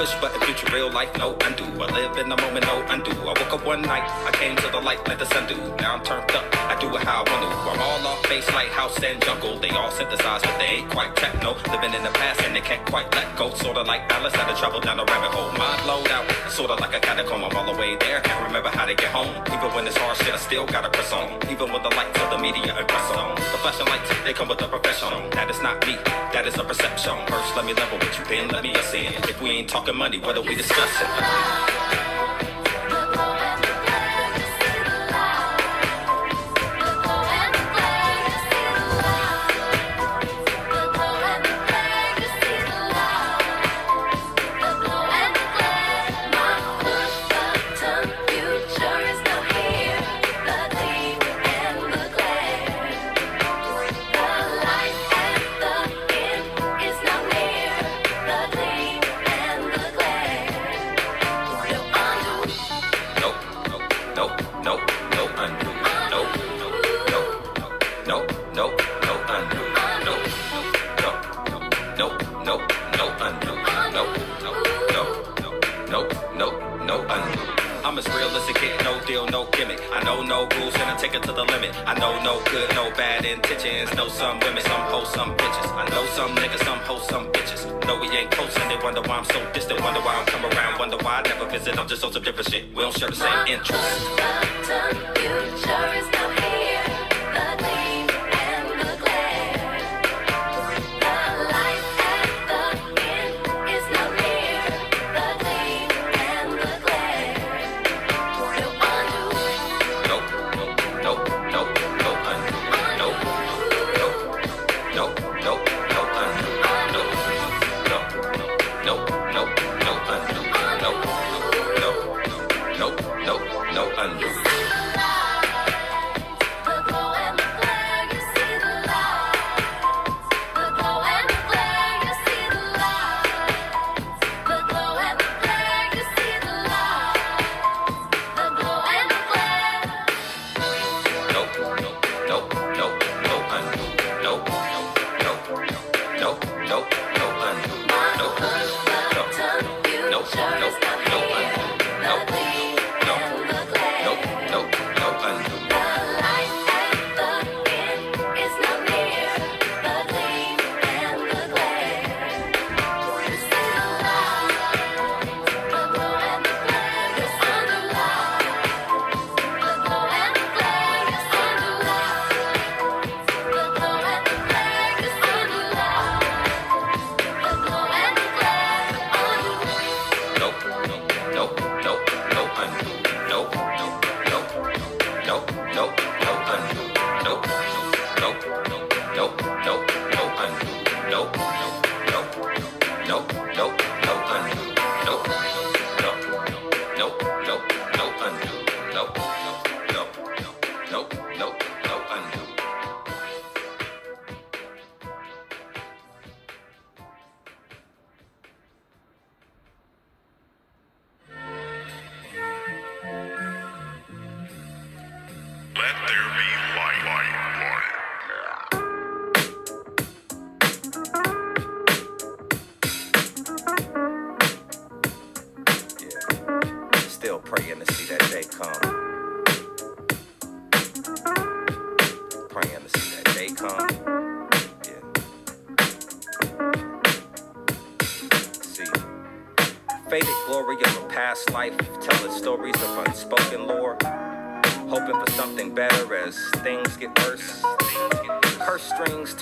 push button, future real life, no undo. I live in the moment, no undo. I woke up one night, I came to the light like the sun do. Now I'm turned up, I do it how I want to. I'm all off base, lighthouse and jungle. They all synthesize, but they ain't quite techno. Living in the past and they can't quite let go. Sorta like Alice had to travel down the rabbit hole. Mind blowed out, sorta like a catacomb. I'm all the way there, can't remember how to get home. Even when it's hard shit, I still gotta press on. Even with the lights of the media press on. The flashing lights, they come with a professional. That is not me, that is a perception. First, let me level with you, then let me ascend. If we ain't talking money, what are we discussing? The limit. I know no good, no bad intentions. Know some women, some hoes, some bitches. I know some niggas, some hoes, some bitches. Know we ain't close and they wonder why I'm so distant. Wonder why I'm come around, wonder why I never visit. I'm just on some different shit. We don't share the same interests.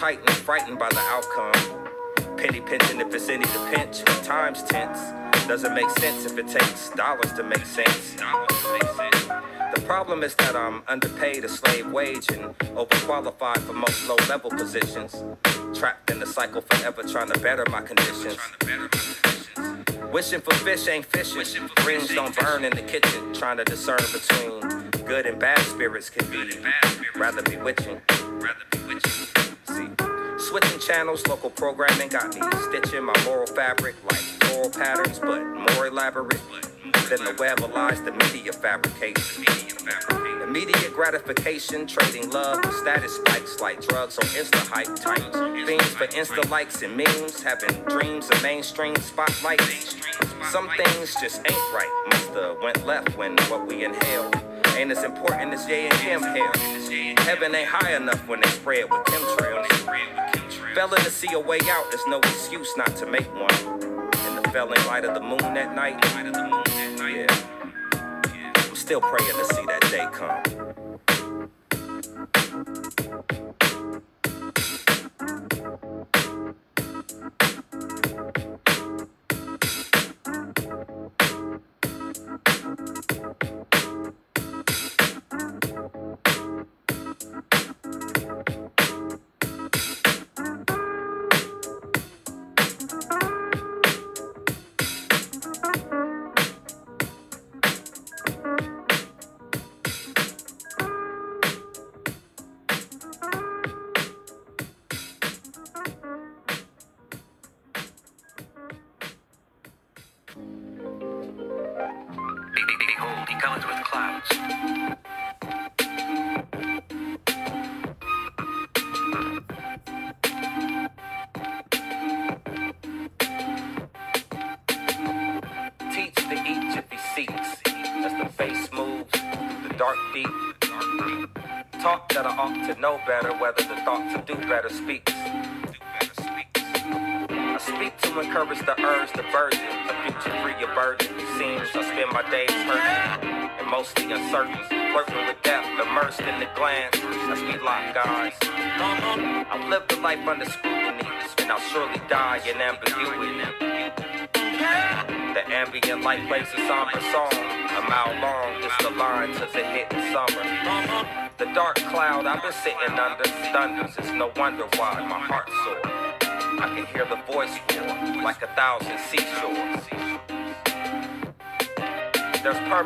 Tighten, frightened by the outcome. Penny pinching if it's any to pinch. Times tense. Doesn't make sense if it takes dollars to make sense. The problem is that I'm underpaid a slave wage and overqualified for most low level positions. Trapped in the cycle forever trying to better my conditions. Wishing for fish ain't fishing. Rings don't burn in the kitchen. Trying to discern between good and bad spirits can be rather bewitching. See, switching channels, local programming got me stitching my moral fabric like floral patterns, but more elaborate. than the web lies the media fabricates. Immediate gratification, trading love with status spikes like drugs on Insta hype types. Things for Insta likes and memes, having dreams of mainstream spotlights. Some things just ain't right. Musta went left when what we inhaled ain't as important as Ye and Kim hail. Heaven ain't high enough when they spread with chemtrails. Failing to see a way out, there's no excuse not to make one. In the failing light of the moon at night, yeah. I'm still praying to see that day come. Behold, he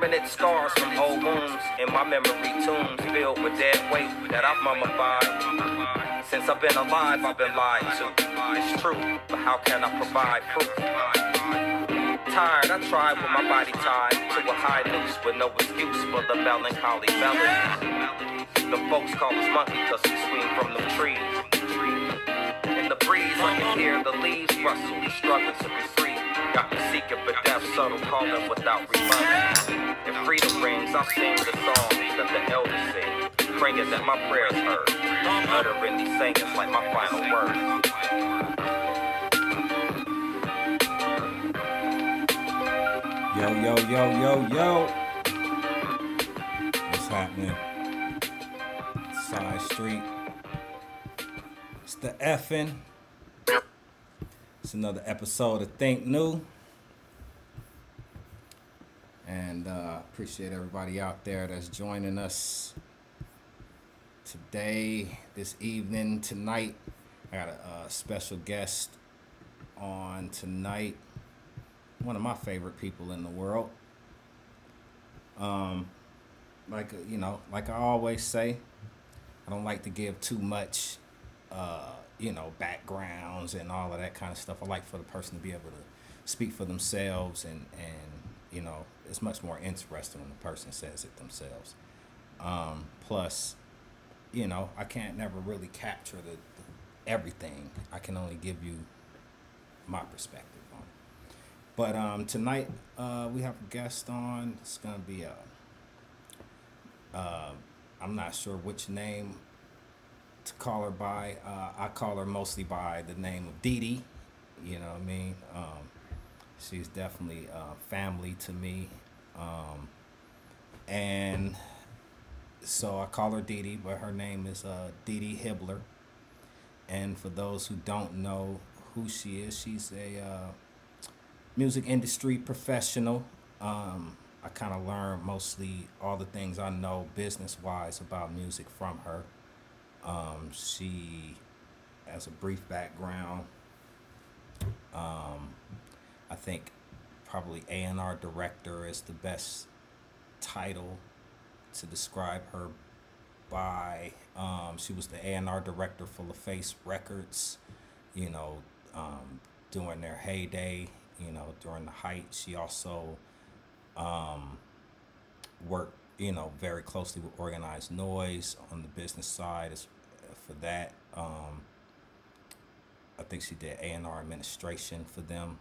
permanent scars from old wounds in my memory tombs filled with dead weight that I've mummified. Since I've been alive, I've been lied to. It's true, but how can I provide proof? Tired, I tried with my body tied to a high noose with no excuse for the melancholy melodies. The folks call us monkey cause we swing from the trees. In the breeze, I can hear the leaves rustle, struggling to be free. Got me seeking for death, subtle calling without refunding. If freedom rings, I'll sing the songs that the elders sing, praying that my prayers heard, uttering these sayings like my final words. Yo, yo, yo, yo, yo. What's happening? Side Street. It's the effing. It's another episode of Think New. And uh, appreciate everybody out there that's joining us today, this evening, tonight. I got a, uh special guest on tonight one of my favorite people in the world. Um, like uh, you know, like I always say, I don't like to give too much, uh, you know, backgrounds and all of that kind of stuff. I like for the person to be able to speak for themselves, and and you know, it's much more interesting when the person says it themselves. Um, plus, you know, I can't never really capture the, the everything. I can only give you my perspective on it. But um, tonight uh, we have a guest on. It's gonna be a. Uh, I'm not sure which name call her by. Uh, I call her mostly by the name of Dee Dee. You know what I mean? Um, she's definitely uh, family to me. Um, and so I call her Dee Dee, but her name is uh, Dee Dee Hibbler. And for those who don't know who she is, she's a uh, music industry professional. Um, I kind of learned mostly all the things I know business wise about music from her. Um, she as a brief background. Um, I think probably A and R director is the best title to describe her by. Um, she was the A and R director for LaFace Records. You know, um, during their heyday, you know, during the height. She also Um, work, you know, very closely with Organized Noize on the business side is for that. Um, I think she did A&R administration for them.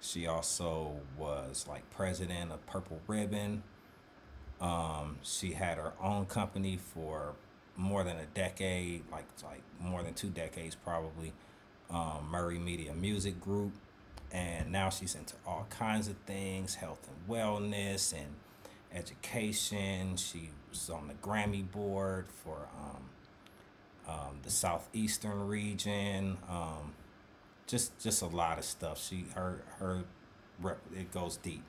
She also was like president of Purple Ribbon. Um, she had her own company for more than a decade, like like more than two decades probably. Um, Murray Media Music Group, and now she's into all kinds of things, health and wellness and education. She was on the Grammy board for um, um, the southeastern region. Um, just just a lot of stuff. She her her rep it goes deep.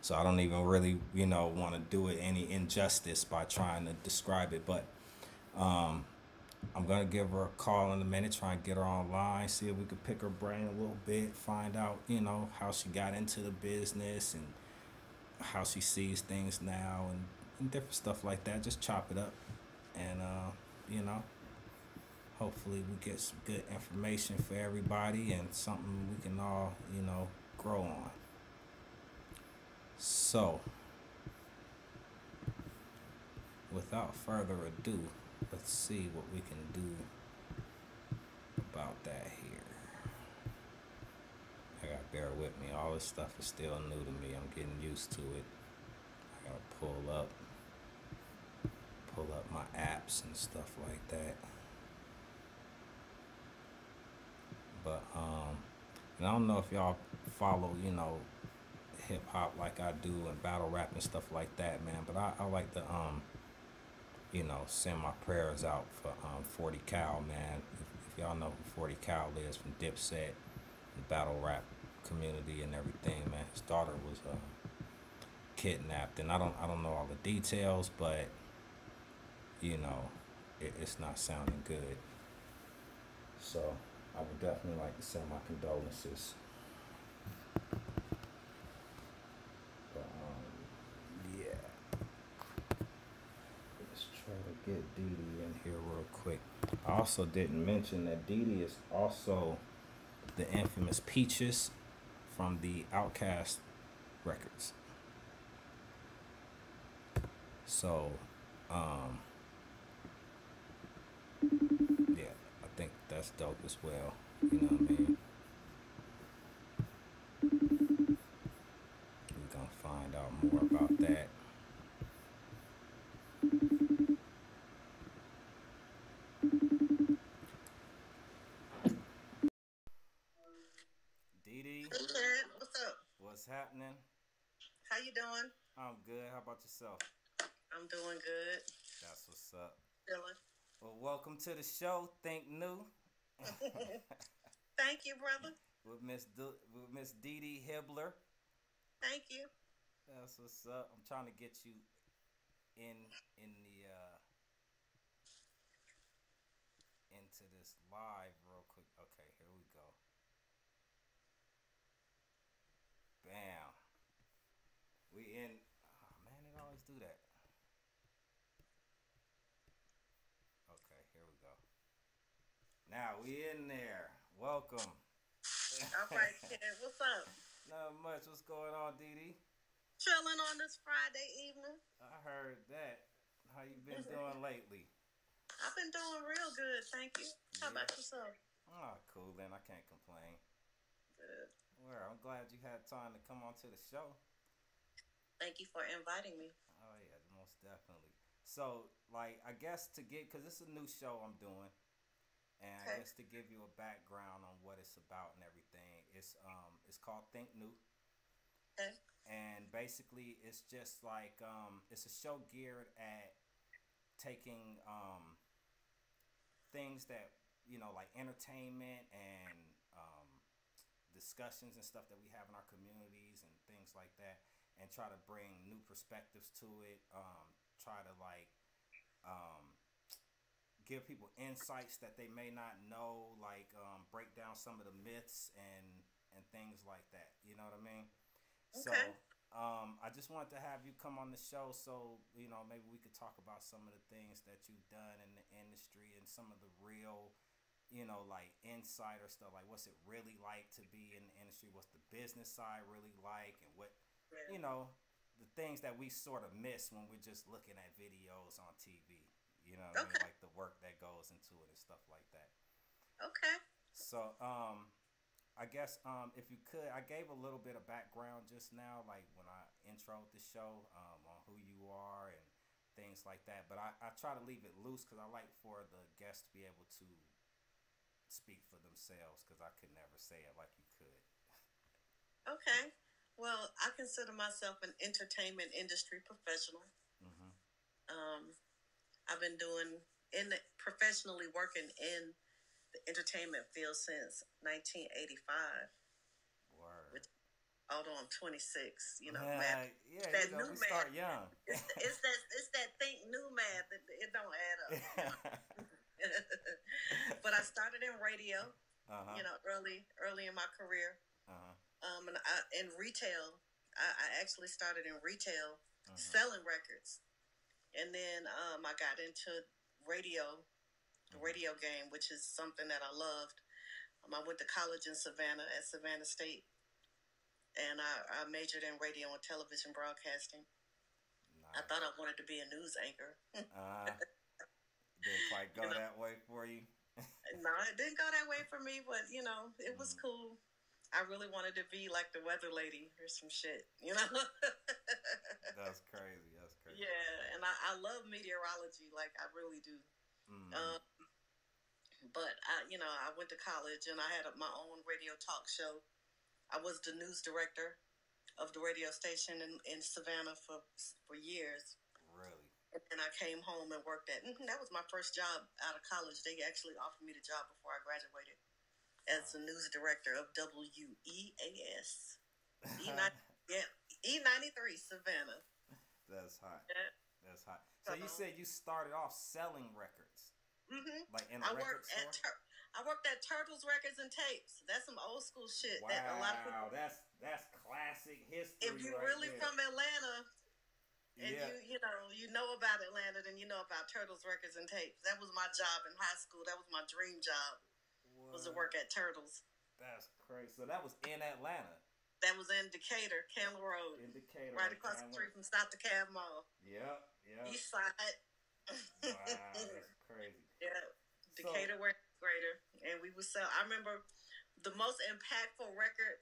So I don't even really you know want to do it any injustice by trying to describe it, but um, I'm gonna give her a call in a minute, try and get her online, see if we could pick her brain a little bit, find out you know how she got into the business and how she sees things now and, and different stuff like that. Just chop it up, and uh, you know hopefully we get some good information for everybody and something we can all you know grow on so without further ado let's see what we can do about that bear with me all this stuff is still new to me i'm getting used to it i gotta pull up pull up my apps and stuff like that but um and I don't know if y'all follow, you know, hip hop like I do and battle rap and stuff like that, man. But I, I like to um, you know, send my prayers out for um 40 Cal, man. If, if y'all know who 40 Cal is from Dipset, the battle rap community and everything, man. His daughter was uh, kidnapped, and I don't I don't know all the details, but you know, it, it's not sounding good. So I would definitely like to send my condolences. But, um, yeah. Let's try to get Dee Dee in here real quick. I also didn't mention that Dee Dee is also the infamous Peaches from the OutKast records. So, um, yeah, I think that's dope as well. You know what I mean? We're gonna find out more about that. Dee Dee, Hey, Chad, what's up? what's happening? How you doing? I'm good. How about yourself? I'm doing good. That's what's up. Chilling. Well, welcome to the show. Think new Thank you, brother. with Miss Du- with Miss Dee Dee Hibbler. Thank you. That's what's up. I'm trying to get you in in the uh into this live real quick. Okay, here we go. Bam. In oh ah, man, it always do that. Okay, here we go. Now we in there. Welcome. All right, Chad, what's up? Not much. What's going on, Dee Dee? Chilling on this Friday evening. I heard that. How you been doing lately? I've been doing real good, thank you. How about yourself? Oh, cool. Then I can't complain. Good. Well, I'm glad you had time to come on to the show. Thank you for inviting me. Oh yeah, most definitely. So, like, I guess to get because it's a new show I'm doing, and I guess to give you a background on what it's about and everything, it's um, it's called Think New. Okay. and basically it's just like um, it's a show geared at taking um, things that you know like entertainment and um, discussions and stuff that we have in our communities and things like that and try to bring new perspectives to it um, try to like um, give people insights that they may not know like um, break down some of the myths and and things like that. You know what i mean? So Okay. um, I just wanted to have you come on the show so you know maybe we could talk about some of the things that you've done in the industry and some of the real you know like insider stuff. Like what's it really like to be in the industry? What's the business side really like? And what you know the things that we sort of miss when we're just looking at videos on TV. You know, what I mean? Like the work that goes into it and stuff like that. Okay. So, um, I guess um, if you could, I gave a little bit of background just now, like when I introed the show um, on who you are and things like that. But I, I try to leave it loose because I like for the guests to be able to speak for themselves because I could never say it like you could. Okay. Well, I consider myself an entertainment industry professional. Mm-hmm. Um, I've been doing in the, professionally working in the entertainment field since 1985. Word. Which- Although I'm 26, you know, yeah, math. yeah, that you know, new we start young. It's, it's that it's that think new math. It, it don't add up. but I started in radio, uh-huh. you know, early early in my career. uh-huh. Um, and I, in retail, I, I actually started in retail Uh-huh. selling records, and then um, I got into radio, the Uh-huh. radio game, which is something that I loved. Um, I went to college in Savannah at Savannah State, and I, I majored in radio and television broadcasting. I thought I wanted to be a news anchor. Uh, didn't quite go You know. that way for you. no, it didn't go that way for me, but you know, it was cool. I really wanted to be like the weather lady or some shit, you know. That's crazy. That's crazy. yeah, and I, I love meteorology, like I really do. Mhm. Um, but I, you know, I went to college and I had a, my own radio talk show. I was the news director of the radio station in, in Savannah for for years. really. And then I came home and worked at. mhm, That was my first job out of college. They actually offered me the job before I graduated as the news director of WEAS. E9, yeah, E93 Savannah. That's hot. Yeah. That's hot. So you said you started off selling records, Mm-hmm. like in a I record worked store. at Tur- I worked at Turtles Records and Tapes. That's some old school shit that a lot of people. wow, that's that's classic history. If you're right really there. from Atlanta and yeah, you you know you know about Atlanta, then you know about Turtles Records and Tapes. That was my job in high school. That was my dream job. Was to work at Turtles. That's crazy. So that was in Atlanta, That was in Decatur, Candler Road, Decatur, right across the street from South DeKalb Mall, Yep, yep. East Side. Wow, that's crazy. Yeah, Decatur were greater, and we would sell. I remember the most impactful record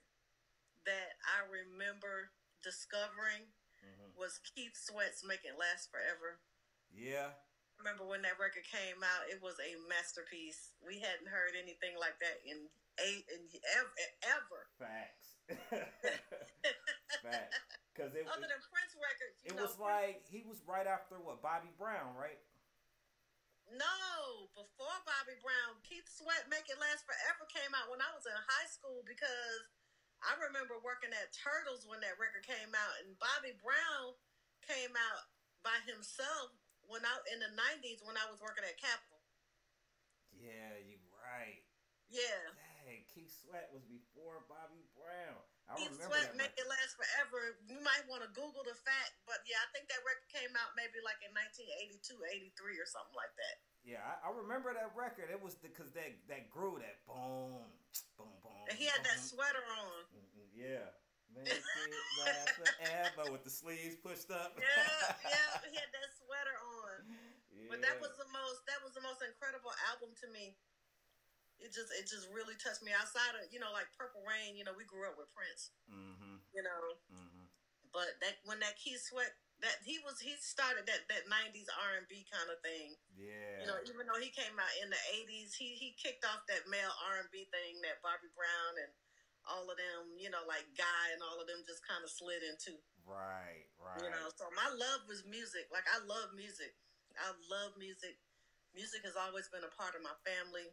that I remember discovering Mhm. was Keith Sweat's "Make It Last Forever." Yeah, remember when that record came out; it was a masterpiece. We hadn't heard anything like that in eight in ever. ever. facts. facts. Because it, Other than Prince records, you it know, was like he was right after what Bobby Brown, right? No, before Bobby Brown, Keith Sweat "Make It Last Forever" came out when I was in high school because I remember working at Turtles when that record came out, and Bobby Brown came out by himself when I in the '90s when I was working at Capitol. Yeah, you're right. Yeah, Dang, Keith Sweat was before Bobby Brown. I Keith remember Sweat that. "Make record. It Last Forever." You might want to Google the fact, but yeah, I think that record came out maybe like in 1982, 83 or something like that. Yeah, I, I remember that record. It was because that that grew that boom, boom, boom. And he had that sweater on. Mm, Yeah. Make it last forever with the sleeves pushed up. Yeah, yeah, he had that sweater on. But that was the most that was the most incredible album to me. It just it just really touched me. Outside of you know like Purple Rain, you know we grew up with Prince, Mhm. you know. Mhm. But that when that Keith Sweat that he was he started that that '90s R&B kind of thing. Yeah. You know, even though he came out in the '80s, he he kicked off that male R&B thing that Bobby Brown and all of them, you know, like Guy and all of them just kind of slid into. right. Right. You know, so my love was music. Like I love music. I love music. Music has always been a part of my family.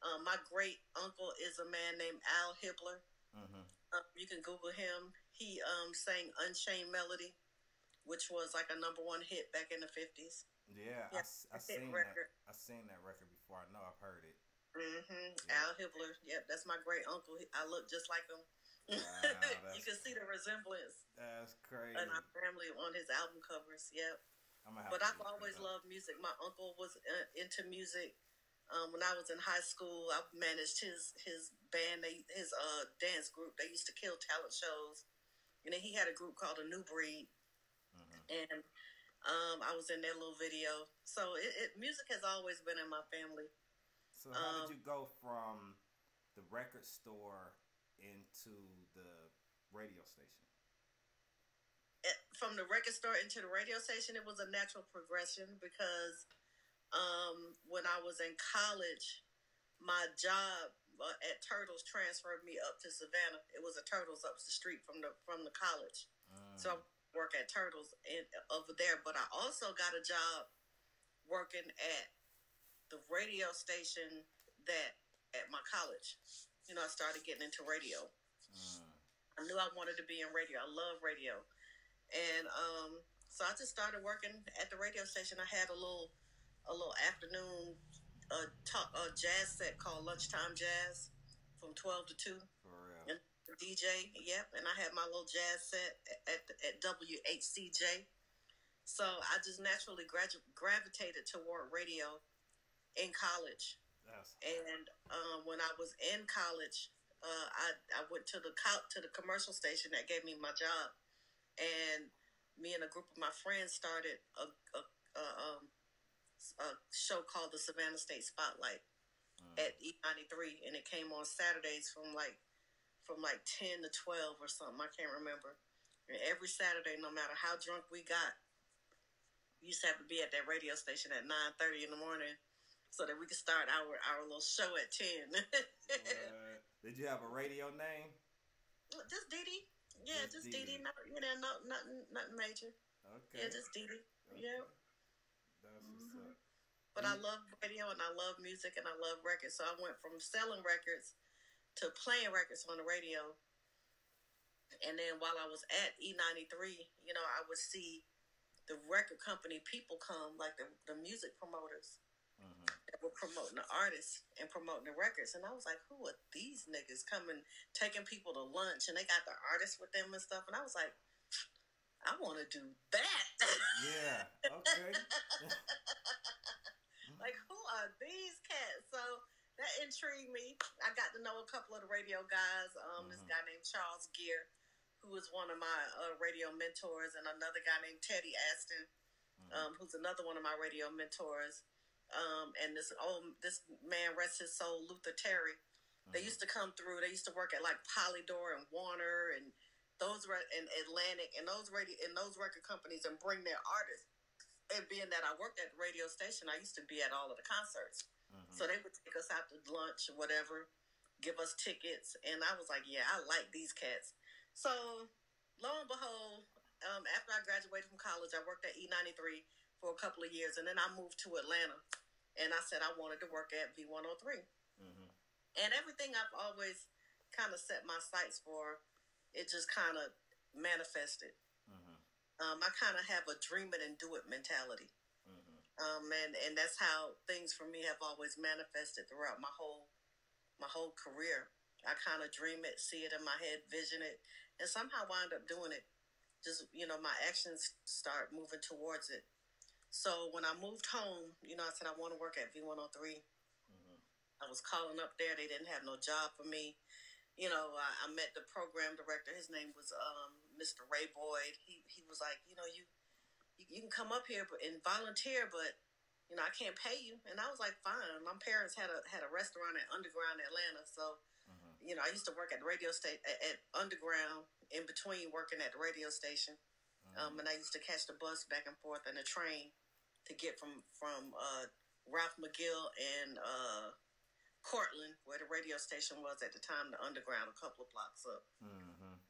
Um, my great uncle is a man named Al Hibbler. Mhm. Um, you can Google him. He um, sang "Unchained Melody," which was like a number one hit back in the fifties. Yeah, I Yeah, I, hit seen record. that. I seen that record before. I know I've heard it. Mm-hmm. Yeah. Al Hibbler. Yep, that's my great uncle. I look just like him. Wow, you can see the resemblance That's crazy. And our family on his album covers. Yep. I'm gonna have but I've always that loved music. My uncle was uh, into music. Um, when I was in high school, I managed his his band, they, his uh, dance group. They used to kill talent shows. You know, he had a group called a New Breed, and um, I was in their little video. So it, it music has always been in my family. So how Um, did you go from the record store into the radio station? it, from the record store into the radio station, it was a natural progression because um, when I was in college, my job uh, at Turtles transferred me up to Savannah. It was a Turtles up the street from the from the college, so I work at Turtles in, over there. But I also got a job working at the radio station that at my college. You know, I started getting into radio. I knew I wanted to be in radio. I love radio. And um, so I just started working at the radio station. I had a little a little afternoon uh, talk, uh, jazz set called Lunchtime Jazz from 12 to 2. For real. And DJ, yep. And I had my little jazz set at, at, at WHCJ. So I just naturally gradu- gravitated toward radio in college. That's And um, when I was in college, uh, I I went to the co- to the commercial station that gave me my job, and me and a group of my friends started a a, a, um, a show called the Savannah State Spotlight at E ninety three, and it came on Saturdays from like from like ten to twelve or something. I can't remember. And every Saturday, no matter how drunk we got, we used to have to be at that radio station at nine thirty in the morning so that we could start our our little show at ten. What? Did you have a radio name? just Dee. Yeah, Just just Dee. Dee. Not you know, not nothing nothing major. Okay. Yeah, just Dee Dee. Yeah. That's what's up. Mm-hmm. But I love radio and I love music and I love records. So I went from selling records to playing records on the radio. And then while I was at E93, you know, I would see the record company people come, like the, the music promoters were promoting the artists and promoting the records. And I was like, who are these niggas coming, taking people to lunch and they got the artists with them and stuff. And I was like, I want to do that. Yeah. Okay. like who are these cats so that intrigued me i got to know a couple of the radio guys um this Mhm. guy named charles gear who was one of my uh, radio mentors and another guy named teddy aston um, who's another one of my radio mentors um, and this old this man rest his soul luther terry they used to come through they used to work at like polydor and warner and those re- and atlantic and those radio and those record companies and bring their artists and being that I worked at the radio station, I used to be at all of the concerts. Mhm. So they would take us out to lunch or whatever, give us tickets, and I was like, yeah, I like these cats. So lo and behold, um, after I graduated from college, I worked at E93 for a couple of years, and then I moved to Atlanta, and I said I wanted to work at V103, Mhm. and everything I've always kind of set my sights for, it just kind of manifested. Mhm. Um, I kind of have a dream it and do it mentality. Mhm. um, and and that's how things for me have always manifested throughout my whole my whole career. I kind of dream it, see it in my head, vision it, and somehow wind up doing it. Just you know, my actions start moving towards it. So when I moved home, you know, I said I want to work at V one hundred three. I was calling up there; they didn't have no job for me. You know, I, I met the program director. His name was um, Mr. Ray Boyd. He he was like, you know, you you, you can come up here but, and volunteer, but you know I can't pay you. And I was like, fine. My parents had a had a restaurant at Underground Atlanta, so Mhm. you know I used to work at the radio station at, at Underground in between working at the radio station, um, and I used to catch the bus back and forth and the train to get from from uh, Ralph McGill and uh, Courtland, where the radio station was at the time, the Underground, a couple of blocks up. Mhm.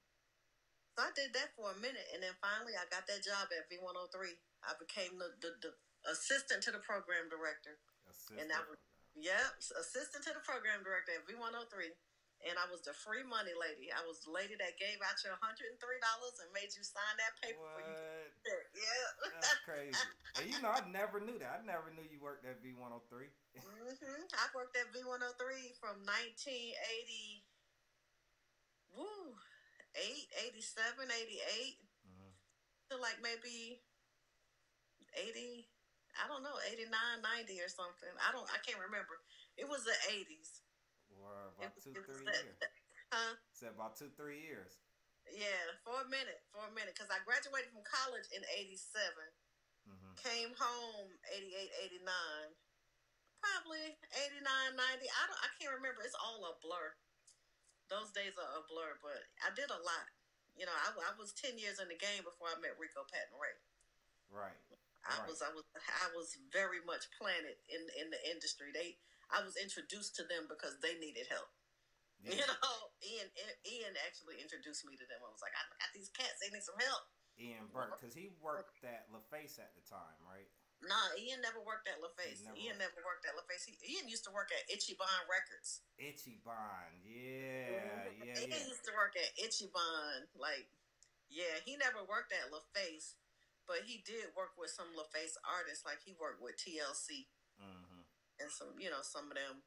So I did that for a minute, and then finally I got that job at V103. I became the, the, the assistant to the program director. Assistant And that was- Yep, assistant to the program director at V103. And I was the free money lady. I was the lady that gave out your $103 and made you sign that paper for you. Yeah. That's crazy. and you know, I never knew that. I never knew you worked at V103. hmm I worked at V103 from 1980, woo, 8, 87, 88 Mhm. to like maybe 80, I don't know, 89, 90 or something. I don't, I can't remember. It was the 80s. Or about was, two, it three years. huh? Said about two, three years. Yeah, for a minute, for a minute, because I graduated from college in '87, Mm-hmm. came home 88, 89, probably 89, 90. I don't, I can't remember. It's all a blur. Those days are a blur, but I did a lot. You know, I, I was ten years in the game before I met Rico Patton Ray. Right. I Right. was I was I was very much planted in in the industry. They I was introduced to them because they needed help. Yeah. You know, Ian Ian actually introduced me to them. I was like, I got these cats. They need some help. Ian Burke, because he worked at LaFace at the time, right? Nah, Ian never worked at LaFace. He never Ian worked. never worked at LaFace. He, Ian used to work at Ichiban Records. Ichiban. Yeah, yeah, Ian yeah. used to work at Ichiban. Like, yeah, he never worked at LaFace, but he did work with some LaFace artists. Like, he worked with TLC Mm-hmm. and some, you know, some of them.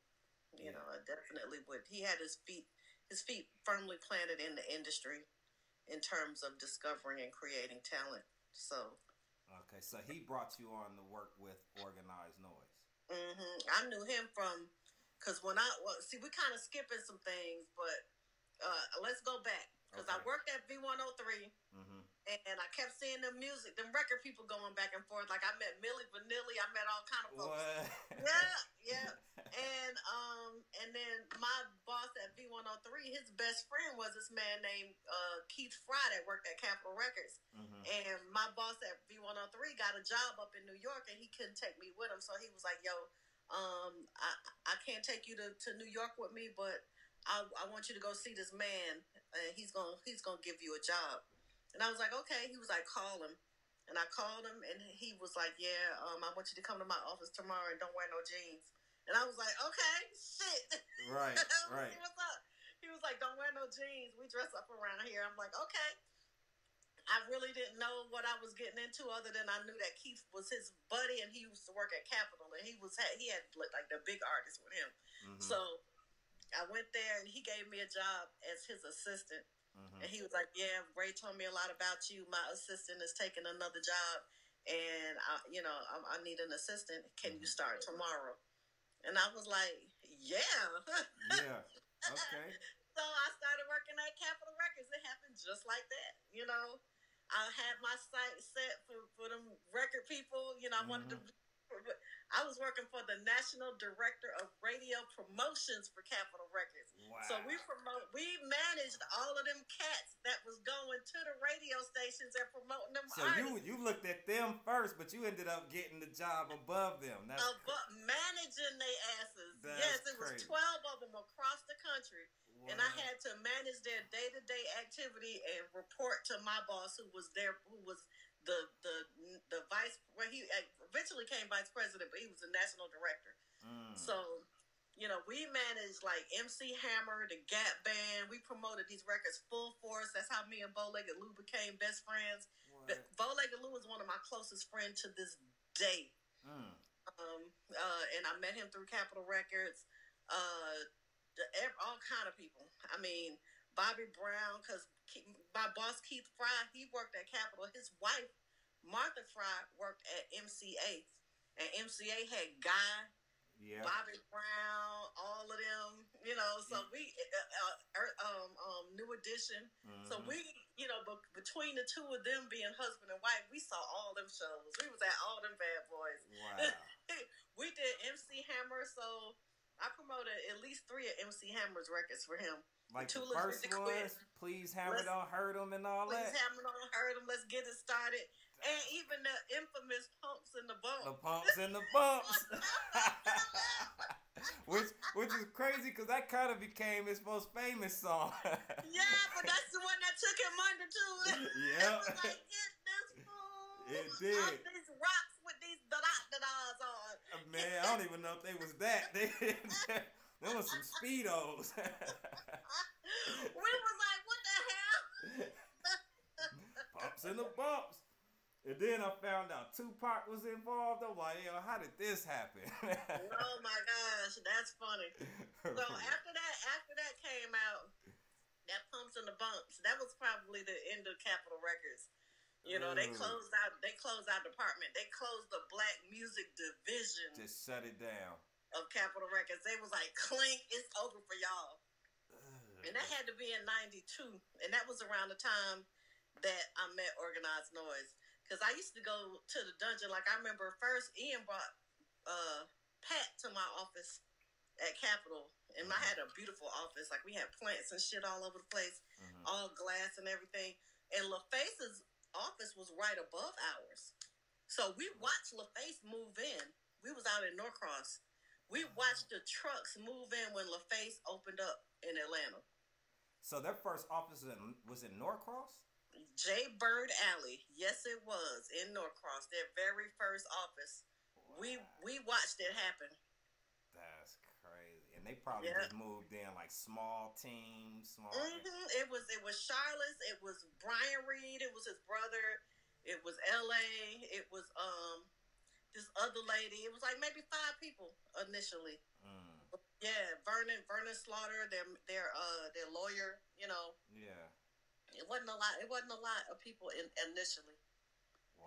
You Yeah. know, I definitely would. He had his feet, his feet firmly planted in the industry, in terms of discovering and creating talent. So, Okay, so he brought you on to work with Organized Noize. Mm-hmm. I knew him from because when I well, see, we kind of skipping some things, but uh, let's go back because I worked at V one hundred three, Mm-hmm. And I kept seeing the music, them record people going back and forth. Like I met Milli Vanilli, I met all kind of folks. What? Yeah, yeah, and um, and then my boss at V one hundred three, his best friend was this man named uh, Keith Fry that worked at Capitol Records. Mm-hmm. And my boss at V103 got a job up in New York and he couldn't take me with him. So he was like, yo, um, I, I can't take you to, to New York with me, but I, I want you to go see this man and he's going to he's gonna give you a job. And I was like, okay. He was like, call him. And I called him and he was like, yeah, um, I want you to come to my office tomorrow and don't wear no jeans. And I was like, okay, shit. Right, right. What's up? He was like, "Don't wear no jeans. We dress up around here." I'm like, "Okay." I really didn't know what I was getting into, other than I knew that Keith was his buddy, and he used to work at Capitol, and he was he had like the big artists with him. Mm-hmm. So I went there, and he gave me a job as his assistant. Mm-hmm. And he was like, "Yeah, Ray told me a lot about you. My assistant is taking another job, and I, you know, I, I need an assistant. Can Mm-hmm. you start tomorrow?" And I was like, "Yeah." Yeah. Okay. So I started working at Capitol Records. It happened just like that. You know, I had my site set for, for them record people. You know, I wanted to. I was working for the national director of radio promotions for Capitol Records. Wow. So we promote, we managed all of them cats that was going to the radio stations and promoting them So artists. you you looked at them first, but you ended up getting the job above them. That's but managing their asses. That's yes, it was crazy. 12 of them across the country. And I had to manage their day to day activity and report to my boss, who was there, who was the the the vice. Well, he eventually came vice president, but he was the national director. Mm. So, you know, we managed like MC Hammer, the Gap Band. We promoted these records full force. That's how me and Bow Legged Lou became best friends. What? Bow Legged Lou is one of my closest friends to this day Mm. um, uh, and I met him through Capitol Records. Uh, the, all kind of people. I mean, Bobby Brown, because my boss Keith Fry, he worked at Capitol. His wife Martha Fry worked at MCA, and MCA had Guy, Yeah. Bobby Brown, all of them. You know, so we uh, uh, er, um, um, New Edition. So Mhm. we, you know, but between the two of them being husband and wife, we saw all them shows. We was at all them bad boys. Wow. we did MC Hammer, so I promoted at least three of MC Hammer's records for him. Like the first ones, please hammer Let's- don't hurt them and all that. Please that. Hammer don't hurt him. Let's get it started. And even the infamous pumps in the bump. The pumps and the bumps. which which is crazy because that kind of became his most famous song. yeah, but that's the one that took him under too. Yep. it was like get this fool. It did. Off these rocks with these da da da on. Uh, man, I don't even know if they was that. They there was some speedos. We was like, what the hell? Pumps and the bumps. And then I found out Tupac was involved. I'm like, yo, how did this happen? oh my gosh, that's funny. So after that, after that came out, that pumps and the bumps. That was probably the end of Capitol Records. You know, they mm. closed out. They closed out department. They closed the black music division Just shut it down. Of Capitol Records. They was like, "Clink, it's over for y'all." And that had to be in 92. And that was around the time that I met Organized Noize. Because I used to go to the dungeon. Like, I remember first Ian brought uh, Pat to my office at Capitol. And I had a beautiful office. Like, we had plants and shit all over the place, all glass and everything. And LaFace's office was right above ours. So we watched LaFace move in. We was out in Norcross. We watched the trucks move in when LaFace opened up in Atlanta. So their first office was in, was in Norcross. J Bird Alley. Yes, it was in Norcross. Their very first office. We we watched it happen. That's crazy. And they probably Yeah. just moved in like small teams, small. hmm It was it was Charlotte's. It was Brian Reed. It was his brother. It was L.A. It was um this other lady. It was like maybe five people initially. Mm, Yeah, Vernon Vernon Slaughter. Their their uh their lawyer. You know, yeah. it wasn't a lot. It wasn't a lot of people in, initially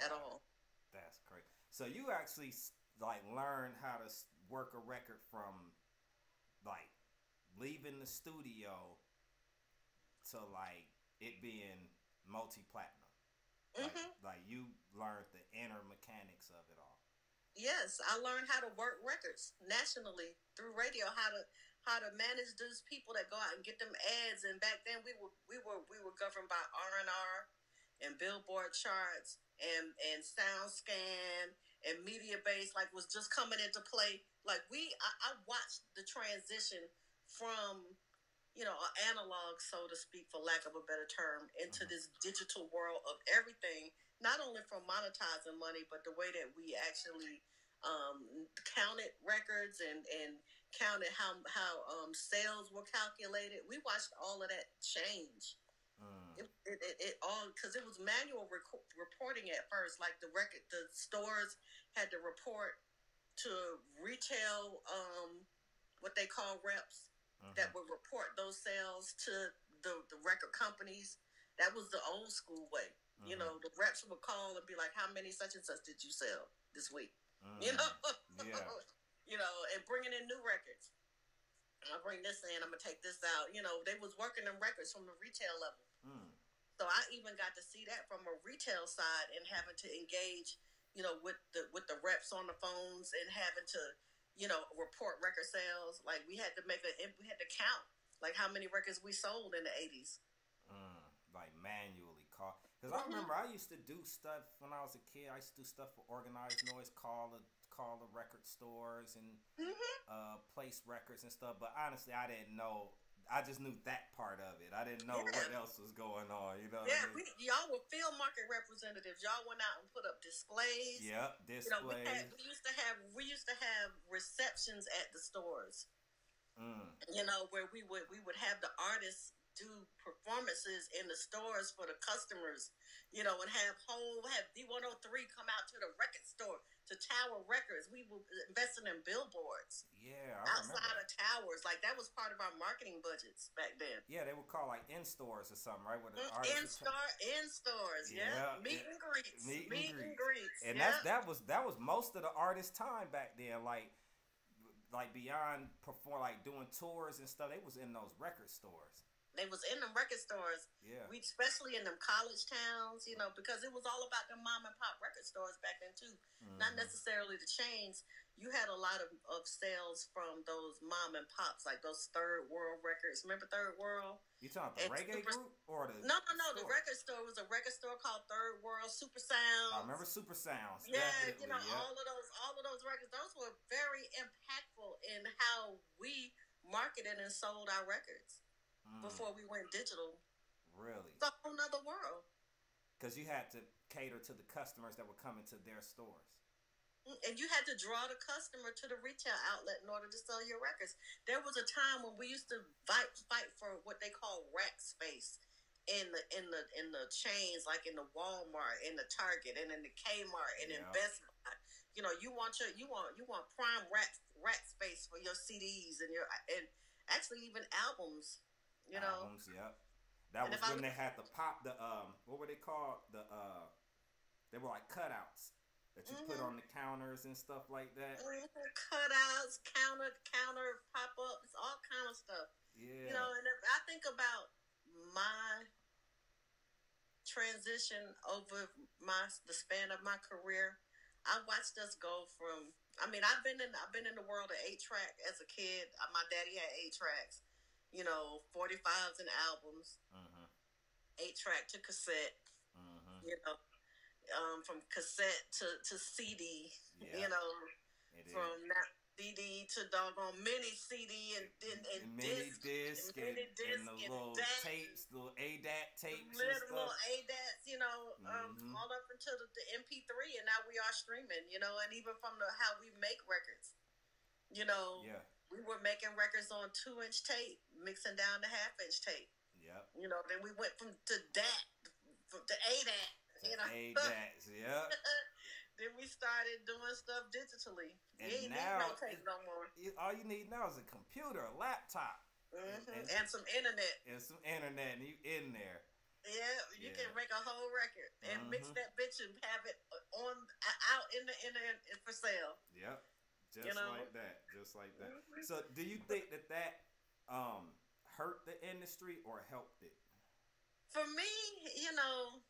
at all. That's crazy. So you actually like learn how to work a record from like leaving the studio to like it being multi platinum. Like, Mhm. like you learned the inner mechanics of it all. Yes, I learned how to work records nationally through radio. How to how to manage those people that go out and get them ads. And back then, we were we were we were governed by R and R and Billboard charts and and SoundScan and Media Base. Like was just coming into play. Like we, I, I watched the transition from you know analog, so to speak, for lack of a better term, into this digital world of everything not only from monetizing money, but the way that we actually um, counted records and, and counted how how um, sales were calculated. We watched all of that change. Mm. It, it, it, it all because it was manual reco- reporting at first. Like the record, the stores had to report to retail um, what they call reps That would report those sales to the, the record companies. That was the old school way. You Mhm. know, the reps would call and be like, "How many such and such did you sell this week?" Mm. You know, Yeah. you know, and bringing in new records. I'll bring this in. I'm gonna take this out. You know, they was working them records from the retail level. Mm. So I even got to see that from a retail side and having to engage, you know, with the with the reps on the phones and having to, you know, report record sales. Like we had to make a we had to count like how many records we sold in the eighties. Mm, like manually call. Because I Mhm. remember I used to do stuff when I was a kid. I used to do stuff for Organized Noize, call the call the record stores and Mm-hmm. uh, place records and stuff. But honestly, I didn't know. I just knew that part of it. I didn't know Yeah. what else was going on. You know? Yeah, I we, y'all were field market representatives. Y'all went out and put up displays. Yep. You know, we had we used to have we used to have receptions at the stores. mm, you know, where we would we would have the artists do performances in the stores for the customers, you know, and have whole have V one hundred three come out to the record store to Tower Records. We were investing in billboards yeah. I remember. outside of towers, like that was part of our marketing budgets back then. Yeah, they would call like in stores or something, right? The Mm, In store, in stores, yeah, Yeah, meet yeah. and greets, Meet meet, and and greets, and yeah. that's that was that was most of the artist time back then like like beyond perform like doing tours and stuff they was in those record stores They was in them record stores. yeah We especially in them college towns, you know, because it was all about the mom and pop record stores back then too. Not Mhm. necessarily the chains. You had a lot of, of sales from those mom and pops, like those Third World records. Remember Third World? you talking about the reggae super- group or the No, no, no. The record store was a record store called Third World Super Sound. i remember super sounds Yeah, definitely, you know, yeah. all of those, all of those records. Those were very impactful in how we marketed and sold our records Mm, before we went digital. really It's a whole nother world. because you had to cater to the customers that were coming to their stores and you had to draw the customer to the retail outlet in order to sell your records. There was a time when we used to fight fight for what they call rack space in the in the in the chains, like in the Walmart, in the Target, and in the Kmart, and in Best Buy. You know, you want your you want you want prime rack rack space for your CDs and your and actually even albums. You know, albums yep that And was if I- when they had the pop the um what were they called the uh they were like cutouts that you put on the counters and stuff like that. Mhm. Cutouts, counter, counter pop ups, all kind of stuff. Yeah. You know, and if I think about my transition over my the span of my career, I watched us go from. I mean, I've been in I've been in the world of eight track as a kid. Uh, My daddy had eight tracks, you know, forty fives and albums, Mhm. eight track to cassette. Mhm. You know, um, from cassette to to CD. Yeah. You know, It from that CD to doggone mini CD and and, and, And mini disc, disc and, mini disc and the and little DAT. tapes, little ADAT tapes little, little. ADATs, you know, um, Mhm. all up until the, the MP3, and now we are streaming, you know, and even from the how we make records, you know, Yeah. We were making records on two inch tape, mixing down to half inch tape, Yep. you know, then we went from to DAT, from to ADAT, you know, ADATs. Yep. then we started doing stuff digitally. And you ain't now need no tape no more. All you need now is a computer, a laptop, hmm and- And, some internet. and some internet, and you in there. Yeah, you Yeah. can make a whole record and mix Mhm. that bitch and have it on out in the internet for sale. Yep. Just You know? like that. Just like that. So, do you think that that um, hurt the industry or helped it? For me, you know,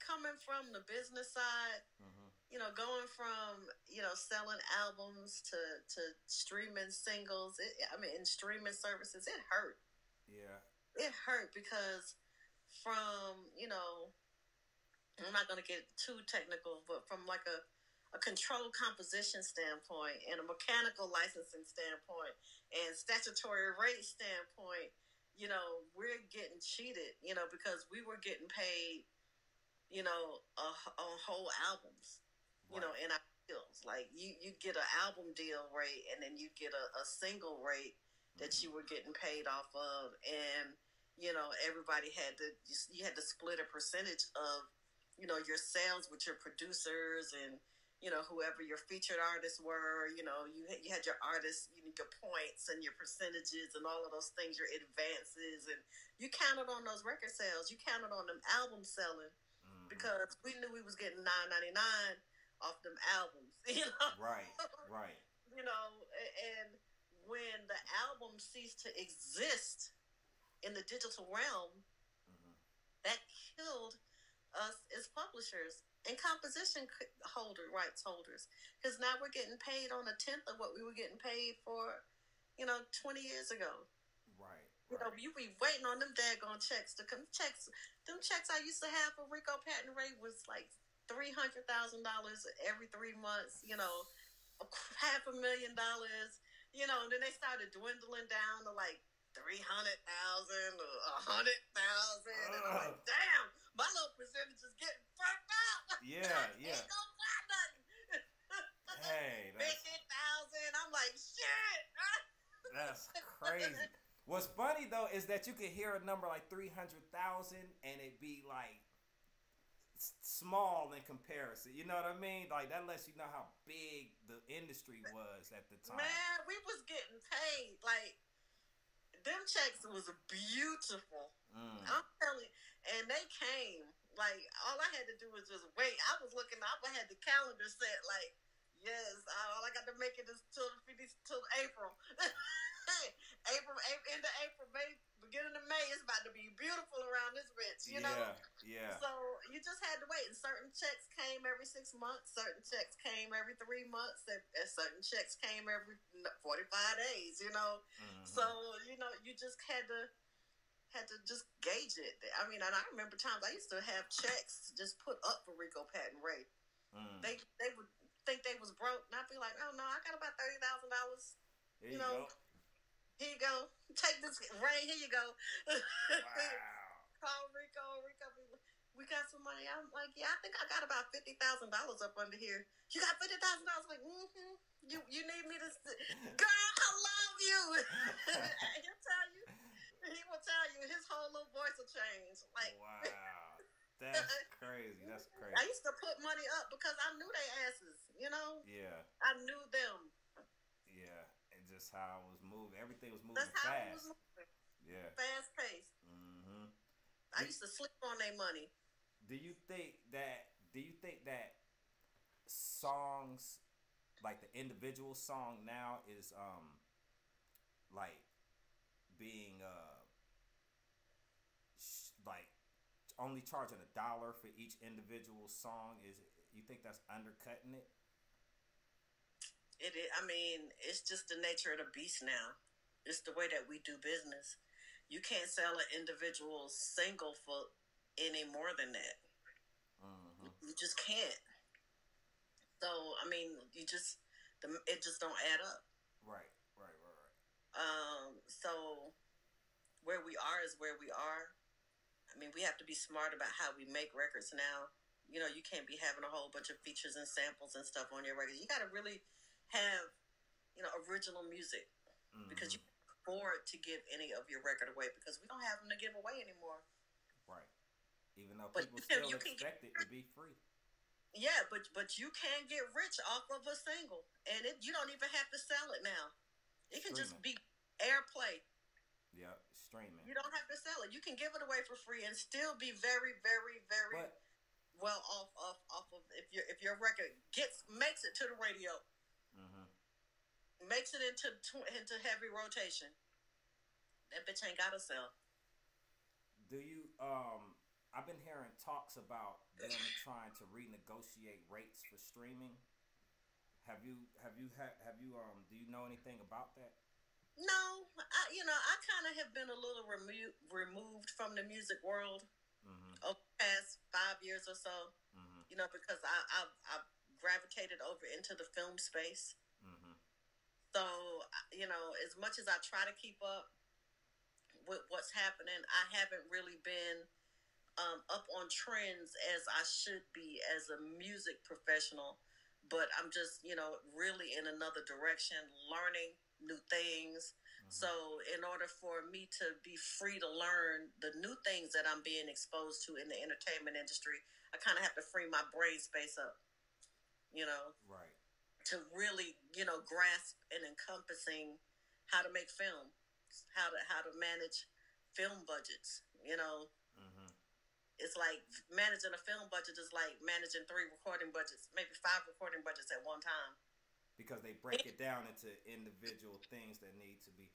coming from the business side, Mhm. you know, going from you know selling albums to to streaming singles, it, I mean, in streaming services, it hurt. Yeah. It hurt because from you know, I'm not going to get too technical, but from like a a controlled composition standpoint and a mechanical licensing standpoint and statutory rate standpoint, you know, we're getting cheated, you know, because we were getting paid, you know, on whole albums, you know, in our deals. Like you, you get an album deal rate and then you get a, a single rate that mm-hmm. you were getting paid off of. And, you know, everybody had to, you, you had to split a percentage of, you know, your sales with your producers and, you know, whoever your featured artists were, you know, you had, you had your artists, you know, your points and your percentages and all of those things, your advances, and you counted on those record sales. You counted on them album selling Mhm. because we knew we was getting nine ninety nine off them albums, you know. Right. Right. You know, and when the album ceased to exist in the digital realm, Mhm. that killed us as publishers and composition holder rights holders because now we're getting paid on a tenth of what we were getting paid for, you know, twenty years ago. Right. You know, right. you be waiting on them daggone checks to come. Checks, them checks I used to have for Rico Pat and Ray was like three hundred thousand dollars every three months. You know, half a million dollars. You know, and then they started dwindling down to like three hundred thousand or a hundred thousand. And I'm like, damn, my little percentage is getting fucked up. Yeah, I yeah. Ain't gonna buy nothing. Hey, that's Fifty thousand. I'm like, shit. That's crazy. What's funny though is that you can hear a number like three hundred thousand and it be like small in comparison. You know what I mean? Like that lets you know how big the industry was at the time. Man, we was getting paid like them checks was beautiful. Mm. I'm telling you, and they came. Like all I had to do was just wait. I was looking. Up I had the calendar set. Like yes, all I got to make it is till till April. April, April, end of April, May, beginning of May. It's about to be beautiful around this bitch. You know. yeah, yeah. So you just had to wait. And certain checks came every six months. Certain checks came every three months. And, and certain checks came every forty-five days. You know. Mhm. So you know, you just had to had to just gauge it. I mean, and I remember times I used to have checks just put up for Rico Pat and Ray. Mm. They they would think they was broke, and I'd be like, oh no, I got about thirty thousand dollars. You you know, go. Here you go. Take this Ray. Here you go. Wow. Call Rico. Rico, we- got some money. I'm like, yeah, I think I got about fifty thousand dollars up under here. You got fifty thousand dollars? Like, mm-hmm. You you need me to? Girl, I love you. He'll tell you. He will tell you. His whole little voice will change. Like, Wow. That's crazy. That's crazy. I used to put money up because I knew they asses. You know, Yeah, I knew them. yeah. And just how I was moving. Everything was moving That's how fast. was moving. Yeah. Fast paced. hmm I used to sleep on their money. Do you think that? Do you think that songs, like the individual song now is um like being uh sh- like only charging a dollar for each individual song is you think that's undercutting it? It is, I mean, it's just the nature of the beast now. It's the way that we do business. You can't sell an individual single for any more than that. Mhm. You just can't. So I mean, you just the it just don't add up. Right, right, right, right. Um, so where we are is where we are. I mean, we have to be smart about how we make records now. You know, you can't be having a whole bunch of features and samples and stuff on your records. You got to really have, you know, original music because you mm-hmm. can't afford to give any of your record away because we don't have them to give away anymore. Right. Even though But people still you can- expect it to be free. Yeah, but but you can get rich off of a single, and it you don't even have to sell it now. It can just be airplay. Yeah, streaming. You don't have to sell it. You can give it away for free and still be very, very, very But well off off off of if your if your record gets makes it to the radio, Mm-hmm. makes it into into heavy rotation. That bitch ain't gotta sell. do you um I've been hearing talks about them trying to renegotiate rates for streaming. Have you have you ha- have you um do you know anything about that? No, I you know I kind of have been a little remo- removed from the music world mm-hmm. over the past five years or so. Mm-hmm. You know because I I've, I've gravitated over into the film space. Mm-hmm. So you know as much as I try to keep up with what's happening, I haven't really been um, up on trends as I should be as a music professional. But I'm just, you know, really in another direction, learning new things. Mm-hmm. So, in order for me to be free to learn the new things that I'm being exposed to in the entertainment industry, I kind of have to free my brain space up, you know, Right. to really, you know, grasp and encompassing how to make film, how to how to manage film budgets. You know, mm-hmm. it's like managing a film budget is like managing three recording budgets, maybe five recording budgets at one time. Because they break it down into individual things that need to be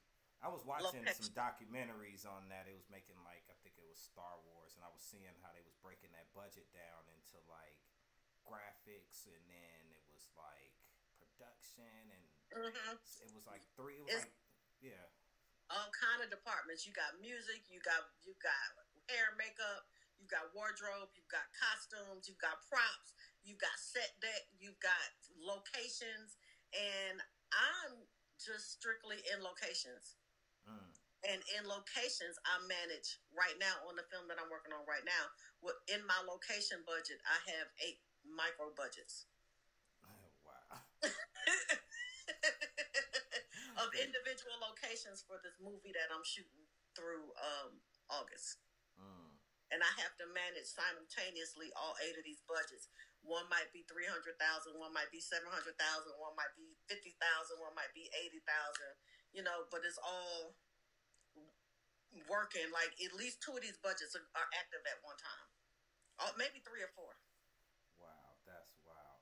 I was watching some documentaries on that. It was making like I think it was Star Wars and I was seeing how they was breaking that budget down into like graphics and then it was like production and mm-hmm. it was like three it was It's- like yeah. all kind of departments. You got music, you got you got hair, makeup, you got wardrobe, you've got costumes, you've got props, you've got set deck, you've got locations, and I'm just strictly in locations. And in locations, I manage right now on the film that I'm working on right now. In my location budget, I have eight micro budgets. wow. of individual locations for this movie that I'm shooting through um, August. And I have to manage simultaneously all eight of these budgets. One might be 300,000, one might be 700,000, one might be 50,000, one might be 80,000, you know, but it's all working. Like at least two of these budgets are, are active at one time. Oh, maybe three or four. Wow, that's wow.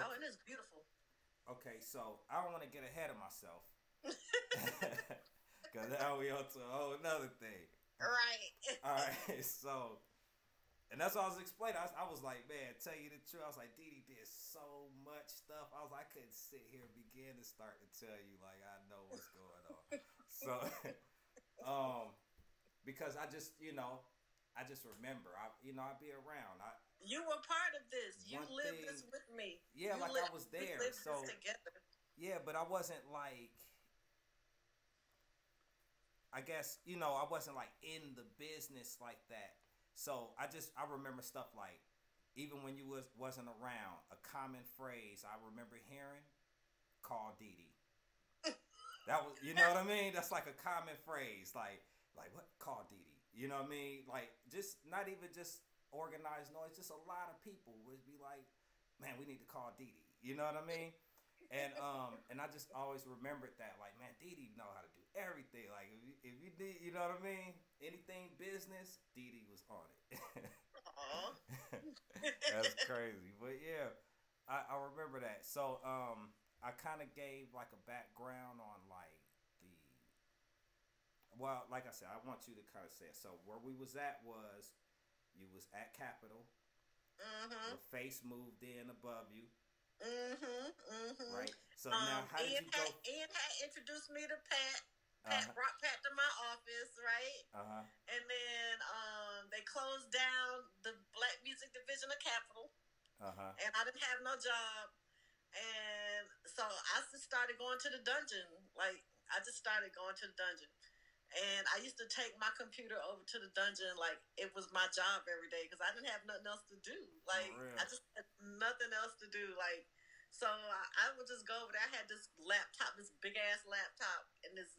Oh, and it's beautiful. Okay, so I don't want to get ahead of myself. Because now we on to a whole nother thing. Right. All right, so, and that's what I was explaining. I was, I was like, man, tell you the truth. I was like, Dee Dee did so much stuff. I was like, I couldn't sit here and begin to start to tell you, like, I know what's going on. so, um, because I just, you know, I just remember, I, you know, I'd be around. I, You were part of this. You lived thing- this with me. Yeah, You like I lived- was we there, lived so- this together. Yeah, but I wasn't like I guess, you know, I wasn't like in the business like that. So I just I remember stuff like even when you was wasn't around, a common phrase I remember hearing, call Dee. That was you know what I mean? That's like a common phrase. Like like what call Dee. You know what I mean? Like just not even just Organized Noize, just a lot of people would be like, Man, we need to call Dee. You know what I mean? and um and I just always remembered that like man Dee know how to do everything like if you, if you need you know what I mean anything business Dee Dee was on it Aw. that's crazy but yeah I, I remember that. So um, I kind of gave like a background on like the. Well, like I said, I want you to kind of say it. So where we was at was, you was at Capitol. Mm-hmm. Your face moved in above you, Mm-hmm. Mm-hmm. right? So now, Um, how did Ian you go? had, Ian had introduced me to Pat. Pat Uh-huh. brought Pat to my office, right? Uh huh. And then um, they closed down the Black Music Division of Capitol, Uh huh. and I didn't have no job. And so I just started going to the dungeon. Like I just started going to the dungeon, and I used to take my computer over to the dungeon like it was my job every day because I didn't have nothing else to do. Like. I just had nothing else to do. Like so I, I would just go over there. I had this laptop, this big ass laptop, and this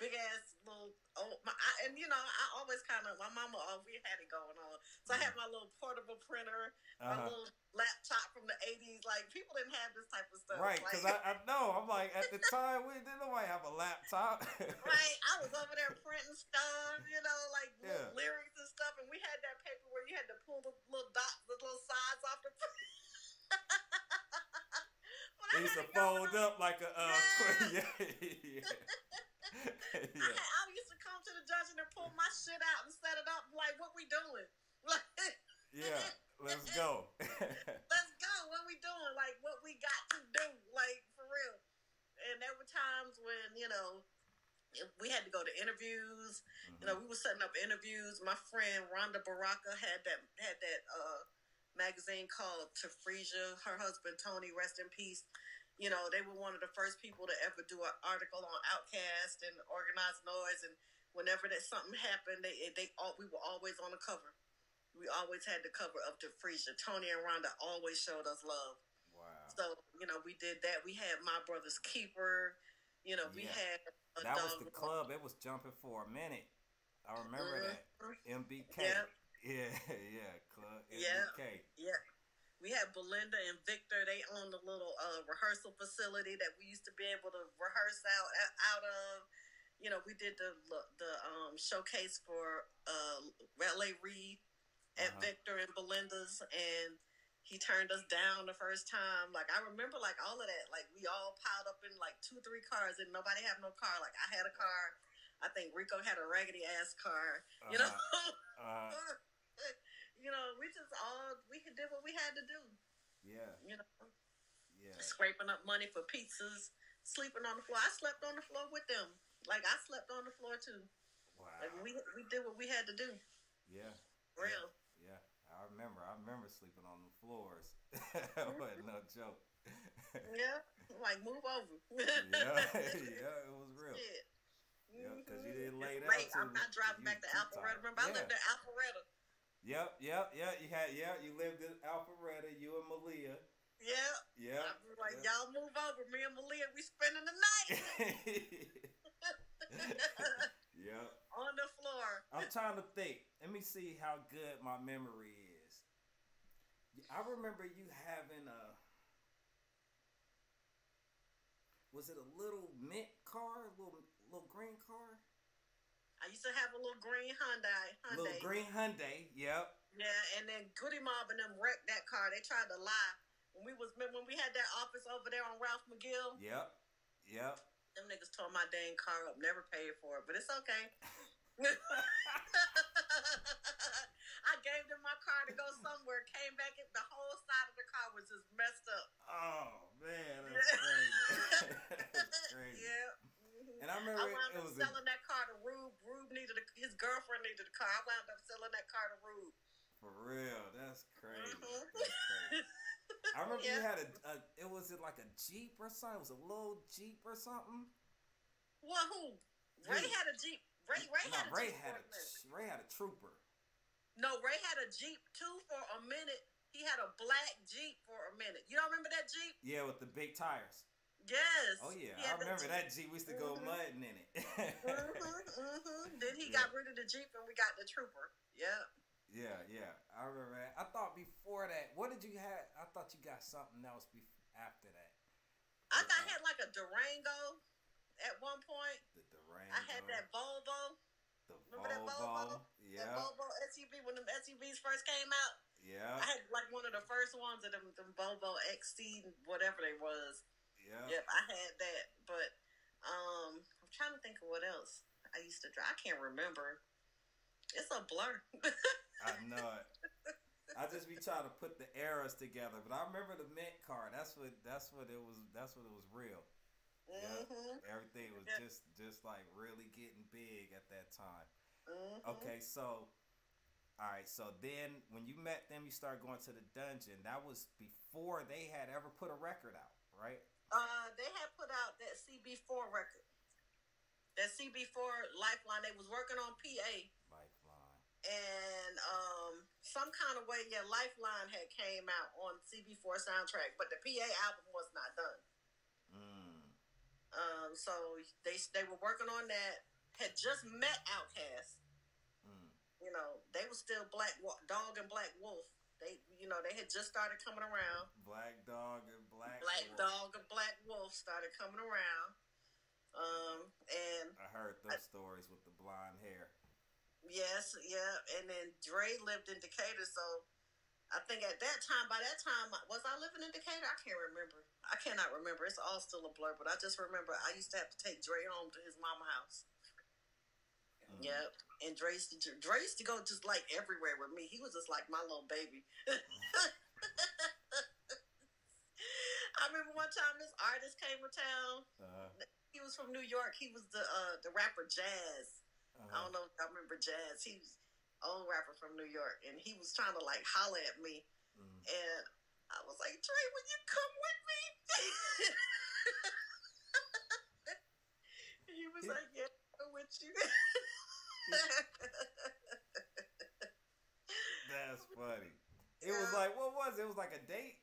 big ass little oh my I, and you know I always kind of my mama oh we had it going on so I had my little portable printer my Uh-huh. little laptop from the 80s like people didn't have this type of stuff Right, like, because I, I know I'm like at the time we didn't nobody have a laptop. right I was over there printing stuff you know like Yeah. lyrics and stuff and we had that paper where you had to pull the little dots the little sides off the They used to fold up like a uh, yeah, yeah. I, yeah. had, I used to come to the dungeon and pull my shit out and set it up like what we doing like Yeah, let's go. let's go. What we doing? Like what we got to do? Like for real. And there were times when you know we had to go to interviews. You know, we were setting up interviews. My friend Rhonda Baraka had that had that uh, magazine called Tafresia. Her husband Tony, rest in peace. You know, they were one of the first people to ever do an article on OutKast and organized noise. And whenever that something happened, they they all we were always on the cover. We always had the cover of Tafresia. Tony and Rhonda always showed us love. wow. So you know, we did that. We had my brother's keeper. You know, we Yeah. had That was the club. It was jumping for a minute. I remember that. Mm-hmm. MBK. Yeah. Yeah, yeah, club. Yeah. MBK. Yeah. We had Belinda and Victor. They owned a little uh, rehearsal facility that we used to be able to rehearse out out of. You know, we did the the um, showcase for uh, L.A. Reid at Uh-huh. Victor and Belinda's, and he turned us down the first time. Like I remember, like all of that. Like we all piled up in like two, three cars, and nobody had no car. Like I had a car. I think Rico had a raggedy ass car. You know. Uh, you know, we just all we did what we had to do. yeah, You know, yeah. scraping up money for pizzas, sleeping on the floor. I slept on the floor with them. Like I slept on the floor too. Wow. Like we we did what we had to do. Yeah. Real. Yeah. I remember. I remember sleeping on the floors. that mm-hmm. wasn't no joke. Yeah, like move over. yeah, yeah, it was real. Yeah, because you mm-hmm. didn't lay down. too- I'm not driving back to Alpharetta. Remember, I Yeah. lived in Alpharetta. Yep, yep, yep. You had, yeah. You lived in Alpharetta. You and Malia. Yep. Yep. I was like, y'all move over. Me and Malia, we spending the night yeah. on the floor. I'm trying to think. Let me see how good my memory is. I remember you having a. Was it a little mint car, a little little green car, I used to have a little green Hyundai. Hyundai. little green Hyundai? Yep. Yeah, and then Goodie Mob and them wrecked that car. They tried to lie. When we was when we had that office over there on Ralph McGill, Yep. Yep. them niggas tore my dang car up. Never paid for it, but it's okay. I gave them my car to go somewhere. Came back, and the whole side of the car was just messed up. Oh man, that's crazy. that's crazy. Yeah. And I remember I wound it up was a, selling that car to Rube. Rube needed a, his girlfriend needed a car. I wound up selling that car to Rube. for real. That's crazy. Mhm. That's crazy. I remember you had a, a. It was it like a jeep or something. It was a little jeep or something. Well, who? Ray had a Jeep. Ray, Ray had a Ray Jeep had a. Ray had a trooper. No, Ray had a Jeep too for a minute. He had a black Jeep for a minute. You don't remember that Jeep? Yeah, with the big tires. Yes. Oh yeah, I remember that Jeep. We used to go Mhm. mudding in it. mm-hmm, mm-hmm. Then he Yeah. got rid of the Jeep and we got the Trooper. Yeah. yeah, yeah, I remember that. I thought before that, what did you have? I thought you got something else bef- after that. I got had like a Durango at one point. The Durango. I had that Volvo. The Remember that Volvo? Volvo. That Volvo SUV when the SUVs first came out. Yeah. I had like one of the first ones of them, them Volvo XC, whatever they was. Yeah. Yep, I had that. But um, I'm trying to think of what else I used to drive. I can't remember. It's a blur. I know it. I just be trying to put the eras together, but I remember the mint car. That's what that's what it was. That's what it was real. Yeah, hmm everything was just just like really getting big at that time. hmm Okay, so all right, so then when you met them, you started going to the dungeon. That was before they had ever put a record out, right? Uh, they had put out that CB4 record. That CB4 Lifeline. They was working on PA. Lifeline. and um, some kind of way, yeah, Lifeline had came out on CB4 soundtrack, but the PA album was not done. Mm. Um, so they they were working on that. Had just met Outkast. Mm. You know, they were still Black Dog and Black Wolf. They, you know, they had just started coming around. Black Dog and Black. Black Wolf. Dog and Black Wolf started coming around. Um, and I heard those stories with the blonde hair. Yes, yeah, and then Dre lived in Decatur, so I think at that time, by that time, was I living in Decatur? I can't remember. I cannot remember. It's all still a blur, but I just remember I used to have to take Dre home to his mama house. Mm. Yep, and Dre used, to, Dre used to go just like everywhere with me. He was just like my little baby. I remember one time this artist came to town. Uh, He was from New York. He was the uh, the rapper Jazz. I uh, don't know if y'all remember Jazz. He was old rapper from New York, and he was trying to like holler at me, mm. and I was like, Dre, will you come with me? he was like, Yeah, I'm with you. That's funny. It was like what was it? It was like a date,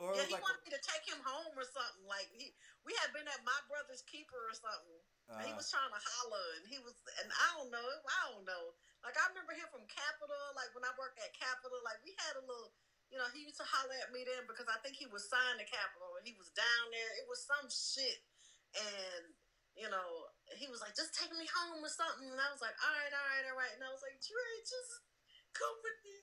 or yeah, he like wanted me to take him home or something. Like he, we had been at my brother's keeper or something. a, And he uh-huh. was trying to holler, and he was, and I don't know, I don't know. Like I remember him from Capitol. Like when I worked at Capitol, like we had a little, you know, he used to holler at me then because I think he was signed to Capitol and he was down there. It was some shit, and you know, he was like, just take me home or something. And I was like, all right, all right, all right. And I was like, Dre, just come with me.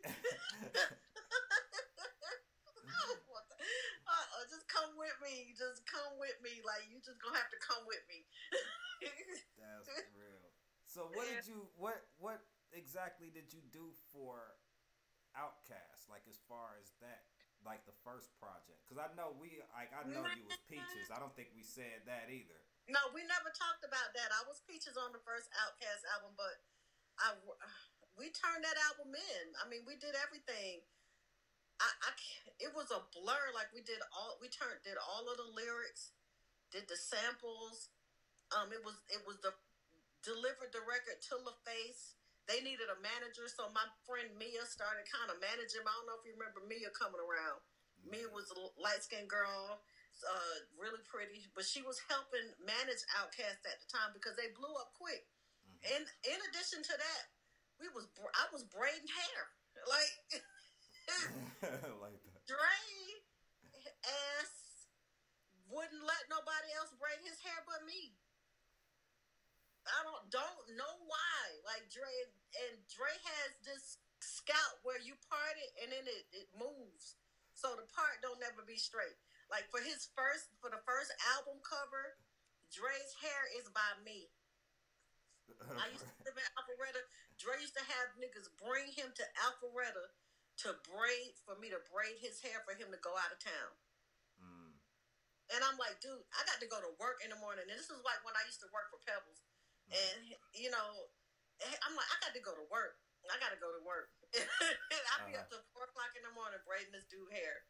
I don't want that. Uh-uh, just come with me. Just come with me. Like you just gonna have to come with me. That's real. So what did you what what exactly did you do for OutKast? Like as far as that, like the first project? Because I know we like I know you was Peaches. I don't think we said that either. No, we never talked about that. I was Peaches on the first OutKast album, but I we turned that album in. I mean, we did everything. I, I it was a blur. Like we did all we turned did all of the lyrics, did the samples. Um, it was it was the delivered the record to LaFace. They needed a manager, so my friend Mia started kind of managing. I don't know if you remember Mia coming around. Mia was a light skinned girl, uh, really pretty, but she was helping manage Outkast at the time because they blew up quick. And in addition to that, we was I was braiding hair like like that. Dre ass wouldn't let nobody else braid his hair but me. I don't don't know why. Like Dre and Dre has this scalp where you part it and then it, it moves. So the part don't never be straight. Like for his first for the first album cover, Dre's hair is by me. I used to live in Alpharetta. Dre used to have niggas bring him to Alpharetta to braid for me to braid his hair for him to go out of town. Mm. And I'm like, dude, I got to go to work in the morning. And this is like when I used to work for Pebbles. And, you know, I'm like, I got to go to work. I got to go to work. I'd be up to 4 o'clock in the morning braiding this dude hair,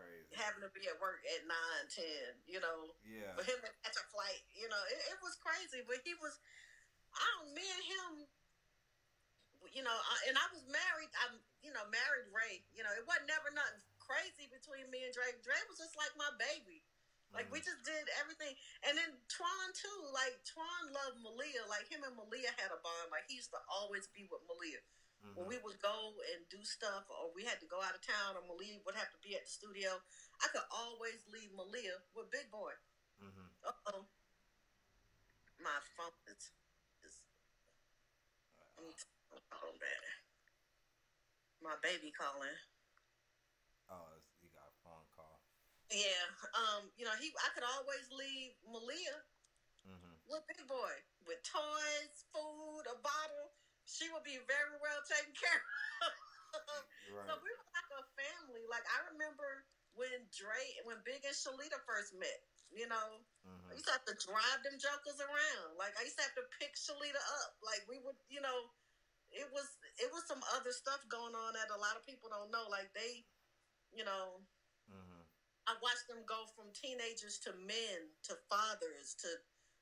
crazy. having to be at work at 9, 10, you know. Yeah. For him to catch a flight, you know, it, it was crazy. But he was, I don't, me and him, you know, I, and I was married. I'm, you know, married Ray. You know, it wasn't never nothing crazy between me and Dre. Dre was just like my baby. Like we mm. just did everything, and then Twan too. Like Twan loved Malia. Like him and Malia had a bond. Like he used to always be with Malia. When we would go and do stuff, or we had to go out of town, or Malia would have to be at the studio, I could always leave Malia with Big Boi. Mm-hmm. Uh oh, my phone is. is oh man. My baby calling. Oh, you got a phone call. Yeah. Um. You know, he. I could always leave Malia Mm-hmm. with Big Boi with toys, food, a bottle. She would be very well taken care of. Right. So we were like a family. Like I remember when Dre, when Big and Shalita first met. You know, Mm-hmm. I used to have to drive them jokers around. Like I used to have to pick Shalita up. Like we would, you know, it was it was some other stuff going on that a lot of people don't know. Like they, you know, Mm-hmm. I watched them go from teenagers to men to fathers to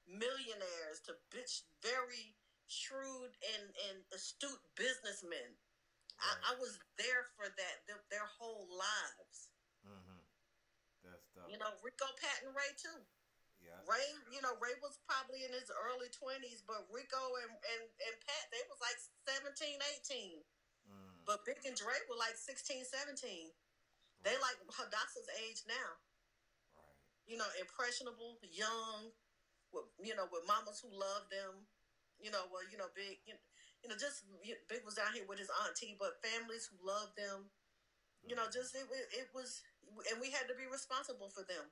millionaires to bitch very shrewd and, and astute businessmen. I, I was there for that their, their whole lives. Mm-hmm. That's dope. You know, Rico, Pat, and Ray too. yeah. Ray, you know, Ray was probably in his early twenties, but Rico and, and, and Pat, they was like 17, 18. Mm, But Big and Dre were like 16, 17. They like Hadassah's age now. right. you know, impressionable, young, with you know, with mamas who love them. You know, well, you know, big, you know, you know just big was down here with his auntie, but families who loved them. You know, just it, it, was, and we had to be responsible for them.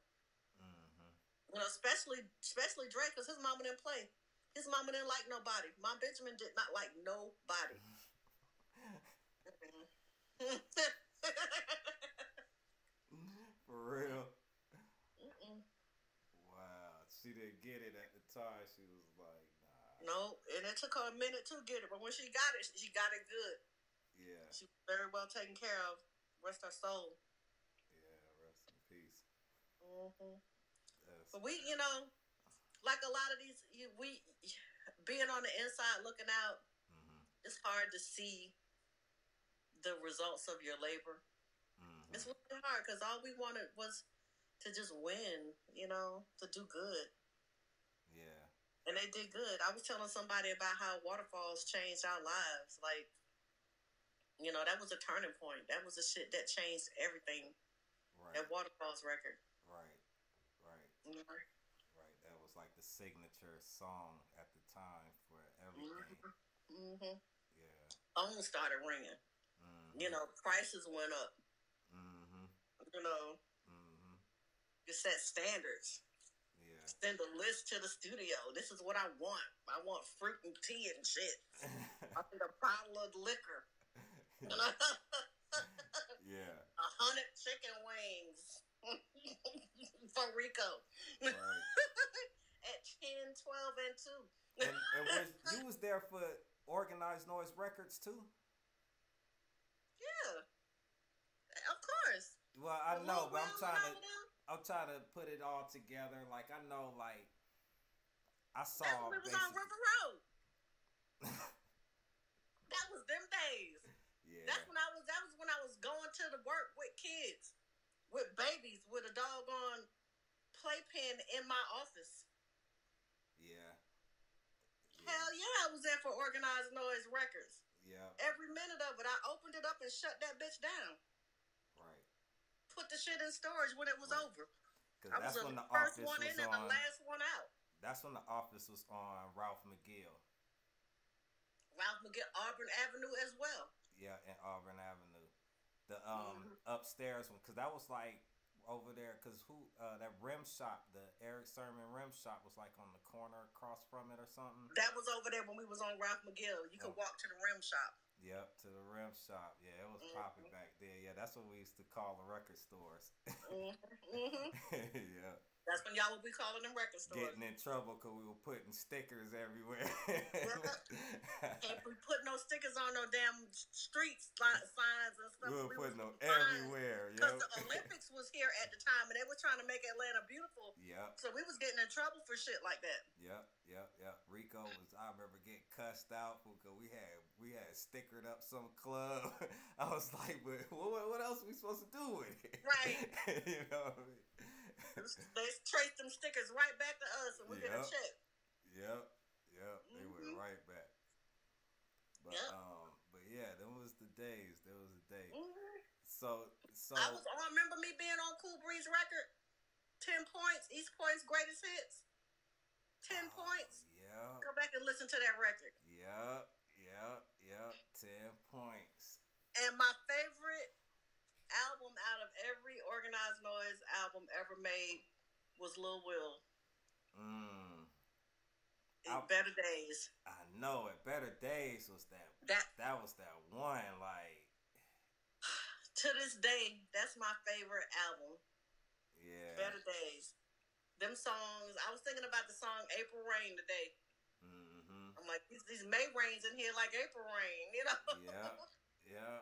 Mm-hmm. You know, especially especially Drake, because his mama didn't play. His mama didn't like nobody. My Benjamin did not like nobody. For real. Mm-mm. Wow. She didn't get it at the time. She was. No, and it took her a minute to get it, but when she got it, she got it good. Yeah. She was very well taken care of. Rest her soul. Yeah. Rest in peace. hmm That's, But we, you know, like a lot of these, you, we being on the inside looking out, mm-hmm. it's hard to see the results of your labor. Mm-hmm. It's really hard because all we wanted was to just win, you know, to do good. And they did good. I was telling somebody about how waterfalls changed our lives. Like, you know, that was a turning point. That was the shit that changed everything. Right. That waterfalls record. Right. Right. Know? Right. That was like the signature song at the time for everything. Mm-hmm. Yeah. Phone started ringing. Mm-hmm. You know, prices went up. Mm-hmm. You know, Mm-hmm. you set standards. Send a list to the studio. This is what I want. I want fruit and tea and shit. I need a bottle of liquor. Yeah. A hundred chicken wings for Rico. Right. At 10, 12, and 2. And, and was, you was there for Organized Noize Records too? yeah. Of course. Well, I know, but I'm trying to I'm trying to put it all together. Like I know, like I That's saw. when we was on River Road. That was them days. yeah. That's when I was. That was when I was going to the work with kids, with babies, with a doggone playpen in my office. Yeah. Hell yeah, I was there for Organized Noize Records. Yeah. Every minute of it, I opened it up and shut that bitch down. Put the shit in storage when it was Right. over. Because I was that's the when the first office one was in and the on. last one out. That's when the office was on Ralph McGill. Ralph McGill, Auburn Avenue as well. Yeah, in Auburn Avenue. The um Mm-hmm. upstairs one, cause that was like over there, cause who uh that rim shop, the Erick Sermon rim shop was like on the corner across from it or something. That was over there when we was on Ralph McGill. You could Oh. walk to the rim shop. Yep, to the rim shop. Yeah, it was Mm-hmm. popping. Yeah, that's what we used to call the record stores. hmm yeah. That's when y'all would be calling them record stores. Getting in trouble because we were putting stickers everywhere. Can't be putting no stickers on no damn street signs and stuff. we were putting them everywhere. Because Yep. the Olympics was here at the time, and they were trying to make Atlanta beautiful. Yep. So we was getting in trouble for shit like that. Yep, yep, yep. Rico was. I remember getting cussed out because we had we had stickered up some club. I was like, but what, what else are we supposed to do with it? Right. you know. What I mean? They traced them stickers right back to us, and we get a Yep. check. Yep, yep. They Mhm. went right back. But Yep. um, but yeah, them was the days. There was the day. Mhm. So so I was. I remember me being on Cool Breeze record. Ten points, East Point's greatest hits. Ten oh, points. Yeah, Go back and listen to that record. Yep, yep, yep. Ten points. And my Out of every Organized Noize album ever made was Lil Will. Mm, In I'll- Better Days. I know it. Better Days was that. That That was that one. Like, to this day, that's my favorite album. yeah. Better Days. Them songs. I was thinking about the song April Rain today. hmm I'm like, these, these May rains in here like April rain, you know? Yeah. Yeah.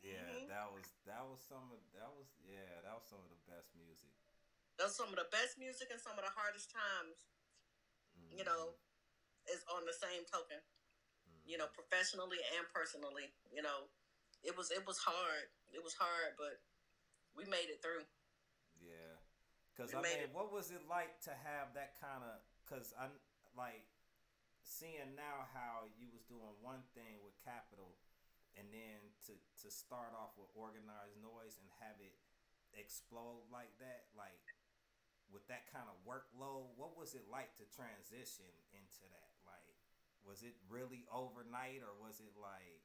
Yeah. Mhm. That was that was some of that was yeah that was some of the best music. That's some of the best music and some of the hardest times, you know, is on the same token. You know, professionally and personally. You know, it was it was hard. It was hard, but we made it through. Yeah, because I mean, it. what was it like to have that kind of? Because I'm like seeing now how you was doing one thing with Capitol, and then to to start off with Organized Noize and have it explode like that, like with that kind of workload. What was it like to transition into that? Like, was it really overnight, or was it like?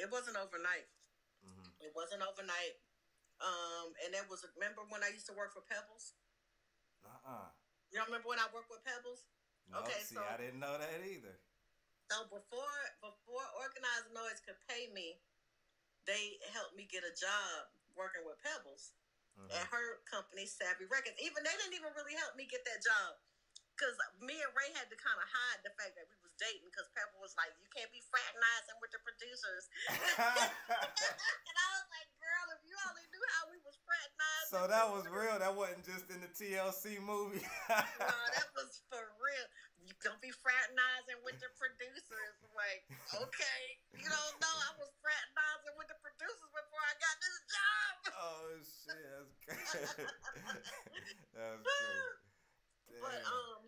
It wasn't overnight. Mhm. It wasn't overnight. Um, and that was remember when I used to work for Pebbles. Uh uh You don't remember when I worked with Pebbles? No, Okay, see, so- I didn't know that either. So before before Organized Noize could pay me, they helped me get a job working with Pebbles Mhm. at her company, Savvy Records. Even they didn't even really help me get that job. Cause me and Ray had to kind of hide the fact that we was dating because Pebble was like, "You can't be fraternizing with the producers," and I was like, "Girl, if you only knew how we was fraternizing." So that was real. That wasn't just in the TLC movie. No, that was for real. You don't be fraternizing with the producers. Like, okay, you don't know I was fraternizing with the producers before I got this job. oh shit, that's crazy. that's crazy. But um,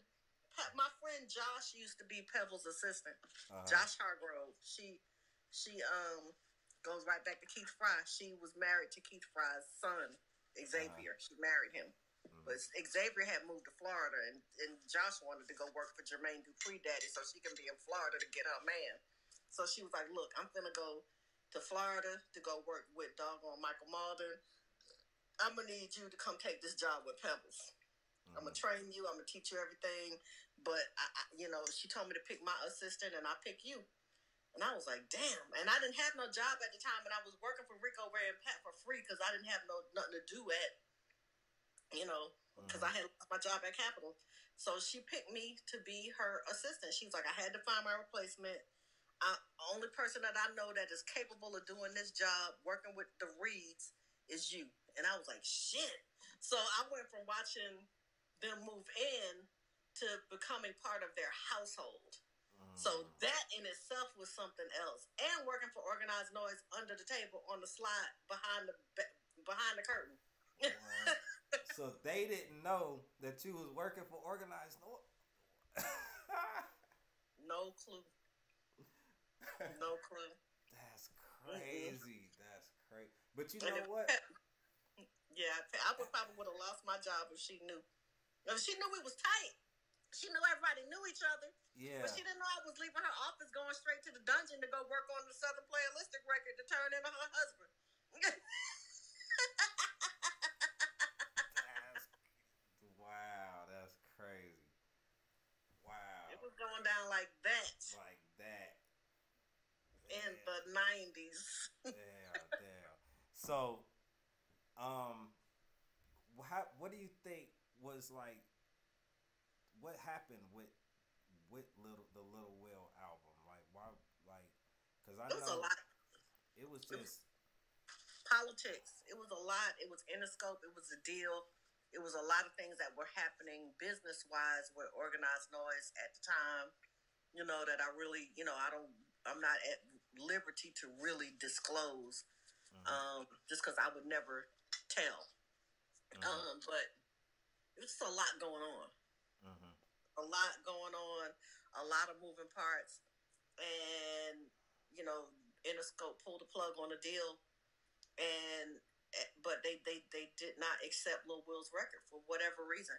my friend Josh used to be Pebbles' assistant. Uh-huh. Josh Hargrove. She she um goes right back to Keith Fry. She was married to Keith Fry's son, Xavier. She married him. Mm. But Xavier had moved to Florida, and, and Josh wanted to go work for Jermaine Dupri daddy so she can be in Florida to get her man. So she was like, Look, I'm going to go to Florida to go work with doggone Michael Mauldin. I'm going to need you to come take this job with Pebbles. I'm gonna mm. train you. I'm gonna teach you everything. But I, I, you know, she told me to pick my assistant, and I pick you. And I was like, damn. And I didn't have no job at the time, and I was working for Rico Ray and Pat for free because I didn't have no nothing to do at, you know, because I mm. had lost my job at Capitol. So she picked me to be her assistant. She was like, I had to find my replacement. I, only person that I know that is capable of doing this job, working with the Reids, is you. And I was like, shit. So I went from watching them move in to becoming part of their household. So mm. that in itself was something else. And working for Organized Noize under the table on the slide behind the behind the curtain. so they didn't know that you was working for Organized Noize. No clue. No clue. That's crazy. That's crazy. But you know what? Yeah, I would probably would have lost my job if she knew. If she knew it was tight. She knew everybody knew each other. Yeah. But she didn't know I was leaving her office going straight to the dungeon to go work on the Southern Playalistic record to turn into her husband. That's wow. That's crazy. Wow. it was going down like that like that. in the 90s. damn, damn. So, um, how, what do you think was like? What happened with with little the Lil Will album? Like, why? Like, because I It was a know lot. it was just Politics. It was a lot. It was Interscope. It was a deal. It was a lot of things that were happening business wise with Organized Noize at the time. You know, that I really, you know, I don't, I'm not at liberty to really disclose um, just because I would never tell. Um, but it's a lot going on. A lot going on, a lot of moving parts, and you know, Interscope pulled the plug on the deal, and but they they they did not accept Lil Will's record for whatever reason.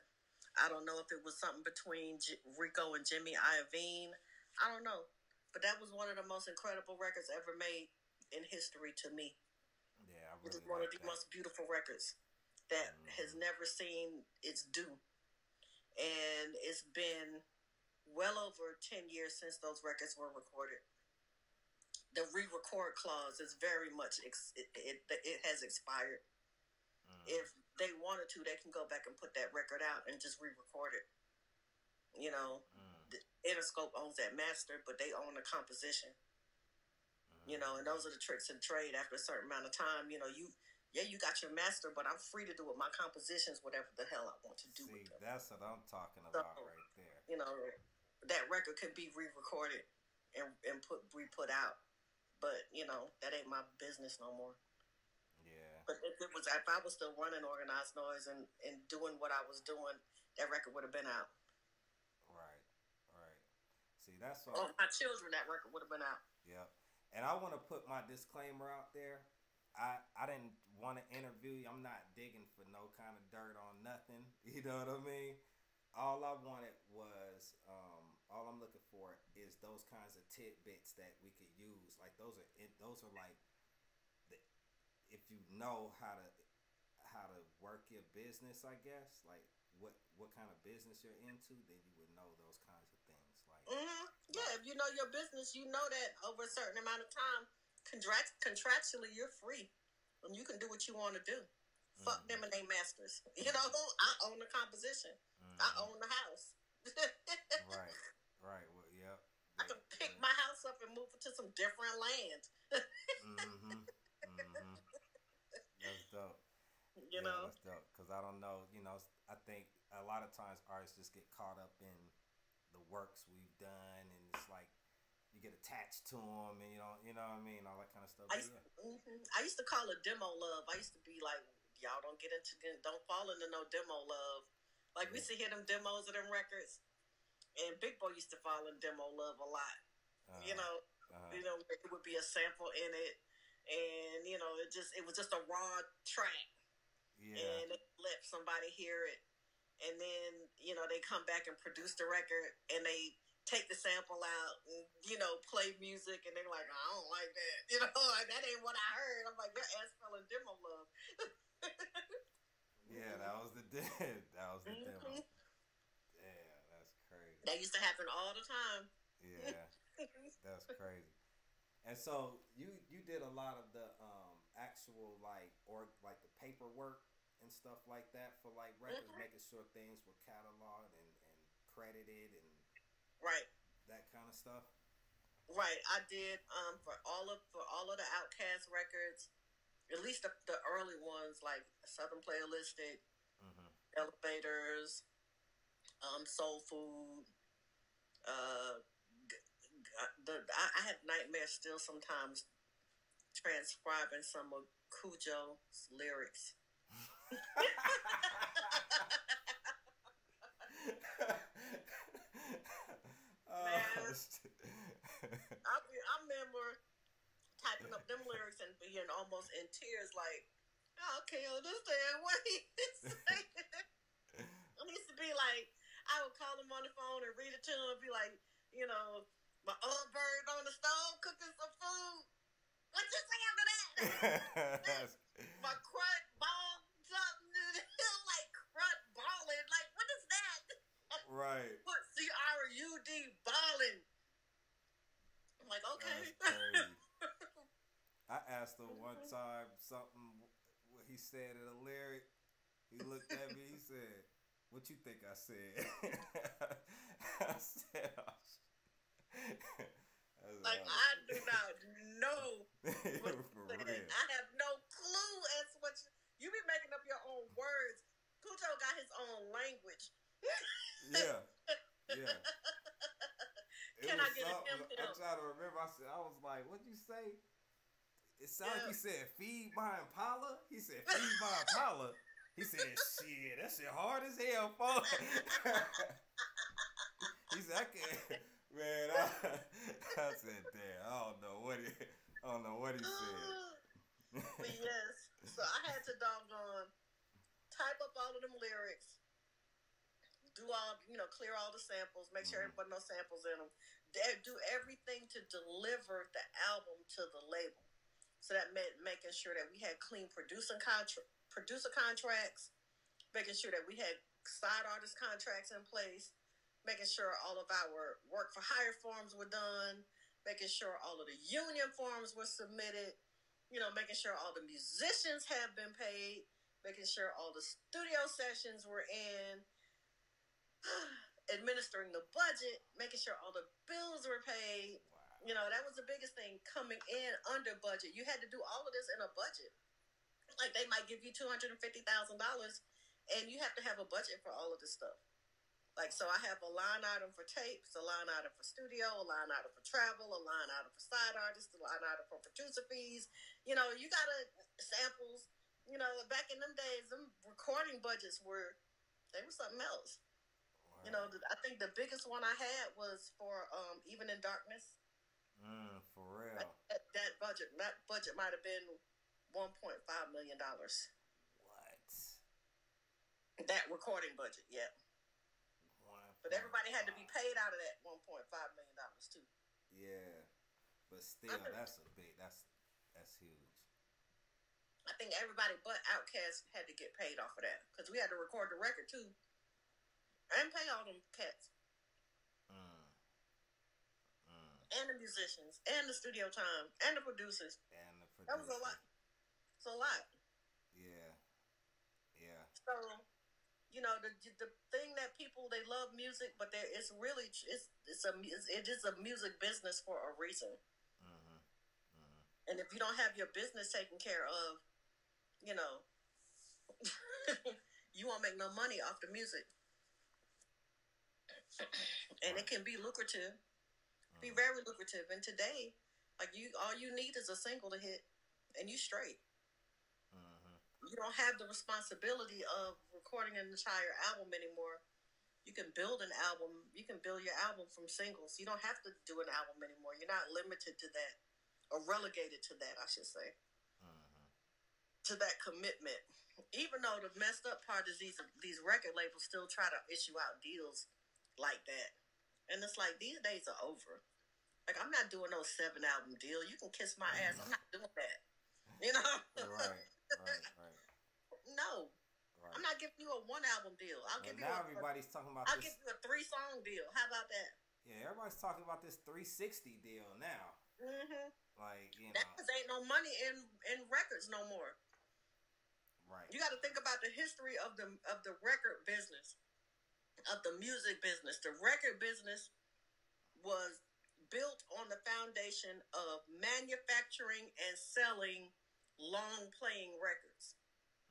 I don't know if it was something between J- Rico and Jimmy Iovine. I don't know, but that was one of the most incredible records ever made in history to me. yeah. I It was really one like of the that. most beautiful records. that has mm-hmm. never seen its due. And it's been well over 10 years since those records were recorded. The re record clause is very much, ex- it, it, it has expired. Mm. If they wanted to, they can go back and put that record out and just re record it. You know, mm. the Interscope owns that master, but they own the composition. You know, and those are the mm. tricks of the trade. After a certain amount of time, you know, you yeah, you got your master, but I'm free to do with my compositions whatever the hell I want to do See, with them. that's what I'm talking about So- right there. You know, that record could be re-recorded and and put re-put out, but you know that ain't my business no more. Yeah. But if it was, if I was still running Organized Noize and and doing what I was doing, that record would have been out. Right. Right. See, that's what. Oh, my children, that record would have been out. Yep. And I want to put my disclaimer out there. I, I didn't want to interview you. I'm not digging for no kind of dirt on nothing. You know what I mean? All I wanted was, um, all I'm looking for is those kinds of tidbits that we could use. Like those are, those are like, the, if you know how to, how to work your business, I guess. Like what, what kind of business you're into, then you would know those kinds of things. Like, hmm Yeah, if you know your business, you know that over a certain amount of time, contract contractually, you're free, and you can do what you want to do. Fuck mm-hmm. them and they masters. You know, mm-hmm. I own the composition. I mm-hmm. own the house. right. Well, yep. I can pick my house up and move to some different land. Mm-hmm. Mm-hmm. That's dope. You yeah, know, that's dope. Cause I don't know. You know, I think a lot of times artists just get caught up in the works we've done, and it's like you get attached to them, and you know, you know what I mean, all that kind of stuff. I used, yeah. mhm. I used to call it demo love. I used to be like, y'all don't get into, don't fall into no demo love. Like we used to hear them demos of them records, and Big Boi used to fall in demo love a lot. Uh, you know, uh-huh. you know, it would be a sample in it, and you know, it just it was just a raw track, yeah, and let somebody hear it, and then you know they come back and produce the record, and they take the sample out, and you know, play music, and they're like, I don't like that, you know, like that ain't what I heard. I'm like, your ass fell in demo love. yeah. That was the dead. That was the demo. Yeah, that's crazy. That used to happen all the time. Yeah, that's crazy. And so you you did a lot of the um actual like or like the paperwork and stuff like that for like records, Mhm. making sure things were cataloged and, and credited and Right. that kind of stuff. Right, I did um for all of for all of the OutKast records, at least the, the early ones like Southern Playalistic, Mm-hmm. Elevators, um, Soul Food. Uh, the I, I have nightmares still sometimes transcribing some of Khujo's lyrics. Oh, I I remember typing up them lyrics and being almost in tears, like oh, I can't understand what he's saying. it used to be like I would call him on the phone and read it to him and be like, you know, my old bird on the stove cooking some food. What you say after that? My crud ball something like crud balling. Like what is that? right. What C R U D balling? I'm like, okay. I asked him one time something. What he said in a lyric. He looked at me. He said, "What you think I said?" I said, oh, shit." I was Like like, I do not know. what you real. I have no clue as to what you, you be making up your own words. Khujo got his own language. Yeah. Yeah. Can I get a something- him I'm trying to remember. I said, I was like, "What'd you say?" It sounded like Yeah. you said, "Feed my Impala." He said, "Feed my Impala." He said, "Shit, that shit hard as hell, folks." he said, "I can't." Man, I, I said, "Damn, I don't know what he, I don't know what he said." but yes, so I had to doggone type up all of them lyrics, do all you know, clear all the samples, make sure mm-hmm. everybody no samples in them, do everything to deliver the album to the label. So that meant making sure that we had clean producing contra- producer contracts, making sure that we had side artist contracts in place, making sure all of our work for hire forms were done, making sure all of the union forms were submitted, you know, making sure all the musicians have been paid, making sure all the studio sessions were in, administering the budget, making sure all the bills were paid. You know, that was the biggest thing coming in under budget. You had to do all of this in a budget. Like they might give you two hundred and fifty thousand dollars, and you have to have a budget for all of this stuff. Like so, I have a line item for tapes, a line item for studio, a line item for travel, a line item for side artists, a line item for producer fees. You know, you gotta samples. You know, back in them days, them recording budgets were they were something else. You know, I think the biggest one I had was for um, Even in Darkness. Mm, for real. That, that budget, that budget might have been one point five million dollars. What? That recording budget, yeah. But everybody had to be paid out of that one point five million dollars too. Yeah, but still, that's a big. That's that's huge. I think everybody but Outkast had to get paid off of that because we had to record the record too, and pay all them cats Mm. Mm. and the musicians and the studio time and the producers. And the producers. That was a lot. It's a lot. Yeah. Yeah. So, you know, the the thing that people they love music, but there it's really it's it's a it's, it is a music business for a reason. Mm-hmm. And if you don't have your business taken care of, you know, you won't make no money off the music. and it can be lucrative, be very lucrative. And today, like you, all you need is a single to hit, and you straight. Mm-hmm. You don't have the responsibility of recording an entire album anymore. You can build an album. You can build your album from singles. You don't have to do an album anymore. You're not limited to that, or relegated to that, I should say Mm-hmm. to that commitment. Even though the messed up part is these these record labels still try to issue out deals like that, and it's like these days are over. Like I'm not doing no seven album deal. You can kiss my ass. I'm not doing that. You know? Right. Right. no, Right. I'm not giving you a one album deal. I'll Well, give you now a, everybody's talking about I'll this. give you a three song deal. How about that? Yeah, everybody's talking about this 360 deal now. Mm-hmm. Like you That know, ain't no money in in records no more. right? You got to think about the history of the of the record business, of the music business. The record business was built on the foundation of manufacturing and selling long playing records,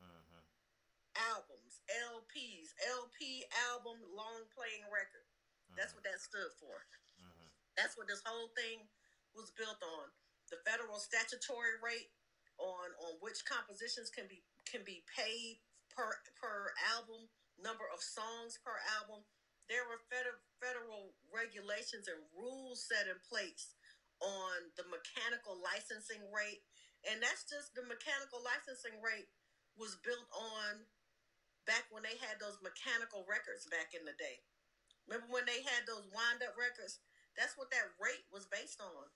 Mm-hmm. albums, LPs, LP album, long playing record. That's what that stood for. Mm-hmm. That's what this whole thing was built on. The federal statutory rate on on which compositions can be can be paid per per album, number of songs per album. There were federal federal regulations and rules set in place on the mechanical licensing rate, and that's just the mechanical licensing rate was built on back when they had those mechanical records back in the day. Remember when they had those wind up records? That's what that rate was based on.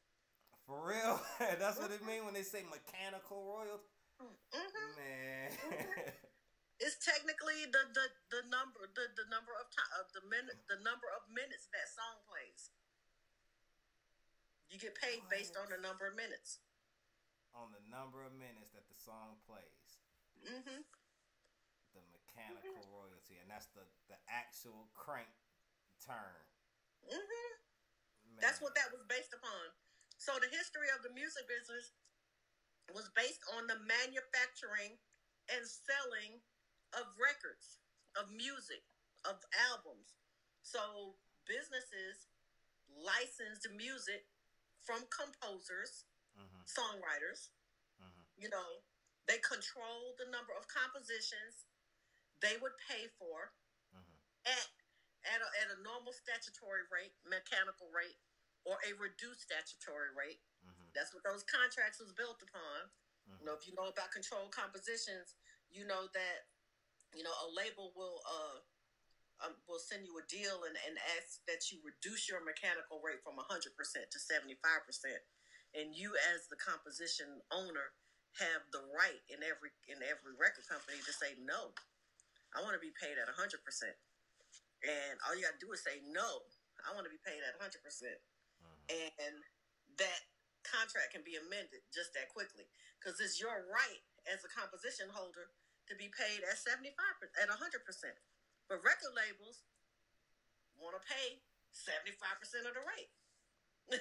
For real, that's what it mean when they say mechanical royalty. hmm Man, It's technically the, the, the number the, the number of time of the minute the number of minutes that song plays. You get paid based on the number of minutes. on the number of minutes that the song plays, hmm the mechanical royalty, and that's the the actual crank turn. hmm That's what that was based upon. So the history of the music business was based on the manufacturing and selling of records, of music, of albums. So businesses licensed music from composers, Mhm. songwriters. Mhm. You know, they controlled the number of compositions they would pay for Mhm. at at a, at a normal statutory rate, mechanical rate, or a reduced statutory rate. Mhm. That's what those contracts was built upon. Mhm. You know, if you know about controlled compositions, you know that you know a label will uh um, will send you a deal and, and ask that you reduce your mechanical rate from 100% to 75%. And you, as the composition owner, have the right in every in every record company to say no. I want to be paid at hundred percent, and all you got to do is say no. I want to be paid at hundred percent, mm-hmm. and that contract can be amended just that quickly because it's your right as a composition holder to be paid at seventy five at hundred percent. But record labels want to pay seventy five percent of the rate.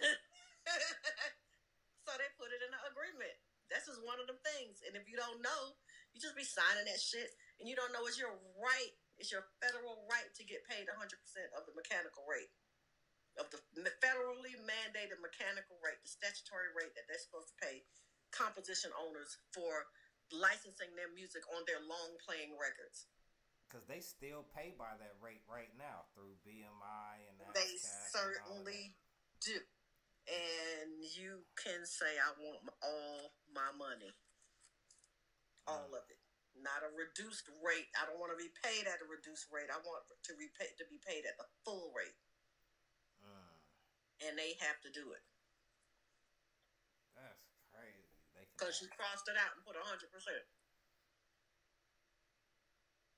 so they put it in an agreement. That's just one of them things. And if you don't know, you just be signing that shit, and you don't know it's your right. It's your federal right to get paid 100% of the mechanical rate, of the federally mandated mechanical rate, the statutory rate that they're supposed to pay composition owners for licensing their music on their long playing records. Because they still pay by that rate right now through BMI and They ASCAP and certainly do. And you can say, I want all my money. All of it. Not a reduced rate. I don't want to be paid at a reduced rate. I want to be paid, to be paid at the full rate. Mm, And they have to do it. that's crazy. Because you crossed it out and put 100%.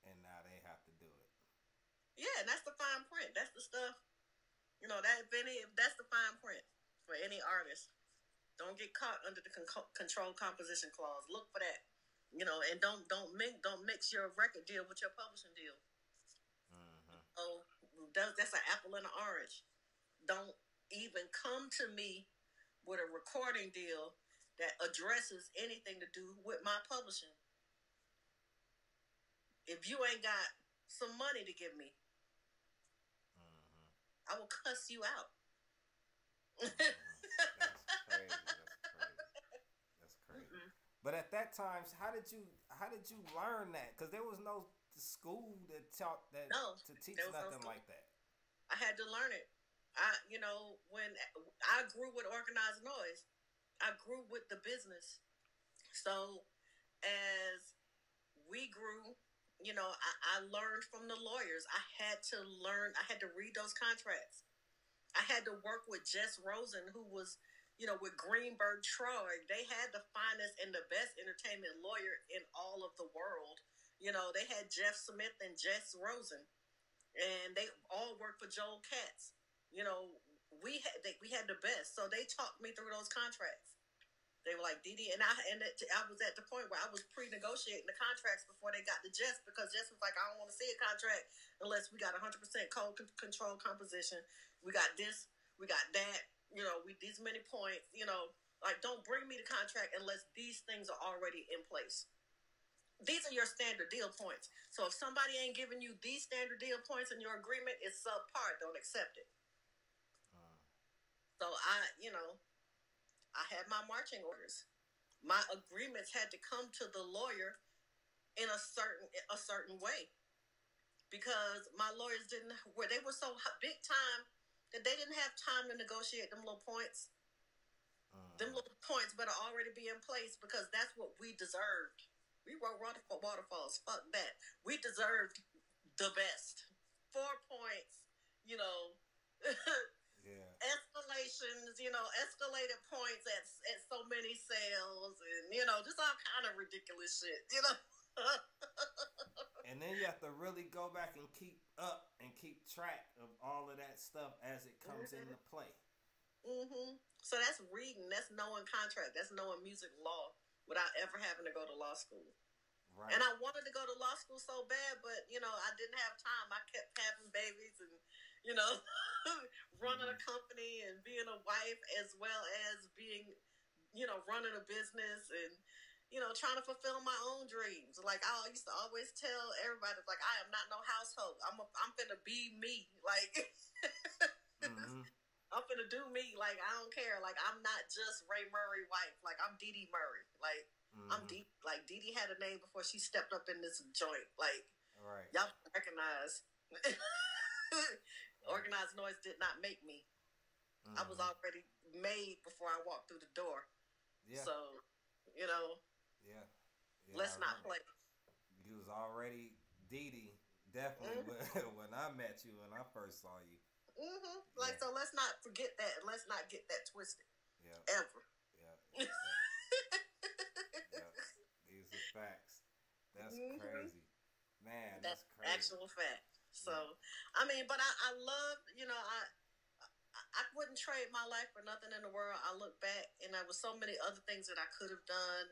and now they have to do it. Yeah, and that's the fine print. That's the stuff. You know that if any, if that's the fine print for any artist. Don't get caught under the con- control composition clause. Look for that. You know, and don't don't mix don't mix your record deal with your publishing deal. hmm Oh, that, that's an apple and an orange. Don't even come to me with a recording deal that addresses anything to do with my publishing. If you ain't got some money to give me, hmm I will cuss you out. That's crazy. That's crazy. That's crazy. But at that time, how did you how did you learn that? Because there was no school that taught that No, to teach was no nothing like that. I had to learn it. I, you know, when I grew with Organized Noize, I grew with the business. So as we grew, you know, I, I learned from the lawyers. I had to learn, I had to read those contracts. I had to work with Jess Rosen, who was, you know, with Greenberg Traurig. They had the finest and the best entertainment lawyer in all of the world. You know, they had Jeff Smith and Jess Rosen and they all worked for Joel Katz. You know, we had they, we had the best, so they talked me through those contracts. They were like Dee Dee, and I and it, I was at the point where I was pre-negotiating the contracts before they got to Jess because Jess was like, I don't want to see a contract unless we got 100 percent code con- control composition. We got this, we got that. You know, we these many points. You know, like don't bring me the contract unless these things are already in place these are your standard deal points. So if somebody ain't giving you these standard deal points in your agreement, it's subpar. Don't accept it. Uh. So I, you know, I had my marching orders. My agreements had to come to the lawyer in a certain a certain way because my lawyers didn't where they were so big time that they didn't have time to negotiate them little points. Them uh-huh. little points better already be in place because that's what we deserved. We wrote waterfall, waterfalls. Fuck that. We deserved the best. Four points. You know, Yeah. escalations. You know, escalated points at at so many sales, and you know, just all kind of ridiculous shit. You know. And then you have to really go back and keep up and keep track of all of that stuff as it comes Mhm. into play. Mm-hmm. So that's reading. That's knowing contract. That's knowing music law without ever having to go to law school. Right. And I wanted to go to law school so bad, but you know, I didn't have time. I kept having babies and, you know, running a company and being a wife as well as being, you know, running a business and, you know, trying to fulfill my own dreams. Like I used to always tell everybody, like I am not no household. I'm a, I'm finna be me. Like hmm I'm finna do me. Like I don't care. Like I'm not just Ray Murray wife. Like I'm Dee Dee Murray. Like I'm Mhm. Dee. Like Dee Dee had a name before she stepped up in this joint. Like Right. y'all recognize. Organized Noize did not make me. I was Mhm. already made before I walked through the door. Yeah. So, you know, yeah. Yeah, let's not play. You was already Dee Dee, definitely Mm-hmm. when, when I met you and I first saw you. hmm Like Yeah. so, let's not forget that. Let's not get that twisted Yeah. ever. Yeah. Yeah. yeah. That's Mhm. crazy, man. That's That's crazy. actual fact. So, I mean, but I, I love, you know, I, I I wouldn't trade my life for nothing in the world. I look back, and there was so many other things that I could have done.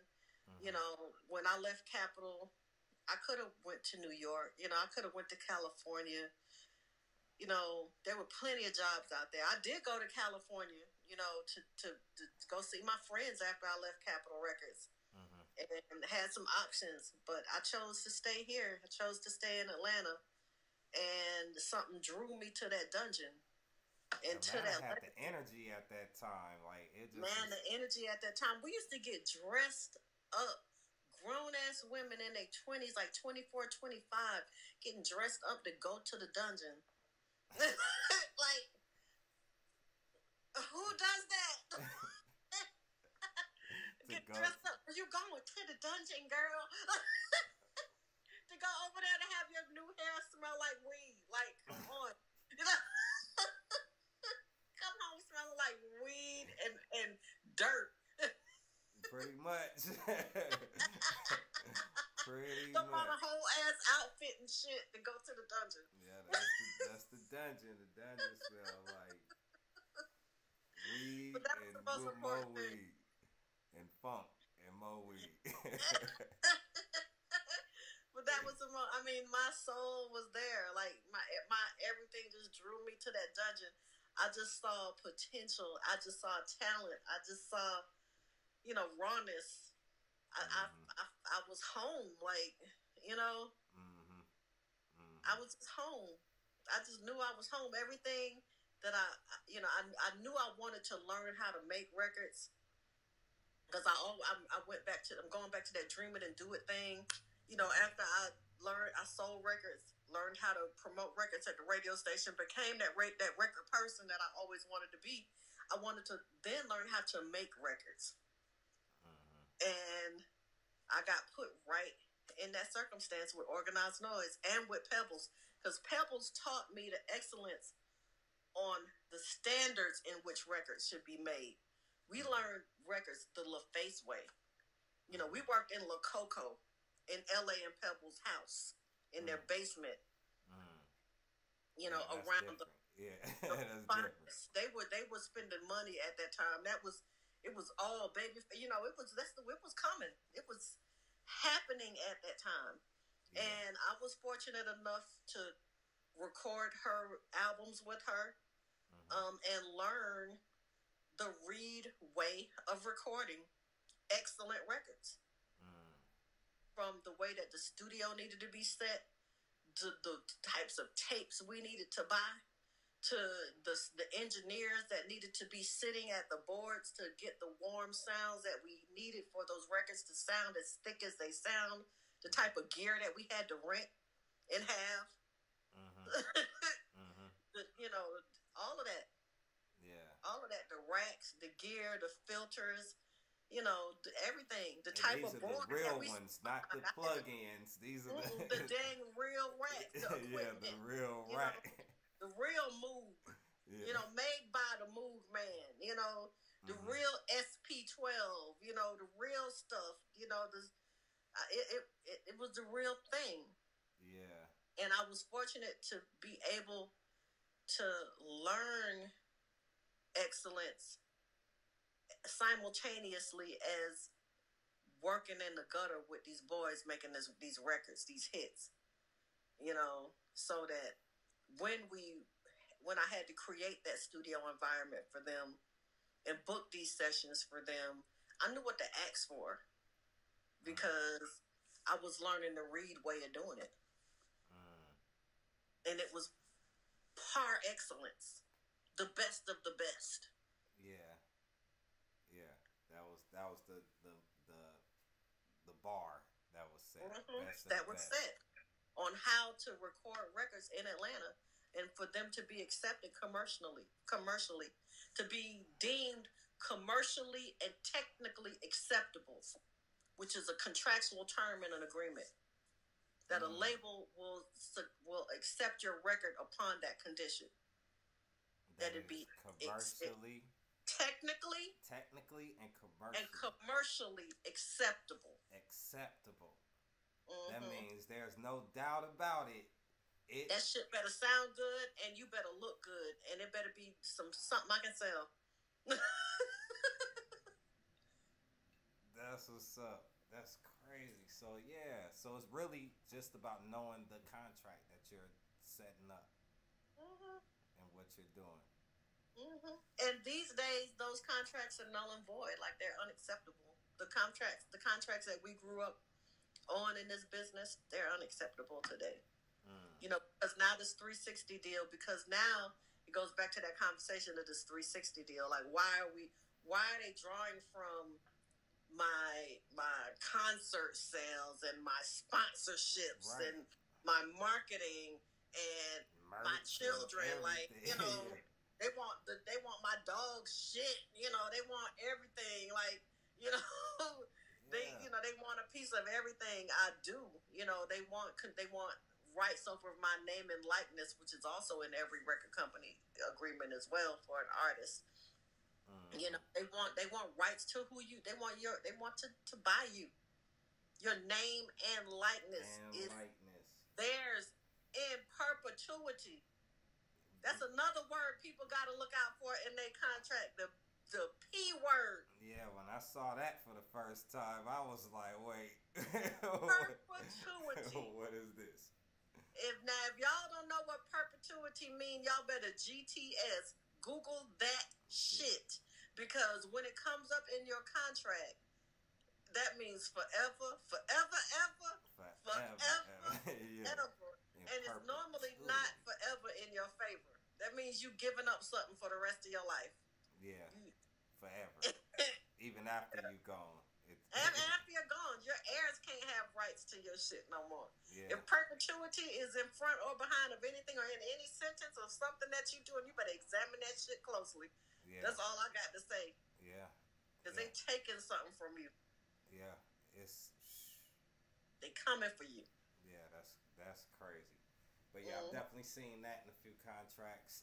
Mm-hmm. You know, when I left Capitol, I could have went to New York. You know, I could have went to California. You know, there were plenty of jobs out there. I did go to California. You know, to to, to go see my friends after I left Capitol Records and had some options, but I chose to stay here. I chose to stay in Atlanta, and something drew me to that dungeon and to that had the energy at that time. Like it just man. was- The energy at that time, we used to get dressed up. Grown ass women in their 20s, like 24, 25, getting dressed up to go to the dungeon. like, who does that? Get go. dressed up. Are you going to the dungeon, girl? to go over there to have your new hair smell like weed. Like, come on. Come home smelling like weed and, and dirt. Pretty much. Pretty Don't want a much. whole ass outfit and shit to go to the dungeon. Yeah, that's the, that's the dungeon. The dungeon smell like weed But that's the and most more, thing. weed and funk and more weed. But that was the mo- I mean, my soul was there. Like my my everything just drew me to that dungeon. I just saw potential. I just saw talent. I just saw, you know, rawness. I I, I, I was home. Like you know, hmm I was just home. I just knew I was home. Everything that I, you know, I, I knew I wanted to learn how to make records because I, I I went back to I'm going back to that dream it and do it thing. You know, after I learned I sold records, learned how to promote records at the radio station, became that rate that record person that I always wanted to be. I wanted to then learn how to make records, and I got put right in that circumstance with Organized Noize and with Pebbles because Pebbles taught me the excellence on the standards in which records should be made. We learned records the LaFace way. You know, we worked in La Coco in LA in Pebbles' house in their basement. You know, That's around the. Yeah, the. They were they were spending money at that time. That was it was all baby. You know, it was that's the it was coming. It was happening at that time, and I was fortunate enough to record her albums with her, um, and learn the Reid way of recording excellent records. From the way that the studio needed to be set, to the types of tapes we needed to buy, to the the engineers that needed to be sitting at the boards to get the warm sounds that we needed for those records to sound as thick as they sound, the type of gear that we had to rent and have, mm-hmm. mm-hmm. the, you know, all of that, Yeah. all of that, the racks, the gear, the filters, you know, the, everything, the And type these of are the real that we ones, not the plug-ins. These are the, the dang real racks. the yeah, the real you know. The real move. Yeah. you know, made by the move Man, you know, the Mhm. real SP12, you know, the real stuff, you know, the, uh, it, it, it, it was the real thing. yeah. And I was fortunate to be able to learn excellence simultaneously as working in the gutter with these boys making this, these records, these hits, you know, so that when we when I had to create that studio environment for them and book these sessions for them, I knew what to ask for because I was learning the Reid way of doing it. And it was par excellence, the best of the best. Yeah, yeah. That was that was the the the, the bar that was set. Mhm. That was set on how to record records in Atlanta and for them to be accepted commercially, commercially, to be deemed commercially and technically acceptable, which is a contractual term in an agreement that a mm. label will will accept your record upon that condition. That That'd be is commercially, Technically technically, and commercially and commercially acceptable. acceptable. That Mhm. means there's no doubt about it. It That shit better sound good, and you better look good, and it better be some something I can sell. That's what's up. That's crazy. So yeah, so it's really just about knowing the contract that you're setting up Mhm. and what you're doing. hmm And these days, those contracts are null and void. Like they're unacceptable. The contracts, the contracts that we grew up on in this business, they're unacceptable today. Mm. You know, because now this 360 deal. Because now it goes back to that conversation of this 360 deal. Like, why are we? Why are they drawing from my my concert sales and my sponsorships Right. and my marketing and my Merch children? Like, you know. They want the they want my dog shit. You know, they want everything. Like, you know, they Yeah. you know they want a piece of everything I do. You know, they want they want rights over my name and likeness, which is also in every record company agreement as well for an artist. Mm. You know, they want they want rights to who you they want your they want to to buy you. Your name and likeness and is likeness. theirs in perpetuity. That's another word people got to look out for in their contract. The the p word, Yeah, when I saw that for the first time, I was like, wait. perpetuity. what is this? if now if y'all don't know what perpetuity mean, y'all better GTS Google that shit because when it comes up in your contract, that means forever, forever, ever, Forever. Forever, yeah. ever. In and it's normally not forever in your favor. That means you giving up something for the rest of your life. Yeah. Forever. Even after you gone. It, And after you're gone, your heirs can't have rights to your shit no more. yeah. If perpetuity is in front or behind of anything or in any sentence or something that you do, and you better examine that shit closely. Yeah. That's all I got to say. Yeah. Because Yeah. they taking something from you. Yeah. It's. They coming for you. Yeah, that's that's crazy. But yeah, I've Mhm. definitely seen that in a few contracts.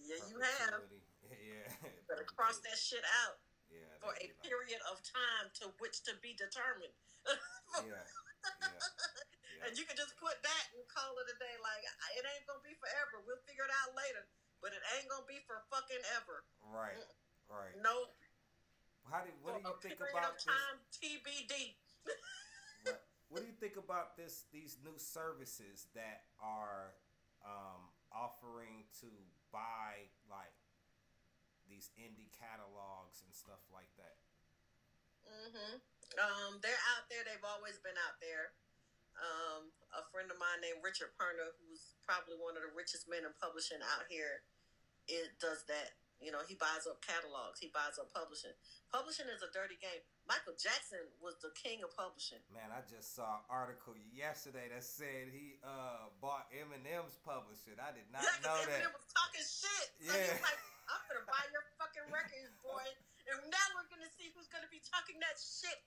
Yeah, you have. Yeah. Better cross that shit out Yeah. for a period of time to which to be determined. Yeah. Yeah. yeah. And you can just put that and call it a day. Like, it ain't going to be forever. We'll figure it out later. But it ain't going to be for fucking ever. Right. Right. No. How do what do you think about this? time, TBD. What, what do you think about this? These new services that are um, offering to buy like these indie catalogs and stuff like that. hmm Um, they're out there. They've always been out there. Um, a friend of mine named Richard Perner, who's probably one of the richest men in publishing out here, it does that. You know, he buys up catalogs. He buys up publishing. Publishing is a dirty game. Michael Jackson was the king of publishing. Man, I just saw an article yesterday that said he uh, bought Eminem's publishing. I did not yeah, know Eminem that. was talking shit. So Yeah. he's like, I'm gonna buy your fucking records, boy. And now we're gonna see who's gonna be talking that shit.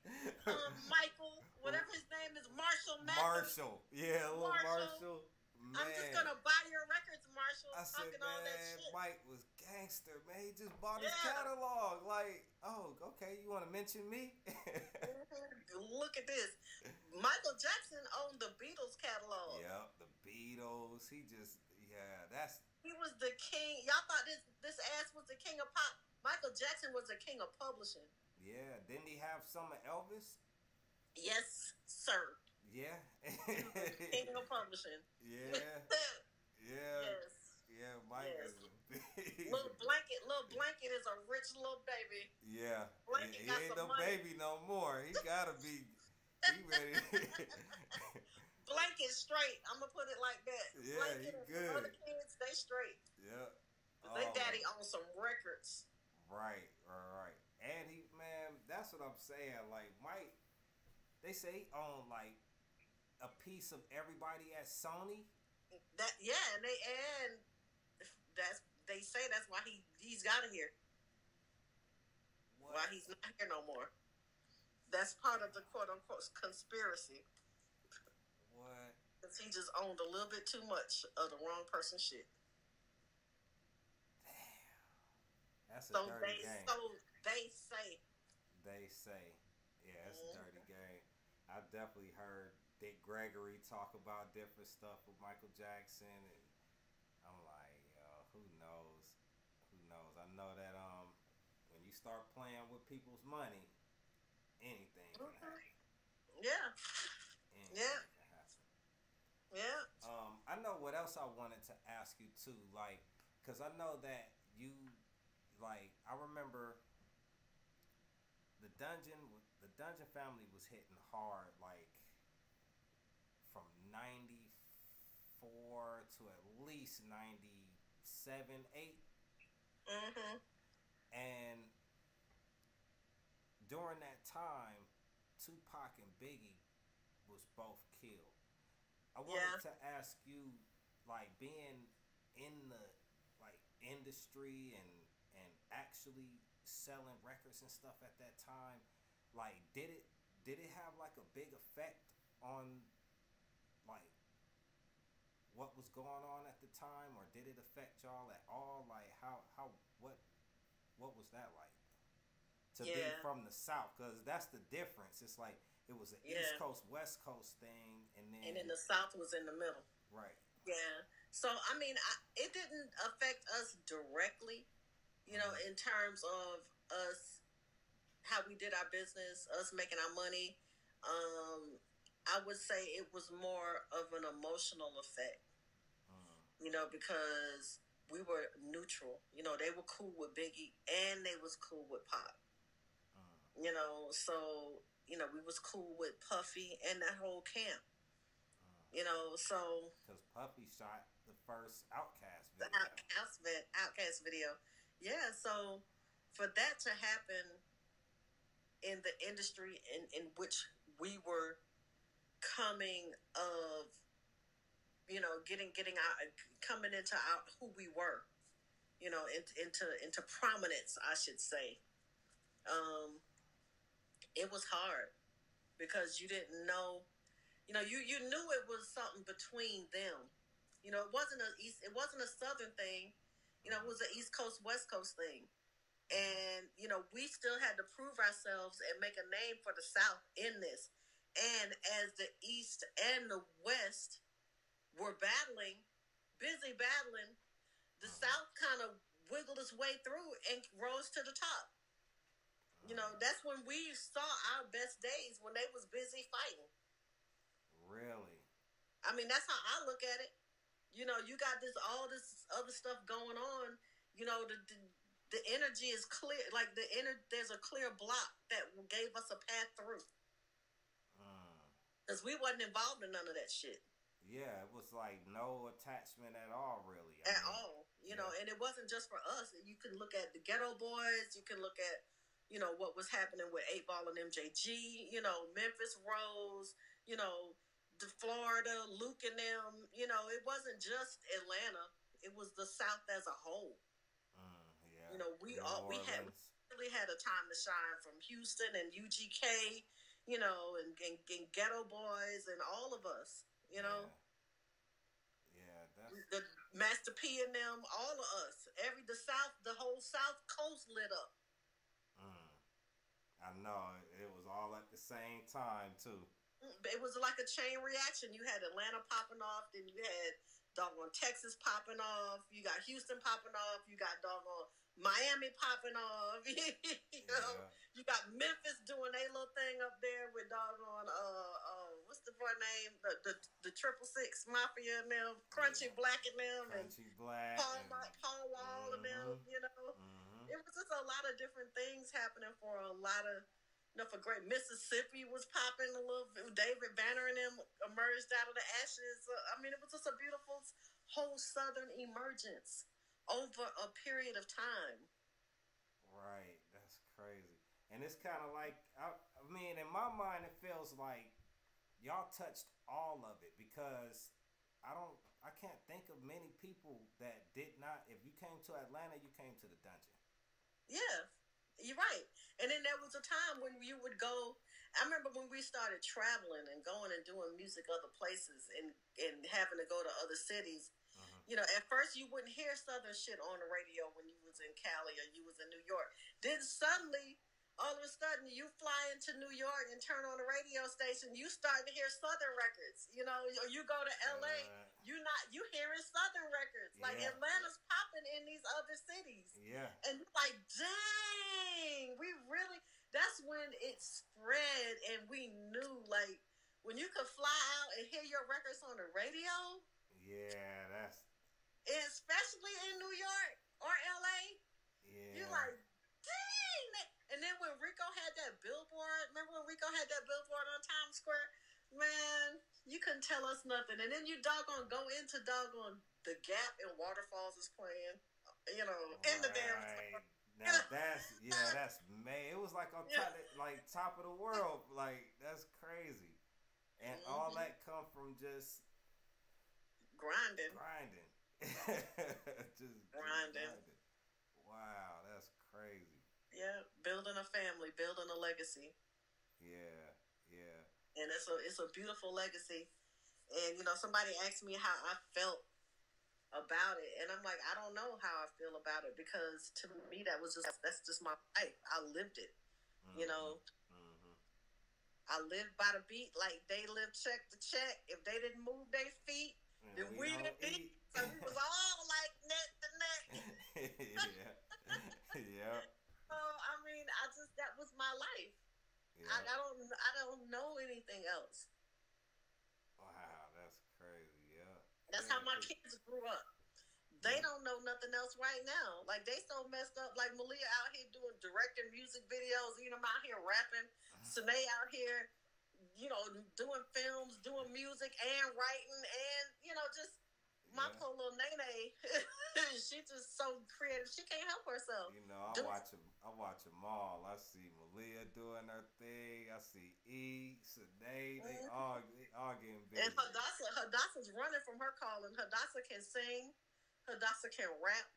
Um, Michael, whatever his name is, Marshall. Marshall, yeah, little Marshall. Marshall. Man, I'm just gonna buy your records, Marshall. I said, talking all that man, shit. Mike was gangster, man. He just bought his catalog. Like, oh, okay, you want to mention me? Look at this. Michael Jackson owned the Beatles catalog. yep, the Beatles. He just, yeah, that's He was the king. Y'all thought this this ass was the king of pop. Michael Jackson was the king of publishing. yeah. Didn't he have some of Elvis? Yes, sir. Yeah, King of publishing. yeah, yeah, yes. yeah. Mike Yes. is Little blanket, little blanket is a rich little baby. yeah. Blanket he got ain't no money. baby no more. He gotta be. He ready. Blanket straight. I'm gonna put it like that. Yeah, blanket he good. Other kids, they straight. yeah. They Oh, daddy owns some records. Right, right, right. And he, man, that's what I'm saying. Like Mike, they say he owned like a piece of everybody at Sony. That yeah, and they and that's they say that's why he he's got it here. What? Why he's not here no more. That's part of the quote unquote conspiracy. What? Because he just owned a little bit too much of the wrong person shit. Damn. That's a So dirty they game. so they say. they say, yeah, it's Mhm. a dirty game. I definitely heard Dick Gregory talk about different stuff with Michael Jackson, and I'm like, yo, who knows? Who Know that um, when you start playing with people's money, anything can happen. Yeah, Anything Yeah. yeah. Um, I know what else I wanted to ask you too, like, cause I know that you, like, I remember the dungeon, the dungeon family was hitting hard, like, from '94 to at least '97, eight, Mm-hmm. and during that time, Tupac and Biggie was both killed. I wanted Yeah. to ask you, like being in the like industry and and actually selling records and stuff at that time, like did it did it have like a big effect on what was going on at the time or did it affect y'all at all? Like how how what what was that like? To be from the south because that's the difference. It's like it was an east coast west coast thing and then And then the South was in the middle. right. Yeah. So I mean, I, it didn't affect us directly, you know, in terms of us how we did our business, us making our money. Um, I would say it was more of an emotional effect, you know, because we were neutral. You know, they were cool with Biggie and they was cool with Pop. Mm. You know, so you know we was cool with Puffy and that whole camp. Mm. You know, so because Puffy shot the first OutKast the video OutKast OutKast video yeah so for that to happen in the industry in, in which we were coming of you know getting getting out coming into our who we were you know in, into into prominence i should say um it was hard because you didn't know you know you you knew it was something between them you know, it wasn't a east. It wasn't a southern thing. You know, it was an East Coast West Coast thing, and you know, we still had to prove ourselves and make a name for the South in this. And as the East and the West were battling, busy battling, the South kind of wiggled its way through and rose to the top. You know, that's when we saw our best days when they was busy fighting. really I mean, that's how I look at it. You know, you got this all this other stuff going on. You know, the the, the energy is clear. Like the inner, there's a clear block that gave us a path through. Mm. Because we wasn't involved in none of that shit yeah it was like no attachment at all really I at mean, all. You know, and it wasn't just for us. You can look at the Geto Boys. You can look at, you know, what was happening with Eight Ball and MJG. You know, Memphis Rose. You know, the Florida, Luke and them. You know, it wasn't just Atlanta. It was the South as a whole. Mm, yeah You know, we New all we had Orleans. really had a time to shine from Houston and UGK, you know, and, and, and Geto Boys and all of us, you know, yeah, yeah that's the Master P and them, all of us, every the South, the whole South Coast lit up. mm. i know it was all at the same time too It was like a chain reaction. You had Atlanta popping off, then you had doggone Texas popping off. You got Houston popping off. You got doggone Miami popping off. you know, Yeah. you got Memphis doing their little thing up there with doggone uh uh the boy name the the, the triple six mafia and them, Crunchy. Black and them, Crunchy Black and Paul and- Paul Wall and them. Mhm. You know, Mhm. it was just a lot of different things happening for a lot of you know for great Mississippi was popping a little David Banner and them emerged out of the ashes Uh, I mean it was just a beautiful whole southern emergence over a period of time Right, that's crazy. And it's kind of like, I, I mean, in my mind, it feels like y'all touched all of it because I don't, I can't think of many people that did not. If you came to Atlanta, you came to the dungeon. yeah you're right and then there was a time when you would go I remember when we started traveling and going and doing music other places and and having to go to other cities mm-hmm. you know, at first you wouldn't hear Southern shit on the radio when you was in Cali or you was in New York. Then suddenly, all of a sudden you fly into New York and turn on the radio station, you start to hear Southern records. You know, or you go to LA, Right. you not you hearing Southern records. Like Yeah. Atlanta's popping in these other cities. Yeah. And like, dang, we really that's when it spread and we knew like when you could fly out and hear your records on the radio, Yeah, that's especially in New York or LA, yeah. you're like, And then when Rico had that billboard, remember when Rico had that billboard on Times Square? Man, you couldn't tell us nothing. And then you doggone go into doggone the Gap and Waterfalls is playing, you know, in the damn Now that's yeah, that's man. It was like on Yeah. top, like top of the world. Like that's crazy, and all Mhm. that come from just grinding. grinding, just just Grinding. Wow, that's crazy. Yeah, building a family, building a legacy. Yeah, yeah. and it's a it's a beautiful legacy. And you know, somebody asked me how I felt about it, and I'm like, I don't know how I feel about it because to me that was just that's just my life. I lived it. You know, hmm I lived by the beat like they lived check to check. If they didn't move their feet, then we, don't didn't eat. eat. So we was all like neck to neck. yeah, yeah, So I mean, I just that was my life. yeah. I, I don't I don't know anything else. Wow, that's crazy. Yeah. That's how my kids grew up. They Yeah. don't know nothing else right now. Like they so messed up. Like Malia out here doing directing music videos. You know, I'm out here rapping. Uh-huh. Sine out here, you know, doing films, doing music and writing, and you know, just my Yeah. poor little Nene. she just so creative. She can't help herself. You know, I Do- watch them. I watch them all. I see Malia doing her thing. I see E, Sade. They Mhm. all, they all getting busy. And Hadassah, Hadassah's running from her calling. Hadassah can sing. Hadassah can rap.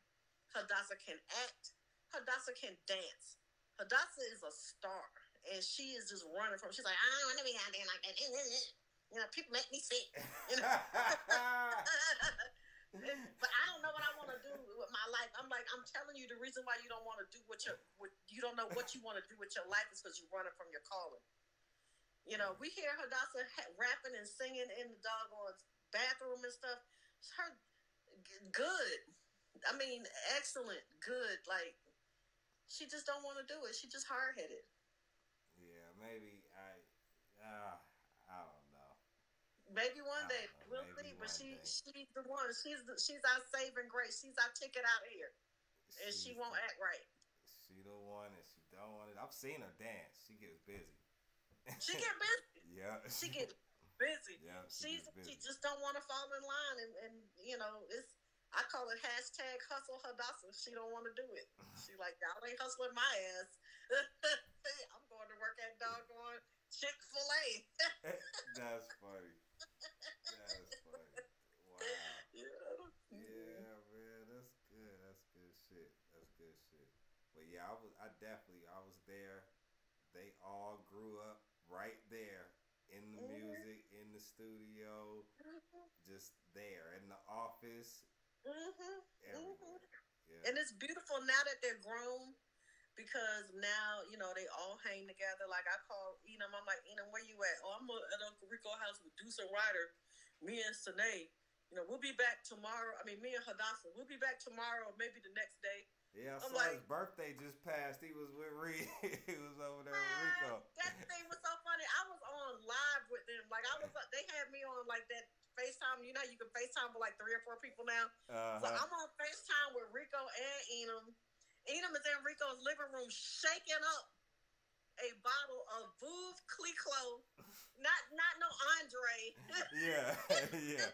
Hadassah can act. Hadassah can dance. Hadassah is a star, and she is just running from. She's like, I don't want to be out there like that. You know, people make me sick. You know. but I don't know what I want to do with my life. I'm like, I'm telling you, the reason why you don't want to do what you what you don't know what you want to do with your life is because you're running from your calling. You know, we hear Hadassah ha- rapping and singing in the doggone bathroom and stuff. Her g- good. I mean, excellent, good. Like she just don't want to do it. She just hard headed. yeah, maybe I. Uh, I don't know. Maybe one oh, day don't we'll see. But she day. she's the one. She's the, she's our saving grace. She's our ticket out here, and she won't the- act right. She the one, and she don't want it. I've seen her dance. She gets busy. She get busy. yeah. She get busy. Yeah, she She's busy. she just don't want to fall in line, and, and you know it's. I call it hashtag hustle Hadassah. She don't want to do it. She like y'all ain't hustling my ass. I'm going to work at doggone Chick Fil A. That's funny. That's funny. Wow. yeah. Yeah, man, that's good. That's good shit. That's good shit. But yeah, I was, I definitely, I was there. They all grew up right there in the Mhm. music, in the studio, just there in the office. Mm-hmm. Everywhere. Yeah. And it's beautiful now that they're grown because now, you know, they all hang together. Like I call Enum, I'm like, Enum, where you at? Oh, I'm at Uncle Rico house with Deuce and Ryder, me and Sine. You know, we'll be back tomorrow. I mean, me and Hadassah, we'll be back tomorrow or maybe the next day. Yeah, I I'm saw like- his birthday just passed. He was with Reed. he was over there with Man, Rico. that thing was so funny. I was on live with them. Like I was, they had me on like that FaceTime. You know, you can FaceTime with like three or four people now. Uh-huh. So I'm on FaceTime with Rico and Enum. Enum is in Rico's living room shaking up a bottle of Veuve Clicquot. Not not no Andre. yeah, yeah.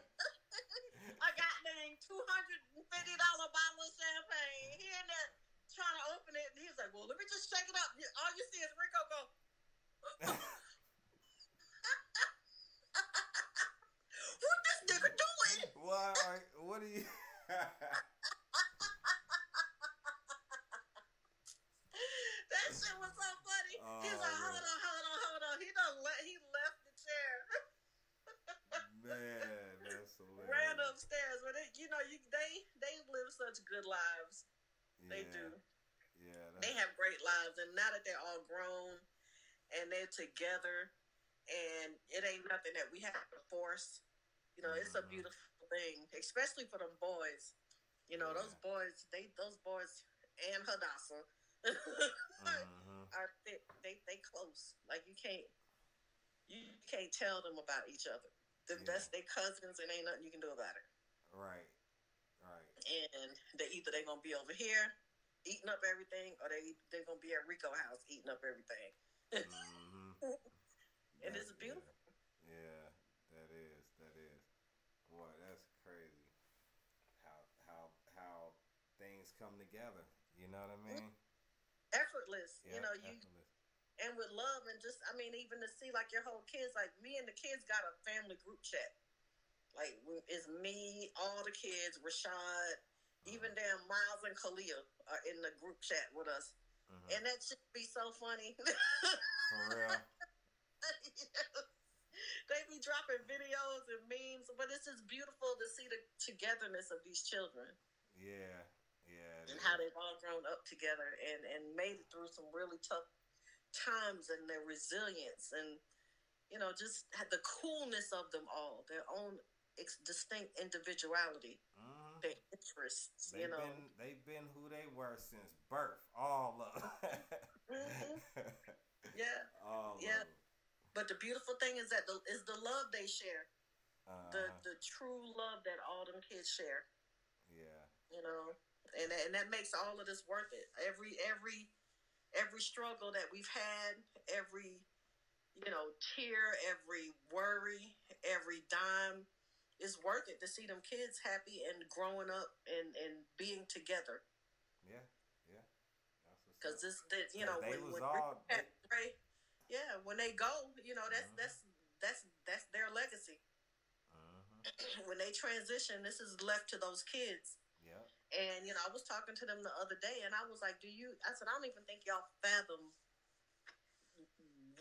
a goddamn two hundred fifty dollar bottle of champagne. He in there trying to open it, and he's like, "Well, let me just shake it up." All you see is Rico go. what this nigga doing? Why? Are, what are you? That shit was so funny. Oh, He's like, hold yeah. on, hold on, hold on. He done let he left the chair, Man, that's hilarious. ran upstairs. But it, you know, you they they live such good lives. They Yeah, do. Yeah. they That's, have great lives, and now that they're all grown and they're together, and it ain't nothing that we have to force. You know, it's a Mhm. beautiful thing, especially for them boys. You know, those Yeah. boys, they those boys and Hadassah are they, they they close. Like you can't you can't tell them about each other. Them Yeah. That's their cousins, and ain't nothing you can do about it. Right. Right. And they either they gonna be over here eating up everything, or they they gonna be at Rico house eating up everything. hmm And it's beautiful. Yeah, that is. That is. Boy, that's crazy. How how how things come together. You know what I mean? Effortless, Yeah. you know. You effortless. and with love and just I mean even to see like your whole kids like me and the kids got a family group chat. Like it's me, all the kids, Rashad, even damn Miles and Kalia are in the group chat with us, Mhm. and that should be so funny. For real. they be dropping videos and memes, but it's just beautiful to see the togetherness of these children Yeah. Yeah. and how they've all grown up together and and made it through some really tough times and their resilience and you know just had the coolness of them all their own ex- distinct individuality Mhm. their interests They've you know been they've been who they were since birth. All of them. Mhm. yeah all Yeah. of but the beautiful thing is that the, is the love they share the Uh-huh. the true love that all them kids share Yeah. you know and and that makes all of this worth it every every every struggle that we've had every you know tear every worry every dime is worth it to see them kids happy and growing up and and being together Yeah. Yeah. Because this that you know they when, when all- Rick- Ray- yeah when they go you know that's Mhm. that's that's that's their legacy Mhm. when they transition this is left to those kids. And you know, I was talking to them the other day, and I was like, "Do you?" I said, "I don't even think y'all fathom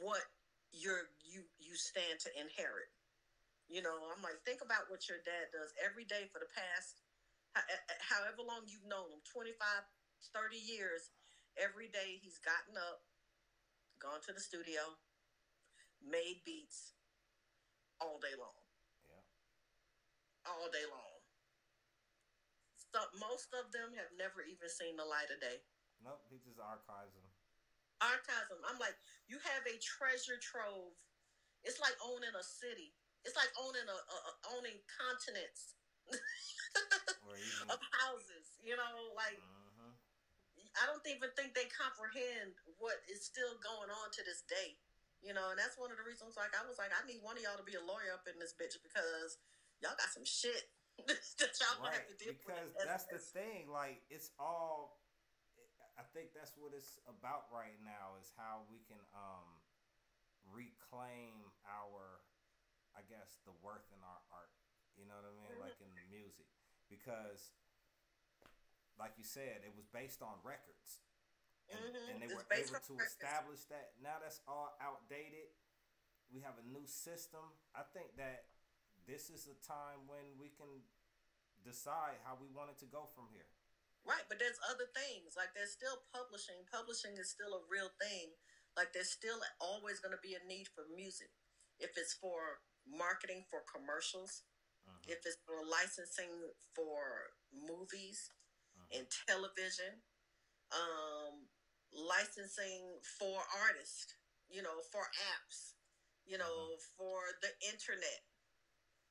what you're you you stand to inherit." You know, I'm like, think about what your dad does every day for the past, eh, eh, however long you've known him 25, 30 years. Every day he's gotten up, gone to the studio, made beats all day long Yeah. all day long. Most of them have never even seen the light of day. Nope. He just archives them. Archives them. I'm like, you have a treasure trove. It's like owning a city. It's like owning a, a, a owning continents of houses. You know, like hmm I don't even think they comprehend what is still going on to this day. You know, and that's one of the reasons. Like I was like, I need one of y'all to be a lawyer up in this bitch because y'all got some shit that y'all gonna have to Right. deal Because with. that's the thing. Like it's all. I think that's what it's about right now is how we can um reclaim our, I guess, the worth in our art. You know what I mean? Like in the music, because, like you said, it was based on records, and, Mhm. and they It's were able to records. establish that. Now that's all outdated. We have a new system. I think that this is a time when we can decide how we want it to go from here. Right, but there's other things. Like there's still publishing. Publishing is still a real thing. Like there's still always going to be a need for music. If it's for marketing for commercials, uh-huh. if it's for licensing for movies uh-huh. and television, um, licensing for artists, you know, for apps, you know, uh-huh. for the internet.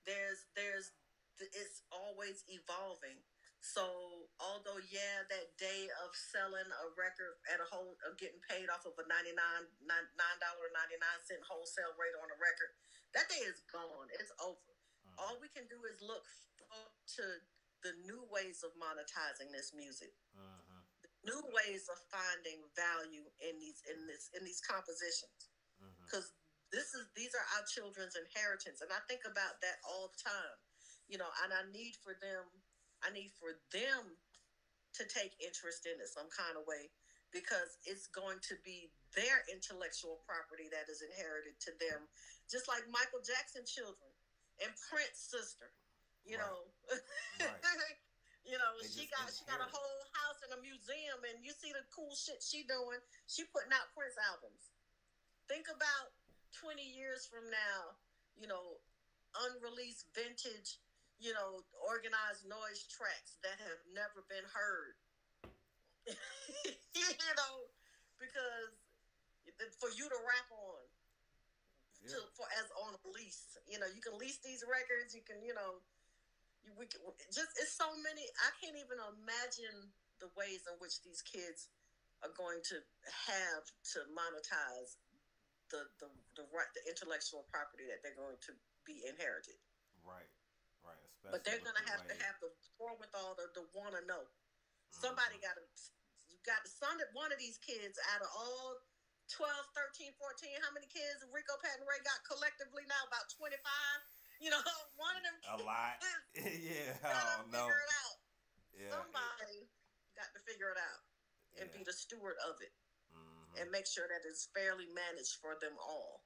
There's there's it's always evolving. So although yeah, that day of selling a record at a whole of getting paid off of a ninety nine nine dollar ninety nine cent wholesale rate on a record, that day is gone. It's over. Mm. All we can do is look to the new ways of monetizing this music, mm-hmm. new ways of finding value in these in this in these compositions, mm-hmm. because this is these are our children's inheritance, and I think about that all the time. You know, and I need for them, I need for them to take interest in it some kind of way because it's going to be their intellectual property that is inherited to them, just like Michael Jackson children and Prince sister. You Right. know, Right. You know, They she got she got a whole house and a museum, and you see the cool shit she doing. She putting out Prince albums. Think about twenty years from now, you know, unreleased vintage, you know, Organized Noize tracks that have never been heard. you know, because for you to rap on to, for as on a lease. You know, you can lease these records. You can, you know, you, we can, just it's so many. I can't even imagine the ways in which these kids are going to have to monetize the the the right the intellectual property that they're going to be inherited. Right. Right. Especially But they're gonna the have to have the wherewithal to, to want to know. Somebody Mhm. got to, you got to, some one of these kids out of all 12, 13, 14, how many kids Rico Pat and Ray got collectively now? About 25? You know, one of them a lot. yeah. I gotta don't know. figure it out. Yeah. Somebody got to figure it out and be the steward of it Mhm. and make sure that it's fairly managed for them all.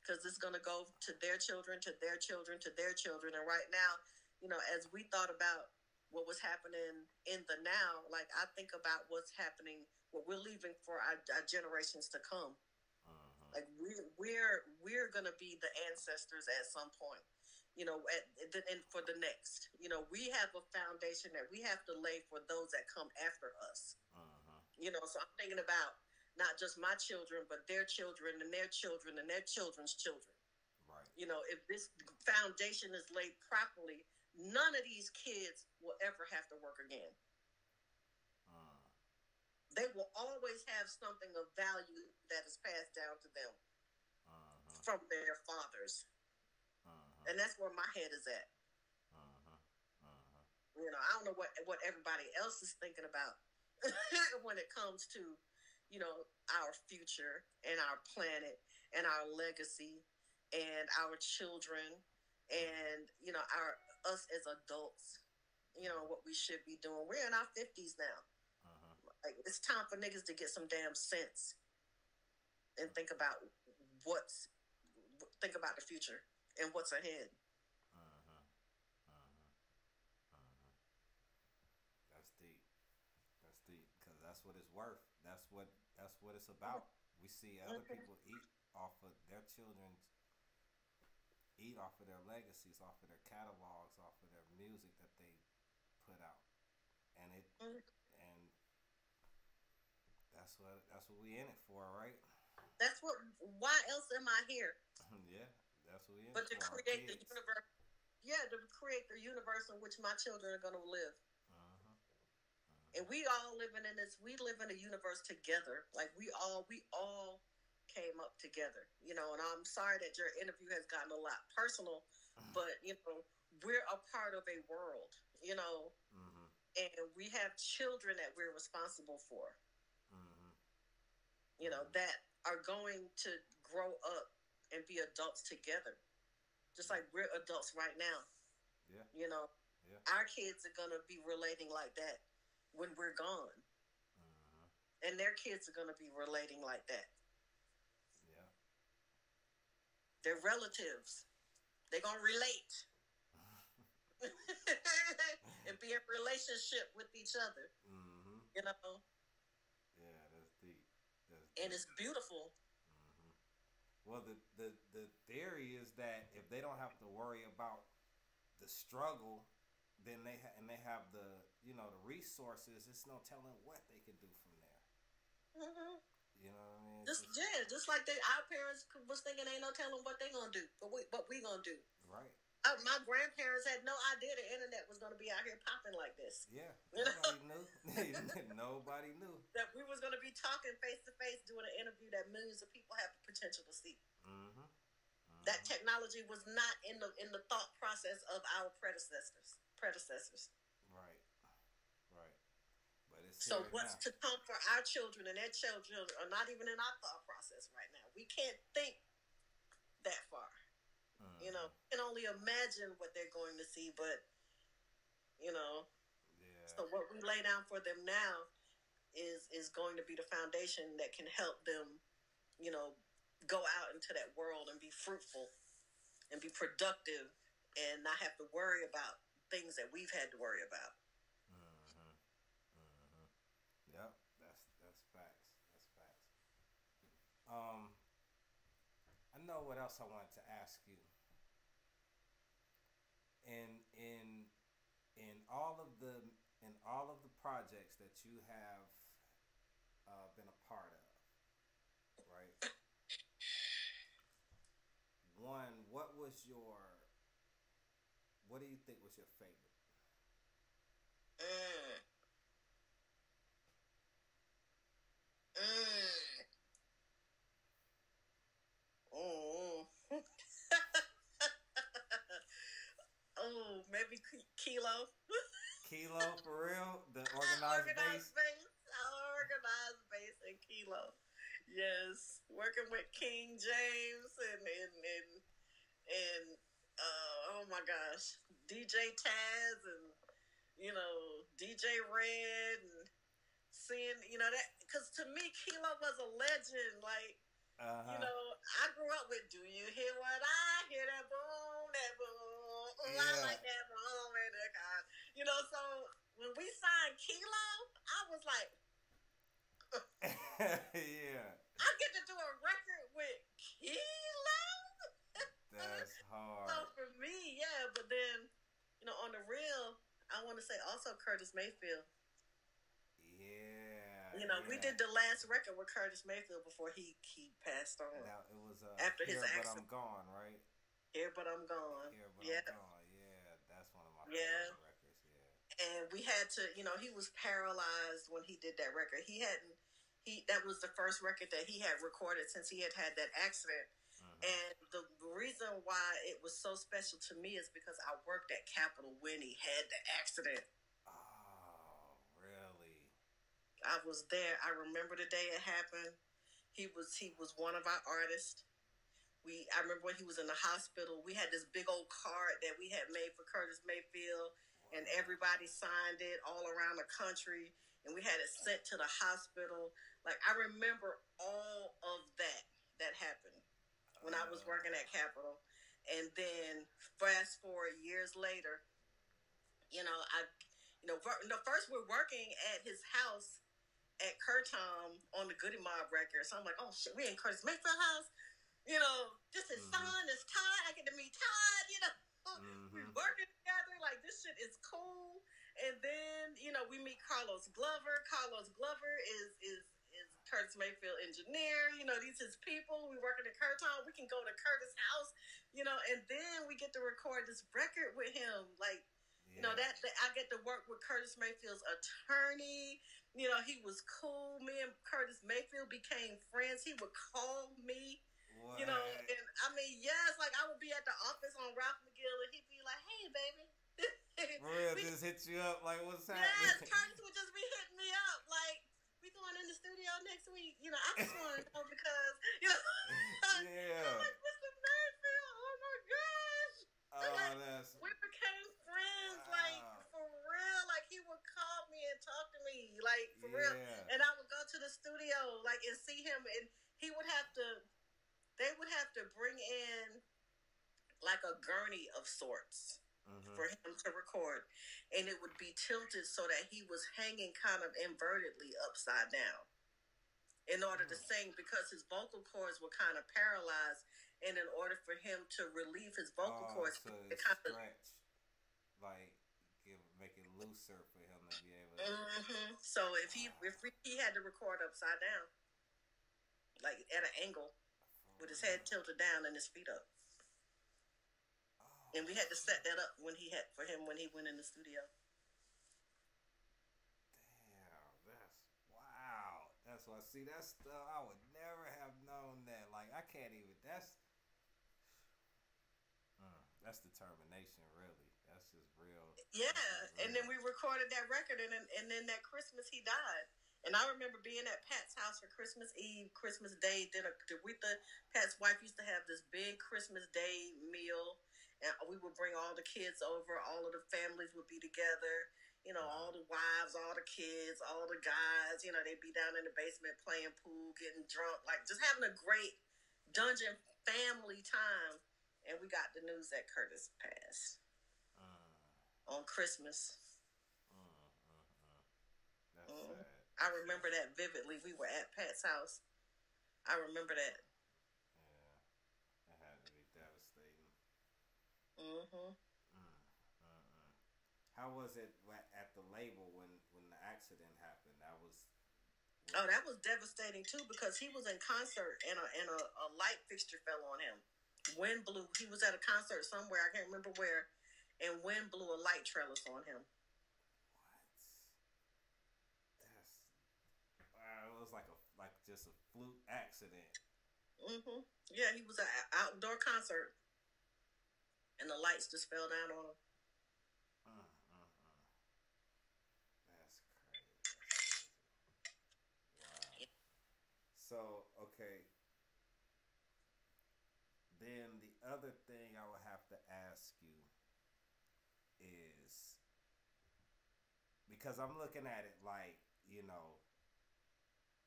Because it's going to go to their children, to their children, to their children. And right now, you know, as we thought about what was happening in the now, like I think about what's happening, what we're leaving for our, our generations to come. Mhm. Like we're we're we're gonna be the ancestors at some point, you know, at, at- and for the next. You know, we have a foundation that we have to lay for those that come after us. Mhm. You know, so I'm thinking about not just my children, but their children and their children and their children's children. Right. You know, if this foundation is laid properly, none of these kids will ever have to work again. Mm. They will always have something of value that is passed down to them Mhm. from their fathers. Mhm. And that's where my head is at. Mhm. You know, I don't know what what everybody else is thinking about when it comes to, you know, our future and our planet and our legacy and our children and you know our us as adults. You know what we should be doing. We're in our fifties now. Mhm. Like it's time for niggas to get some damn sense and think about what's think about the future and what's ahead. Mhm. Mhm. Mhm. That's deep. That's deep because that's what it's worth. That's what that's what it's about. We see other people eat off of their children's eat off of their legacies, off of their catalogs, off of their music that they put out, and it and that's what that's what we in it for, right? That's what. Why else am I here? yeah, that's what we in But to create the universe. Yeah, to create the universe in which my children are going to live. And we all living in this. We live in a universe together. Like we all, we all came up together. You know. And I'm sorry that your interview has gotten a lot personal, but you know, we're a part of a world. You know, Mhm. and we have children that we're responsible for. Mhm. you know, that are going to grow up and be adults together. Just like we're adults right now. Yeah. You know, Yeah. our kids are going to be relating like that when we're gone. Mhm. And their kids are going to be relating like that. Yeah. They're relatives. They're going to relate and be in relationship with each other, Mhm. you know, Yeah, that's deep. That's deep. and it's beautiful. Mhm. Well, the, the the theory is that if they don't have to worry about the struggle, then they ha- and they have the you know the resources. It's no telling what they can do from there. hmm You know what I mean? It's Just, yeah, just like they, our parents was thinking, ain't no telling what they gonna do, but we, what we gonna do. right. Uh, my grandparents had no idea the internet was going to be out here popping like this. Yeah. Nobody knew. Nobody knew. That we was going to be talking face to face, doing an interview that millions of people have the potential to see. Mm-hmm. That technology was not in the in the thought process of our predecessors. Predecessors. Right. Right. But it's So what's now. to come for our children and their children are not even in our thought process right now. We can't think that far. You know, Mhm. can only imagine what they're going to see, but you know, Yeah. So what we lay down for them now is is going to be the foundation that can help them, you know, go out into that world and be fruitful and be productive and not have to worry about things that we've had to worry about. Mm-hmm. Mm-hmm. Yep, that's that's facts. That's facts. Um, I know what else I wanted to ask you. In in in all of the in all of the projects that you have what was your what do you think was your favorite? Mm. Mm. Oh. oh, maybe Kilo. Kilo for real? The organized organized Bass? Bass. Organized Bass and Kilo. Yes. Working with King James and and and, and uh, oh my gosh, DJ Taz and you know DJ Red and seeing you know that because to me Kilo was a legend. Like Uh-huh. you know, I grew up with "Do you hear what I hear? That boom, that boom. Ooh, I like that boom in the car." You know, so when we signed Kilo, I was like, yeah. I get to do a record with Kilo. That's hard. So for me, yeah, but then, you know, on the real, I want to say also Curtis Mayfield. Yeah. You know, we did the last record with Curtis Mayfield before he he passed on. Now it was uh, After his Here But I'm. Gone, right? Here, but I'm gone. Here But yeah. I'm Gone. Yeah, that's one of my Yeah. favorite records. Yeah. and we had to you know he was paralyzed when he did that record he hadn't he that was the first record that he had recorded since he had had that accident and the reason why it was so special to me is because i worked at capitol when he had the accident. Oh, really? i was there. I remember the day it happened. He was he was one of our artists. We I remember when he was in the hospital, we had this big old card that we had made for Curtis Mayfield and everybody signed it all around the country and we had it sent to the hospital. Like I remember all of that that happened when I was working at Capitol. And then fast forward years later, you know, I you know, no, first we're working at his house at Curtom on the Goodie Mob record. So I'm like, oh shit, we in Curtis Mayfield house. You know, just his son is Todd. I get to meet Todd, you know. We're mm-hmm. working together, like this shit is cool. And then, you know, we meet Carlos Glover. Carlos Glover is is Curtis Mayfield engineer. You know, these his people. We working at Curtom. We can go to Curtis' house, you know, and then we get to record this record with him. Like, you know that, that I get to work with Curtis Mayfield's attorney. You know, he was cool. Me and Curtis Mayfield became friends. He would call me. What? You know, and I mean, yes, like I would be at the office on Ralph McGill, and he'd be like, "Hey, baby." For real, We- just hit you up like, what's happening?" yes? Curtis would just be hitting me up like, "We going in the studio next week?" You know, I just want to know because you know. Yeah. I'm like, Mr. Mayfield, oh my gosh. Oh, like, that's we became friends, Wow. like for real. Like he would call me and talk to me, like for real. And I would go to the studio, like and see him, and he would have to. They would have to bring in like a gurney of sorts Mhm. for him to record, and it would be tilted so that he was hanging kind of invertedly upside down in order to sing because his vocal cords were kind of paralyzed and in order for him to relieve his vocal oh, cords so it kind of like give make it looser for him to be able to. hmm so if he if he had to record upside down like at an angle with his head tilted down and his feet up. Oh, and we had to set that up when he had for him when he went in the studio Damn, that's what I see. That's stuff I would never have known that. Like I can't even. That's Mm, that's determination, really. That's just real. Yeah, just and then we recorded that record, and then, and then that Christmas he died. And I remember being at Pat's house for Christmas Eve, Christmas Day dinner. Aretha, Pat's wife, used to have this big Christmas Day meal, and we would bring all the kids over. All of the families would be together. You know, all the wives, all the kids, all the guys. You know, they'd be down in the basement playing pool, getting drunk, like just having a great dungeon family time. And we got the news that Curtis passed mm. on Christmas. Mm, mm, That's Mm. sad. I remember that vividly. We were at Pat's house. I remember that. Mm-hmm. How was it the label when when the accident happened? That was Oh, that was devastating too because he was in concert and a and a, a light fixture fell on him. Wind blew. He was at a concert somewhere. I can't remember where, and wind blew a light trellis on him. what? That's wow. It was like a like just a fluke accident. hmm Yeah, he was at an outdoor concert, and the lights just fell down on him. Uh, uh, uh. That's crazy. Wow. So okay. Then the other thing I would have to ask you is because I'm looking at it like, you know,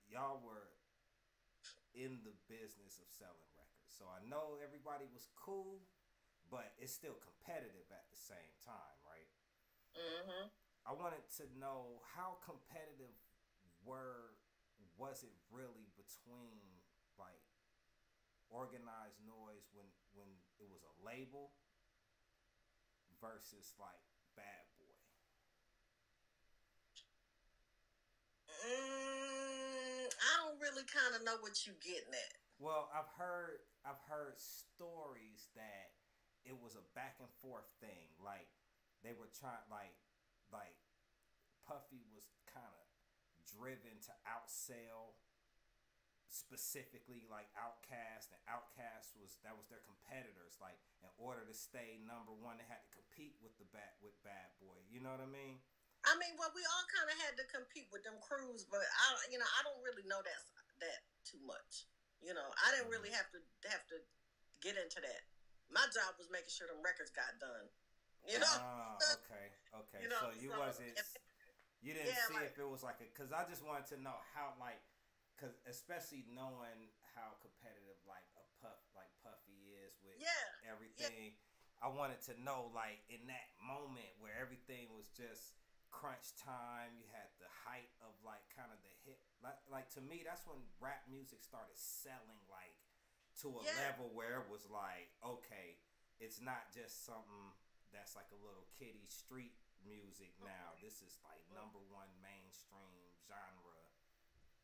y'all were in the business of selling records. So I know everybody was cool, but it's still competitive at the same time, right? hmm I wanted to know how competitive were was it really between like organized noise when when it was a label versus like Bad Boy. Mm, I don't really kind of know what you getting at. Well, I've heard I've heard stories that it was a back and forth thing. Like they were trying like like Puffy was kind of driven to outsell specifically like OutKast and OutKast was that was their competitors like in order to stay number 1 they had to compete with the bat with Bad Boy. You know what I mean? I mean, well, we all kind of had to compete with them crews, but I, you know, I don't really know that that too much. You know, I didn't really have to have to get into that. My job was making sure them records got done. You know, Ah, okay. Okay. You know, so you so- wasn't you didn't Yeah, see like- if it was like a cuz I just wanted to know how like cuz especially knowing how competitive like a puff like Puffy is with Yeah, everything. I wanted to know like in that moment where everything was just crunch time, you had the height of like kind of the hit like like to me that's when rap music started selling like to a Yeah. level where it was like okay, it's not just something that's like a little kiddie street music now. This is like number one mainstream genre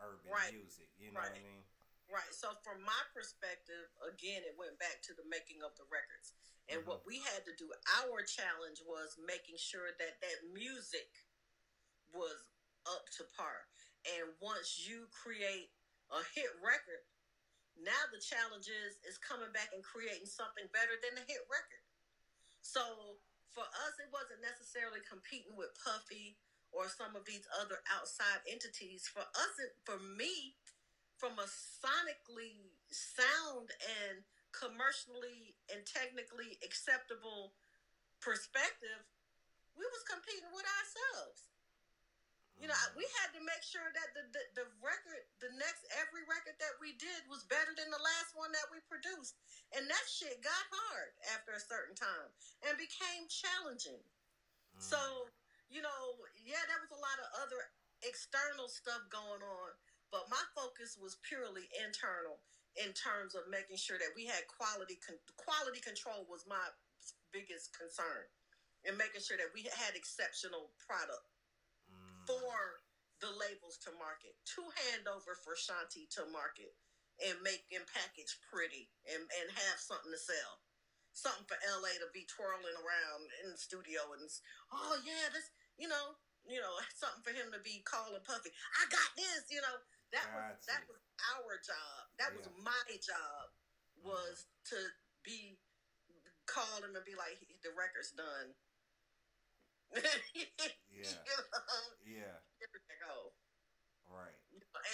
urban Right. music. You know what I mean? Right. So from my perspective, again, it went back to the making of the records. And what mm-hmm. we had to do, our challenge was making sure that that music was up to par. And once you create a hit record, now the challenge is is coming back and creating something better than the hit record. So for us, it wasn't necessarily competing with Puffy or some of these other outside entities. For us, it, for me, from a sonically sound and commercially and technically acceptable perspective, we was competing with ourselves. You know, we had to make sure that the, the the record, the next every record that we did was better than the last one that we produced, and that shit got hard after a certain time and became challenging. So, you know, yeah, there was a lot of other external stuff going on, but my focus was purely internal in terms of making sure that we had quality con- quality control was my biggest concern, and making sure that we had exceptional product for the labels to market, to hand over for Shanti to market and make and package pretty and, and have something to sell. Something for LA to be twirling around in the studio and oh yeah, this you know, you know, something for him to be calling Puffy. I got this, you know. That was that was our job. That was my job mm-hmm. was to be call him and be like the record's done. Yeah. You know? Yeah. Go. Right.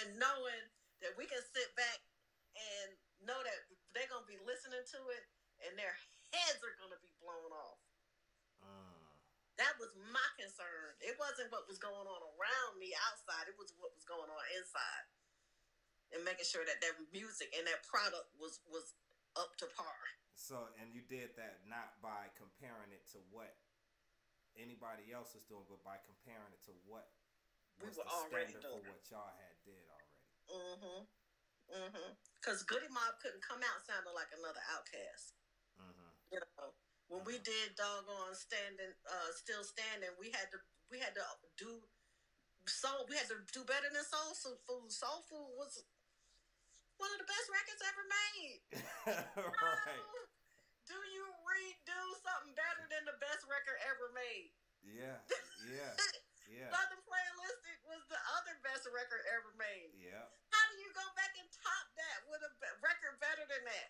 And knowing that we can sit back and know that they're gonna be listening to it and their heads are gonna be blown off. Mm. That was my concern. It wasn't what was going on around me outside. It was what was going on inside, and making sure that their music and that product was was up to par. So, and you did that not by comparing it to what anybody else is doing, but by comparing it to what We was were the already standard for what y'all had did already. Mm-hmm. Mm-hmm. Because Goodie Mob couldn't come out sounding like another OutKast. Mm-hmm. You know, when we did doggone standing, uh, still standing, we had to we had to do soul. We had to do better than soul food. Soul food was one of the best records ever made. right. Do something better than the best record ever made? Yeah. Yeah. Yeah. Southern Playalistic was the other best record ever made. Yeah. How do you go back and top that with a record better than that?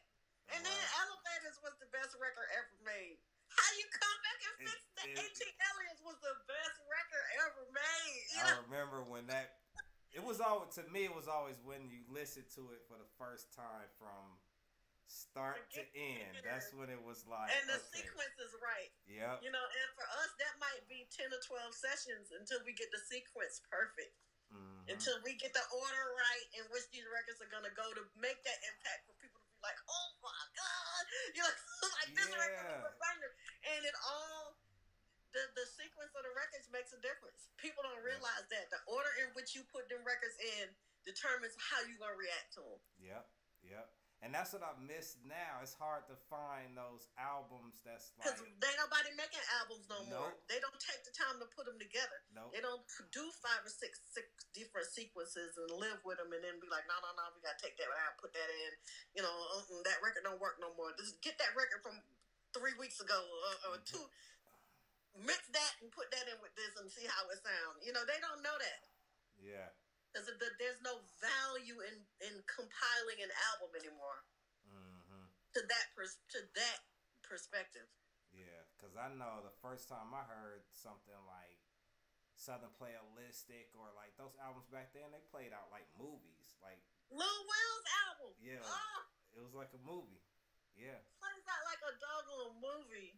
And then Elevators was the best record ever made. How you come back and It- fix the it- 18 Aliens was the best record ever made? You I know? remember when that. It was always to me. It was always when you listen to it for the first time from start to end. That's when it was like. And the okay. sequence is right. Yeah. You know, and for us, that might be 10 or 12 sessions until we get the sequence perfect. Mhm. Until we get the order right in which these records are going to go to make that impact for people to be like, oh my God. You know, like this record is a banger. And it all, the, the sequence of the records makes a difference. People don't realize that. The order in which you put them records in determines how you're going to react to them. Yep. Yep. And that's what I miss now. It's hard to find those albums that's Because like. they nobody making albums no more. They don't take the time to put them together. Nope. They don't do five or six six different sequences and live with them, and then be like, no, no, no, we gotta take that out, put that in. You know, uh-uh, that record don't work no more. Just get that record from three weeks ago or, or Mm-hmm. two. Mix that and put that in with this and see how it sounds. You know, they don't know that. Yeah. There's, a, there's no value in, in compiling an album anymore hmm to that pers- to that perspective. Yeah. Because I know the first time I heard something like Southern Playalistic or like those albums back then, they played out like movies. Like Lil Will's album. Yeah. Oh, it was like a movie. Yeah. plays out like a doggone movie.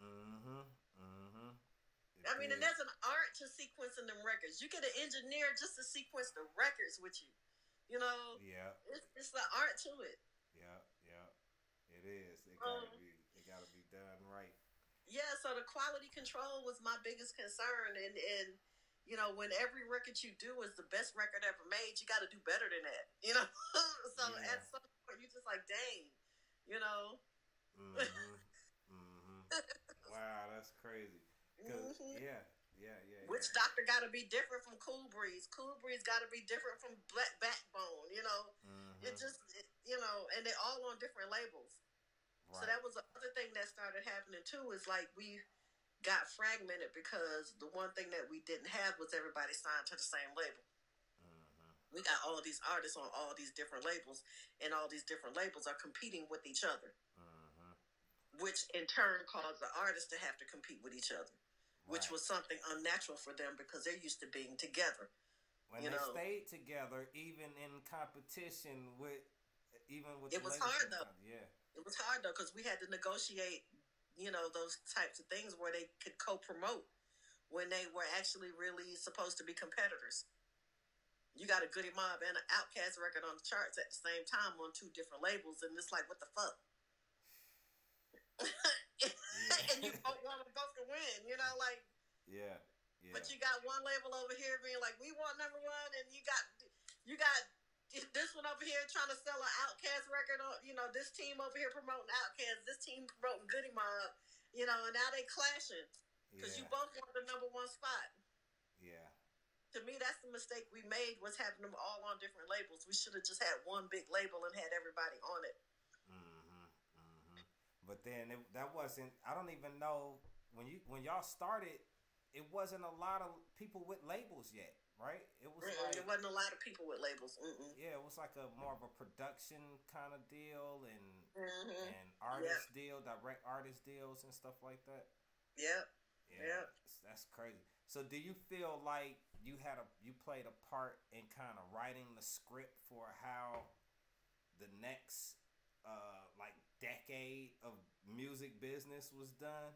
Mm-hmm. Mm-hmm. I mean, and there's an art to sequencing them records. You get an engineer just to sequence the records with you. You know, Yeah. it's, it's the art to it. Yeah. Yeah. It is. It gotta Um, be. It gotta be done right. Yeah, so the quality control was my biggest concern, and and you know, when every record you do is the best record ever made, you got to do better than that. You know, so Yeah. at some point you just like, dang, you know. Mm-hmm. mm-hmm. Wow, that's crazy. Mhm. yeah. Yeah. Yeah. Which yeah. doctor got to be different from Cool Breeze? Cool Breeze got to be different from Black Backbone. You know, Mhm. it just it, you know, and they're all on different labels. So that was the other thing that started happening too. Is like we got fragmented because the one thing that we didn't have was everybody signed to the same label. Mhm. We got all these artists on all these different labels, and all these different labels are competing with each other, Mhm. which in turn caused the artists to have to compete with each other, which Right. was something unnatural for them because they're used to being together. when you they know. stayed together, even in competition with, even with It was hard, though. Yeah. It was hard though because we had to negotiate, you know, those types of things where they could co-promote when they were actually really supposed to be competitors. You got a Goodie Mob and an OutKast record on the charts at the same time on two different labels, and it's like, what the fuck? and you both want them both to win, you know, like. Yeah. Yeah. But you got one label over here being like, we want number one, and you got you got this one over here trying to sell an OutKast record. On you know this team over here promoting OutKast, this team promoting Goodie Mob. You know, and now they clashing because you both want the number one spot. Yeah. To me, that's the mistake we made was having them all on different labels. We should have just had one big label and had everybody on it. But then it, that wasn't. I don't even know when you when y'all started. It wasn't a lot of people with labels yet, right? It was like there wasn't a lot of people with labels. Mm-mm. yeah, it was like a more of a production kind of deal and Mm-hmm. and artist deal, direct artist deals and stuff like that. Yep. Yeah, Yeah. That's, that's crazy. So, do you feel like you had a you played a part in kind of writing the script for how the next uh like decade of music business was done?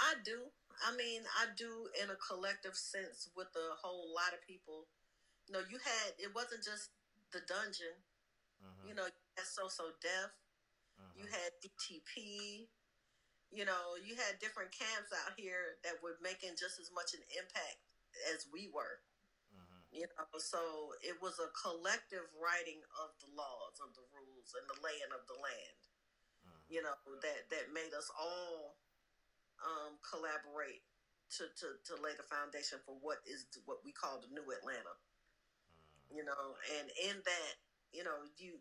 I do. I mean, I do in a collective sense with a whole lot of people. You know, you had it wasn't just the dungeon. Mhm, You know, you had So So Def. mhm. You had DTP. You know, you had different camps out here that were making just as much an impact as we were. You know, so it was a collective writing of the laws, of the rules, and the laying of the land. Mhm. you know, that that made us all um, collaborate to, to to lay the foundation for what is what we call the new Atlanta. You know, and in that, you know, you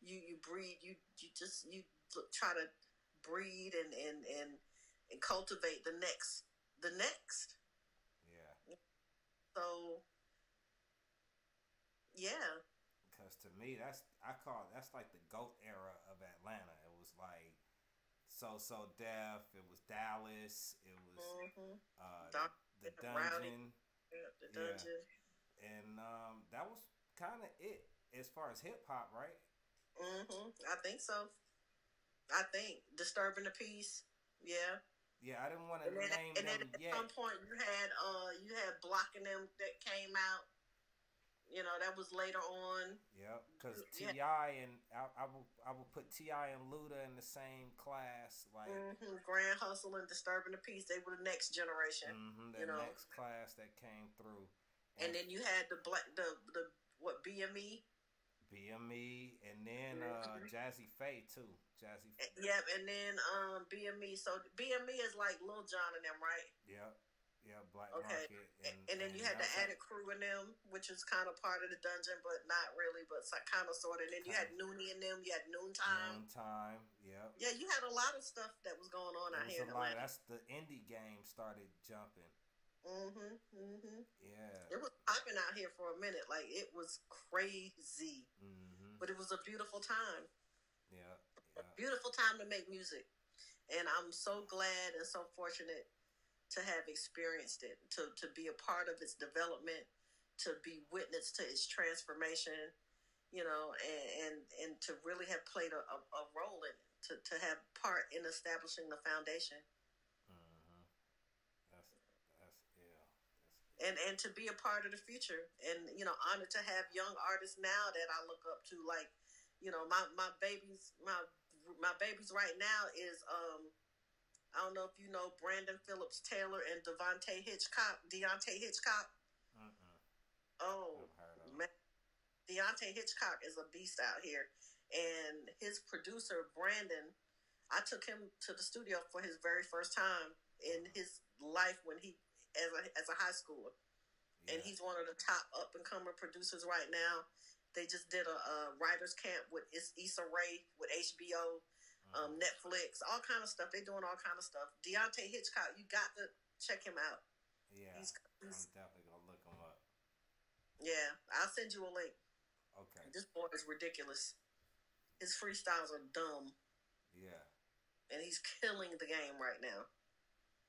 you you breed you you just you try to breed and and and, and cultivate the next the next. Yeah. So yeah, Because to me, that's I call it, that's like the goat era of Atlanta. It was like So So Def. It was Dallas. It was Mhm. uh, the Rowdy. dungeon, Yeah, the Yeah. dungeon. and um, that was kind of it as far as hip hop, right? Mm-hmm. I think so. I think disturbing the peace. Yeah. Yeah, I didn't want to And then, name and then at yet. some point you had uh you had blocking them that came out. You know that was later on. Yep, because Yeah. T.I. and I, I will I will put T.I. and Luda in the same class, like hmm Grand Hustle and disturbing the peace. They were the next generation. hmm the you know. next class that came through. And then you had the black the the what BME. BME, and then uh, Mhm. Jazze Pha too. Jazze, Pha. Yep, and then um BME. So BME is like Lil Jon and them, right? Yep, yep, Black Okay. Market, And, and then you had the Attic Crew in them, which is kind of part of the dungeon, but not really, but kind of sort of. And then you had. Noonie in them. You had Noontime. Noontime. Yep. Yeah, you had a lot of stuff that was going on There out here a in lot. That's the indie game started jumping. Mm-hmm, mm-hmm. Yeah. It was popping out here for a minute, like it was crazy, Mm-hmm. but it was a beautiful time. Yeah. A Yeah. beautiful time to make music, and I'm so glad and so fortunate to have experienced it, to to be a part of its development, to be witness to its transformation, you know, and and, and to really have played a, a, a role in it, to, to have part in establishing the foundation. hmm That's that's yeah. That's, and and to be a part of the future and you know honored to have young artists now that i look up to like you know my my babies my my babies right now is um i don't know if you know brandon phillips taylor and devontae hitchcock deante' hitchcock. Oh I've heard of it. man. Deante' hitchcock is a beast out here. And his producer brandon i took him to the studio for his very first time in his life when he as a, as a high schooler. And he's one of the top up and coming producers right now. They just did a, a writers camp with Is- Issa Rae with HBO, Mm-hmm. Um, Netflix, all kind of stuff. They're doing all kind of stuff. Deante' Hitchcock, you got to check him out. yeah. he's- I'm definitely gonna look him up. Yeah, I'll send you a link. Okay. This boy is ridiculous. His freestyles are dumb, Yeah. and he's killing the game right now.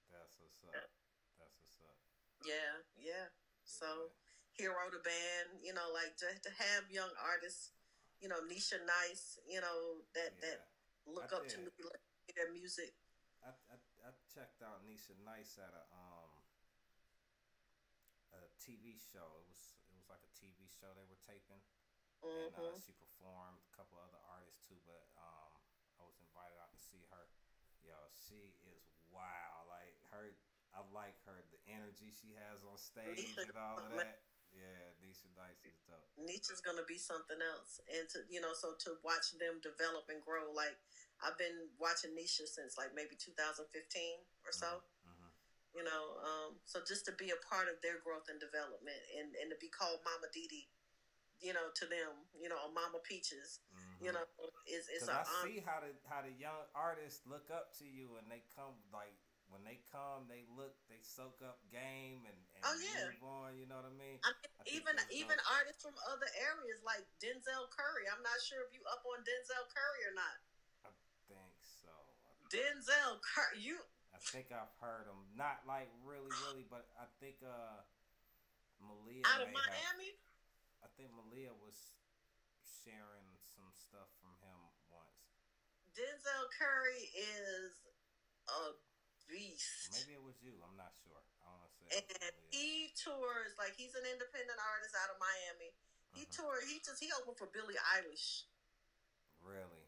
That's what's up. That's what's up. Yeah, yeah. So, Hero the band, you know, like to, to have young artists, you know, Nisha Nice, you know, that Yeah. that look I up to me, like, their music. I, I, I checked out Nisha Nice at a um a TV show. It was it was like a TV show they were taping, and uh, Mhm. she performed. A couple other artists too, but um I was invited out to see her. Yo, she is wow. Like her, I like her. The energy she has on stage and all of that. Yeah, Nisha Nice is dope. Nisha's gonna be something else, and to you know, so to watch them develop and grow. Like I've been watching Nisha since like maybe 2015 or so. Mhm. You know, um, so just to be a part of their growth and development, and and to be called Mama Dee Dee, you know, to them, you know, or Mama Peaches, you know, is it's an I honor. see how the how the young artists look up to you, and they come like when they come, they look, they soak up game and, and Oh, yeah. move on. You know what I mean? I mean, I even even artists from other areas like Denzel Curry. I'm not sure if you up on Denzel Curry or not. I think so. Denzel Curry, you I think I've heard him. Not like really, really, but I think uh, Malia out of may have- Miami. I think Malia was sharing some stuff from him once. Denzel Curry is a beast. Maybe it was you. I'm not sure. I don't know. If it was and he tours like he's an independent artist out of Miami. He Uh-huh. toured. He just he opened for Billie Eilish. Really.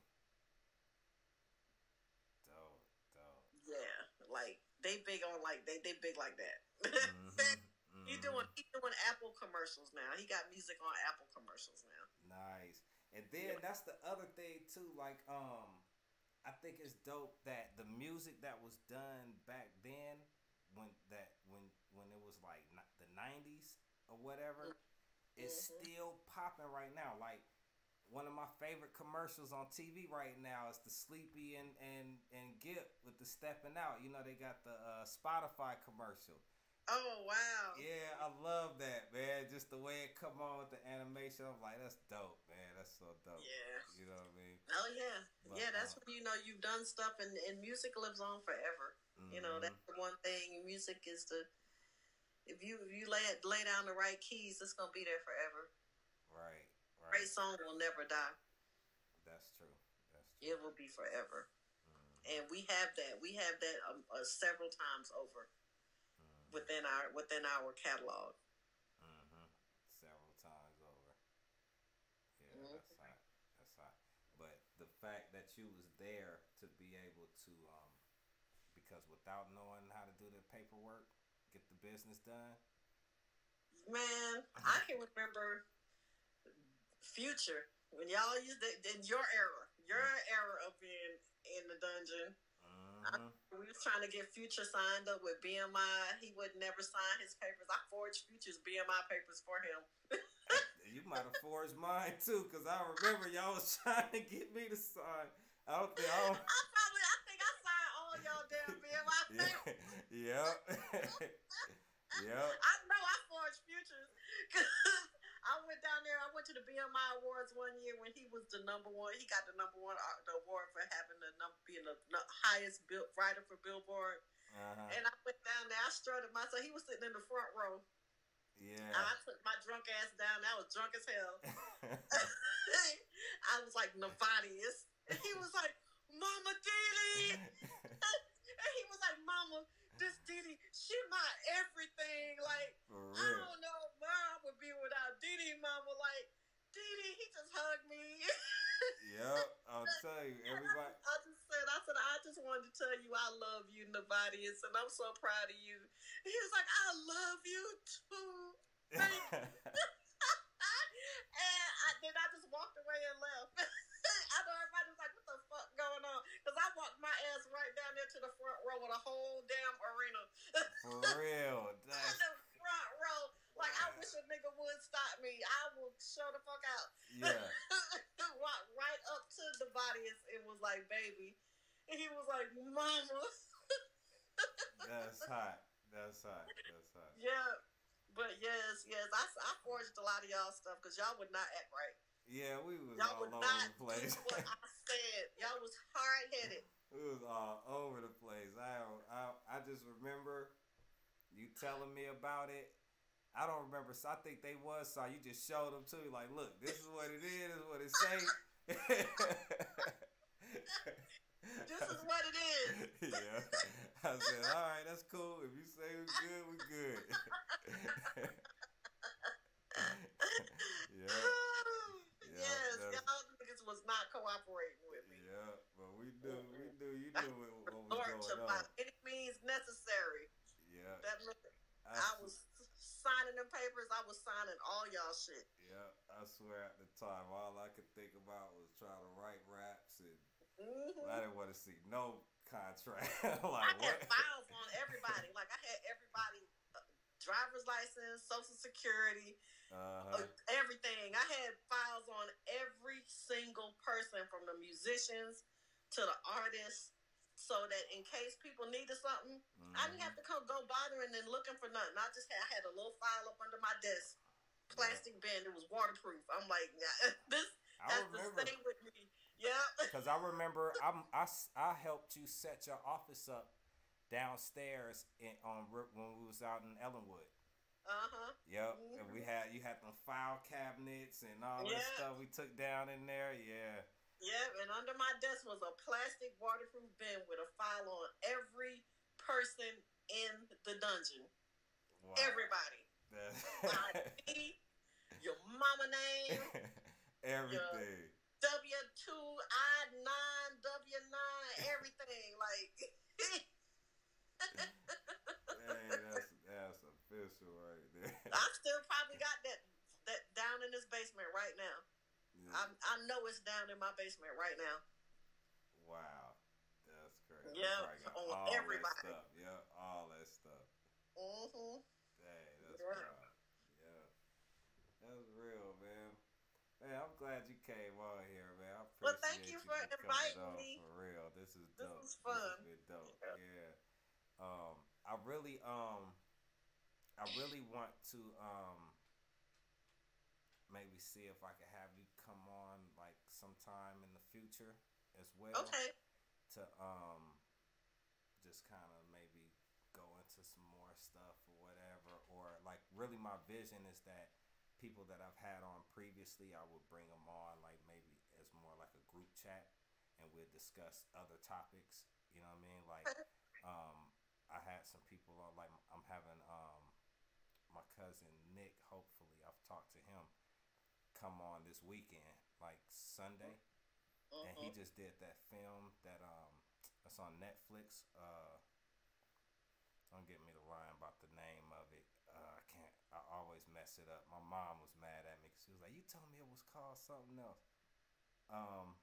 Dope, dope. Yeah, like they big on like they they big like that. Mhm, he mhm. doing he doing Apple commercials now. He got music on Apple commercials now. Nice. And then that's the other thing too. Like, um, I think it's dope that the music that was done back then, when that when when it was like the '90s or whatever, is still popping right now. Like one of my favorite commercials on TV right now is the Sleepy and and and Gipp with the stepping out. You know they got the uh, Spotify commercial. Oh wow. Yeah, I love that man. Just the way it come on with the animation, I'm like, that's dope, man. That's so dope. Yeah. You know what I mean? Oh yeah, But, yeah. That's uh, when you know you've done stuff, and, and music lives on forever. You know that's Mm-hmm. the one thing. Music is the if you if you lay it, lay down the right keys, it's gonna be there forever. Right, right. Great song will never die. That's true. That's true. It will be forever. Mm-hmm. And we have that. We have that um, uh, several times over Mm-hmm. Within our within our catalog. hmm Several times over. Yeah, Mhm. that's hot. That's hot. But the fact that you was there to be able to, um, because without knowing how to do the paperwork, get the business done. Man, I can remember Future when y'all used it in your era, your era of being in the dungeon. Hmm We was trying to get Future signed up with BMI. He would never sign his papers. I forged Future's BMI papers for him. You might have forged mine too, cause I remember y'all was trying to get me to sign. I don't think I I don't. probably, I think I signed all y'all damn BMI papers. Yeah. yep. yep. I know I forged Futures. 'Cause I went down there. I went to the BMI Awards one year when he was the number one. He got the number one uh, the award for having the number being the highest built writer for Billboard. Uh-huh. And I went down there. I strutted myself. He was sitting in the front row. Yeah. I took my drunk ass down. I was drunk as hell. I was like Nayvadius. And he was like, Mama Dee Dee. and he was like, Mama, this Dee Dee, she my everything. Like, I don't know where I would be without Dee Dee, Mama. Like, Dee Dee, he just hugged me. Yep. I'll tell you, everybody. I just said, I said, I just wanted to tell you I love you, Nayvadius, and I'm so proud of you. And he was like, I love you too. and I, then I just walked away and left. I know everybody was like, what the fuck going on? Because I walked my ass right down there to the front row with a whole damn arena. For real. That's, the front row. Like, I wish a nigga would stop me. I will show the fuck out. yeah. Walk right up to the body and it was like, baby. And he was like, mama. That's hot. That's hot. That's hot. yeah. But yes, yes, I, I forged a lot of y'all stuff because y'all would not act right. Yeah, we was Y'all all over not the place. what I said. Y'all was hard headed. we was all over the place. I, I I just remember you telling me about it. I don't remember. So I think they was so you just showed them to me like, look, this is what it is. This is what it say. This is what it is. yeah. I said, all right, that's cool. If you say we good, we're good. yeah. Yes, y'all niggas was not cooperating with me. Yeah, but we do, we do. You knew what, was Lord, to going by on. any means necessary. Yeah, That I, I was signing them papers. I was signing all y'all shit. Yeah, I swear at the time, all I could think about was trying to write raps, and hmm I didn't want to see no contract. I like had what? files on everybody. Like I had everybody, uh, driver's license, social security, Uh-huh. uh, everything. I had files on every single person, from the musicians to the artists, so that in case people needed something, I didn't have to come go bothering and looking for nothing. I just had, I had a little file up under my desk, plastic bin. It was waterproof. I'm like, this has to stay with me. Yeah. Because I remember I'm, I, I helped you set your office up downstairs in, on when we was out in Ellenwood. Uh huh. Yep, and we had you had them file cabinets and all that stuff we took down in there. Yeah, Yep, and under my desk was a plastic waterproof bin with a file on every person in the dungeon. wow. Everybody. ID, your mama name, everything. W two, I nine, W nine, everything. Like Hey, that's that's official right there. I still probably got that that down in this basement right now. Yeah. I I know it's down in my basement right now. Wow, that's crazy. Yeah, on all everybody. That stuff. Yeah, all that stuff. Mm-hmm. Dang, that's Yeah. wild. Yeah. That's real, man. Man, I'm glad you came on here, man. I appreciate Well, thank you for coming inviting on, me. For real. This is This dope. was fun. This dope. Yeah. Um, I really um I really want to um maybe see if I could have you come on like sometime in the future as well. Okay. to um just kind of maybe go into some more stuff or whatever. Or like really my vision is that people that I've had on previously I would bring them on like maybe as more like a group chat and we'd discuss other topics. You know what I mean? Like um I had some people on like I'm having um my cousin Nick hopefully I've talked to him come on this weekend like Sunday and he Mhm. just did that film that um that's on Netflix. Uh, don't get me the line about the name of it. Uh, I can't. I always mess it up. My mom was mad at me because she was like, "You told me it was called something else." Um,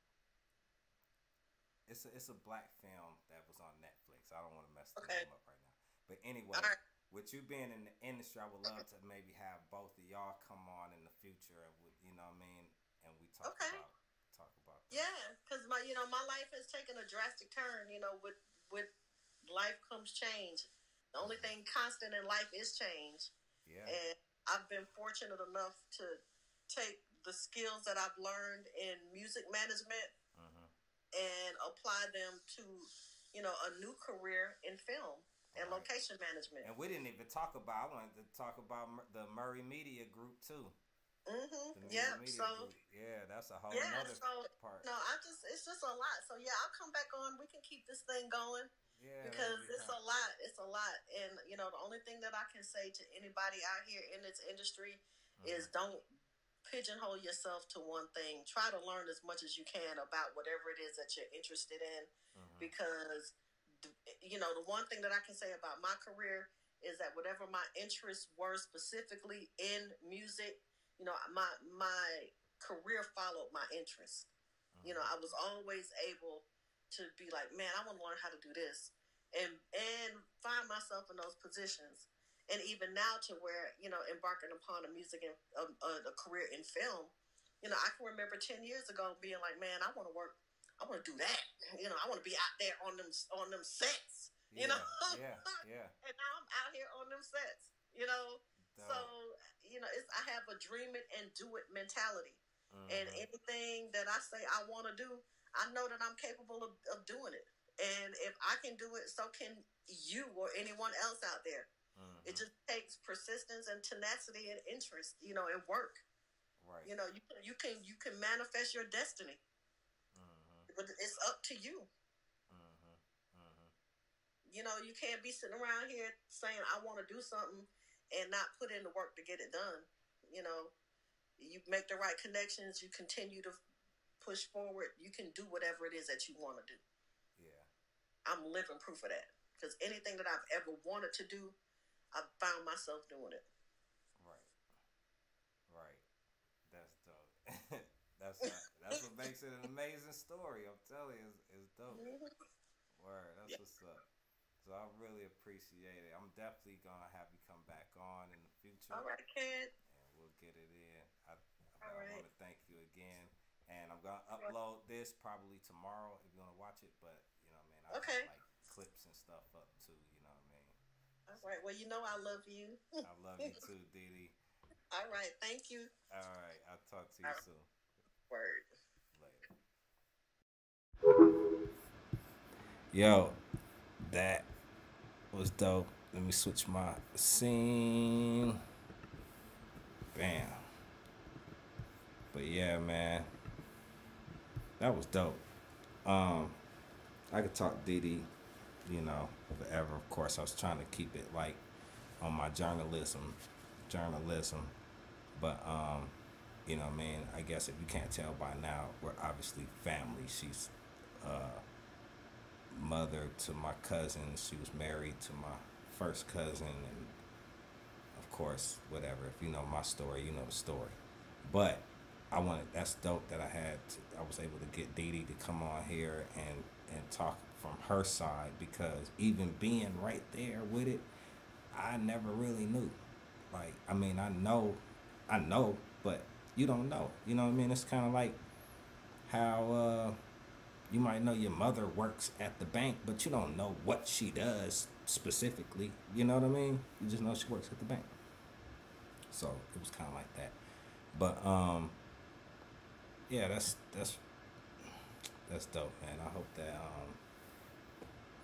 it's a it's a black film that was on Netflix. I don't want to mess the Okay. name up right now. But anyway, right. With you being in the industry, I would love to maybe have both of y'all come on in the future, and would you know what I mean? And we talk Okay. about talk about that. Yeah, because my you know my life has taken a drastic turn. You know, with with life comes change. The only thing constant in life is change, Yeah. and I've been fortunate enough to take the skills that I've learned in music management Mhm. and apply them to you know a new career in film and Right. location management. And we didn't even talk about. I wanted to talk about the Murray Media Group too. Mm-hmm. Yeah. So Group. yeah, that's a whole yeah. nother So part. no, I just it's just a lot. So yeah, I'll come back on. We can keep this thing going. yeah, because be it's a lot. It's a lot, and you know the only thing that I can say to anybody out here in this industry Mm-hmm. is don't pigeonhole yourself to one thing. Try to learn as much as you can about whatever it is that you're interested in, Mhm. because you know the one thing that I can say about my career is that whatever my interests were specifically in music, you know my my career followed my interests. You know, mm-hmm. I was always able to be like, man, I want to learn how to do this, and and find myself in those positions, and even now to where you know embarking upon a music and a, a, a career in film, you know, I can remember ten years ago being like, man, I want to work, I want to do that, you know, I want to be out there on them on them sets, yeah, you know, yeah, yeah. and now I'm out here on them sets, you know, Dope. so you know, it's I have a dream it and do it mentality and Mhm. anything that I say I want to do, I know that I'm capable of, of doing it. And if I can do it, so can you or anyone else out there. Mhm. It just takes persistence and tenacity and interest, you know, and work. right. You know, you can you can you can manifest your destiny. But it's up to you. Mhm. Mhm. You know, you can't be sitting around here saying I want to do something and not put in the work to get it done. You know, you make the right connections, you continue to push forward, you can do whatever it is that you want to do. Yeah. I'm living proof of that. Because anything that I've ever wanted to do, I've found myself doing it. Right. Right. That's dope. that's not, that's what makes it an amazing story. I'm telling you, it's, it's dope. Word. That's Yeah. what's up. So I really appreciate it. I'm definitely gonna have you come back on in the future. All right, kid. and we'll get it in. I, I, All right. want to thank you again, and I'm gonna upload this probably tomorrow if you want to watch it. But you know, what I mean, I Okay. like clips and stuff up too. You know what I mean? All right. Well, you know I love you. I love you too, Dee Dee. All right. Thank you. All right, I'll talk to you All soon. Word. Yo, that was dope. Let me switch my scene. Bam. But yeah, man. That was dope. Um I could talk Dee Dee, you know, forever. Of course, I was trying to keep it like on my journalism journalism. But um you know, I mean, I guess if you can't tell by now, we're obviously family. She's uh, mother to my cousin. She was married to my first cousin, and of course, whatever. If you know my story, you know the story. But I wanted that's dope that I had. To, I was able to get Dee Dee to come on here and and talk from her side because even being right there with it, I never really knew. Like, I mean, I know, I know, but you don't know. You know what I mean? It's kind of like how uh, you might know your mother works at the bank, but you don't know what she does specifically. You know what I mean? You just know she works at the bank. So it was kind of like that. But um, yeah, that's that's that's dope, man. I hope that um,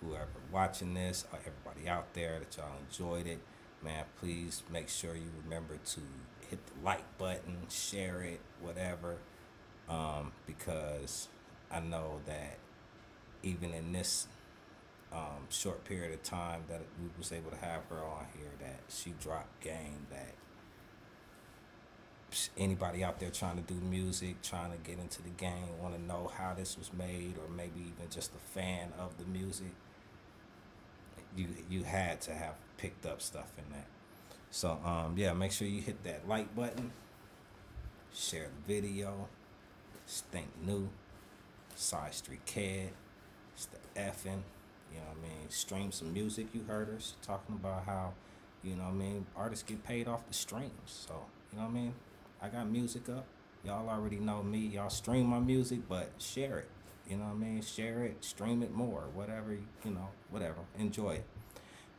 whoever watching this or everybody out there that y'all enjoyed it, man. Please make sure you remember to hit the like button, share it, whatever, um, because I know that even in this um, short period of time that we was able to have her on here, that she dropped game that anybody out there trying to do music, trying to get into the game, want to know how this was made, or maybe even just a fan of the music, you you had to have picked up stuff in that. So um, yeah, make sure you hit that like button, share the video, Think New, Side Street Kid, it's the effing, you know what I mean? Stream some music. You heard her talking about how, you know what I mean, artists get paid off the streams. So, you know what I mean? I got music up. Y'all already know me. Y'all stream my music, but share it. You know what I mean? Share it, stream it more, whatever, you know, whatever. Enjoy it.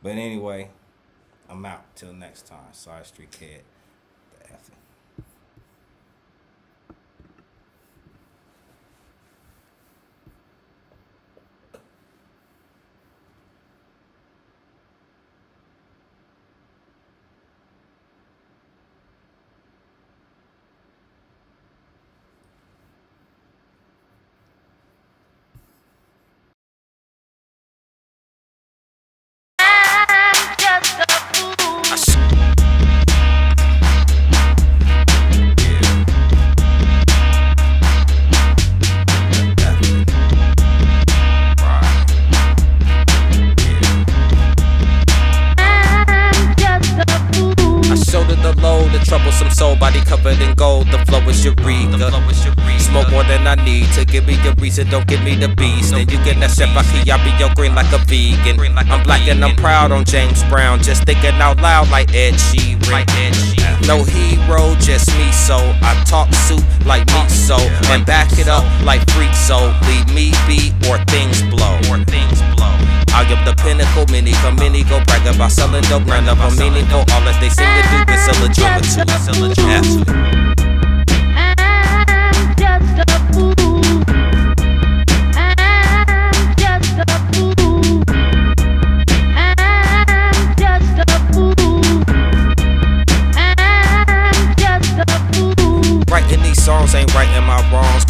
But anyway, I'm out. Till next time. Side Street Kid, the effing. Reason, don't give me the beast. And you get that chef, I be your green like a vegan. I'm black and I'm proud on James Brown, just thinking out loud like Ed Sheeran. No hero, just me, so I talk soup like me, so and back it up like freak, so leave me be or things blow. Or things blow. I give the pinnacle, mini come mini go brag about selling dope, none of them meaningful. All that they seem to do is sell a dream or two. Sell a dream or two.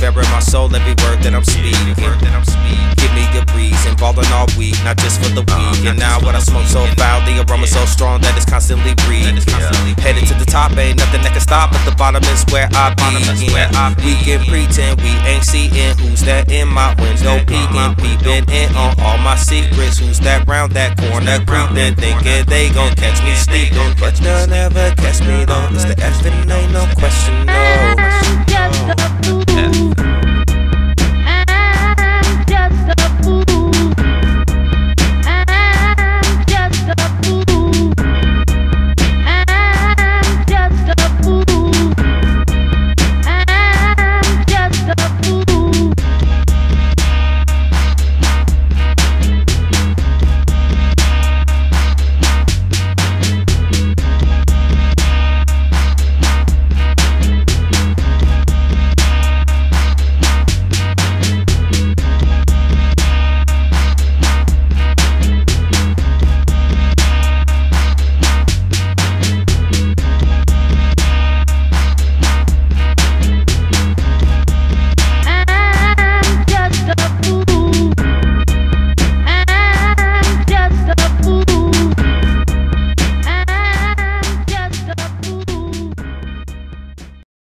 Wrongs, bearing my soul every word that I'm speaking. Give me a reason, balling all week, not just for the week. And now what I smoke so foul, the aroma so strong that it's constantly breathing. Headed to the top, ain't nothing that can stop, but the bottom is where I begin. We can pretend we ain't seeing who's that in my window peeking, peeping in on all my secrets. Who's that round that corner creeping, thinking they gon' catch me sleeping, but they'll never catch me though. It's the effing, ain't no question.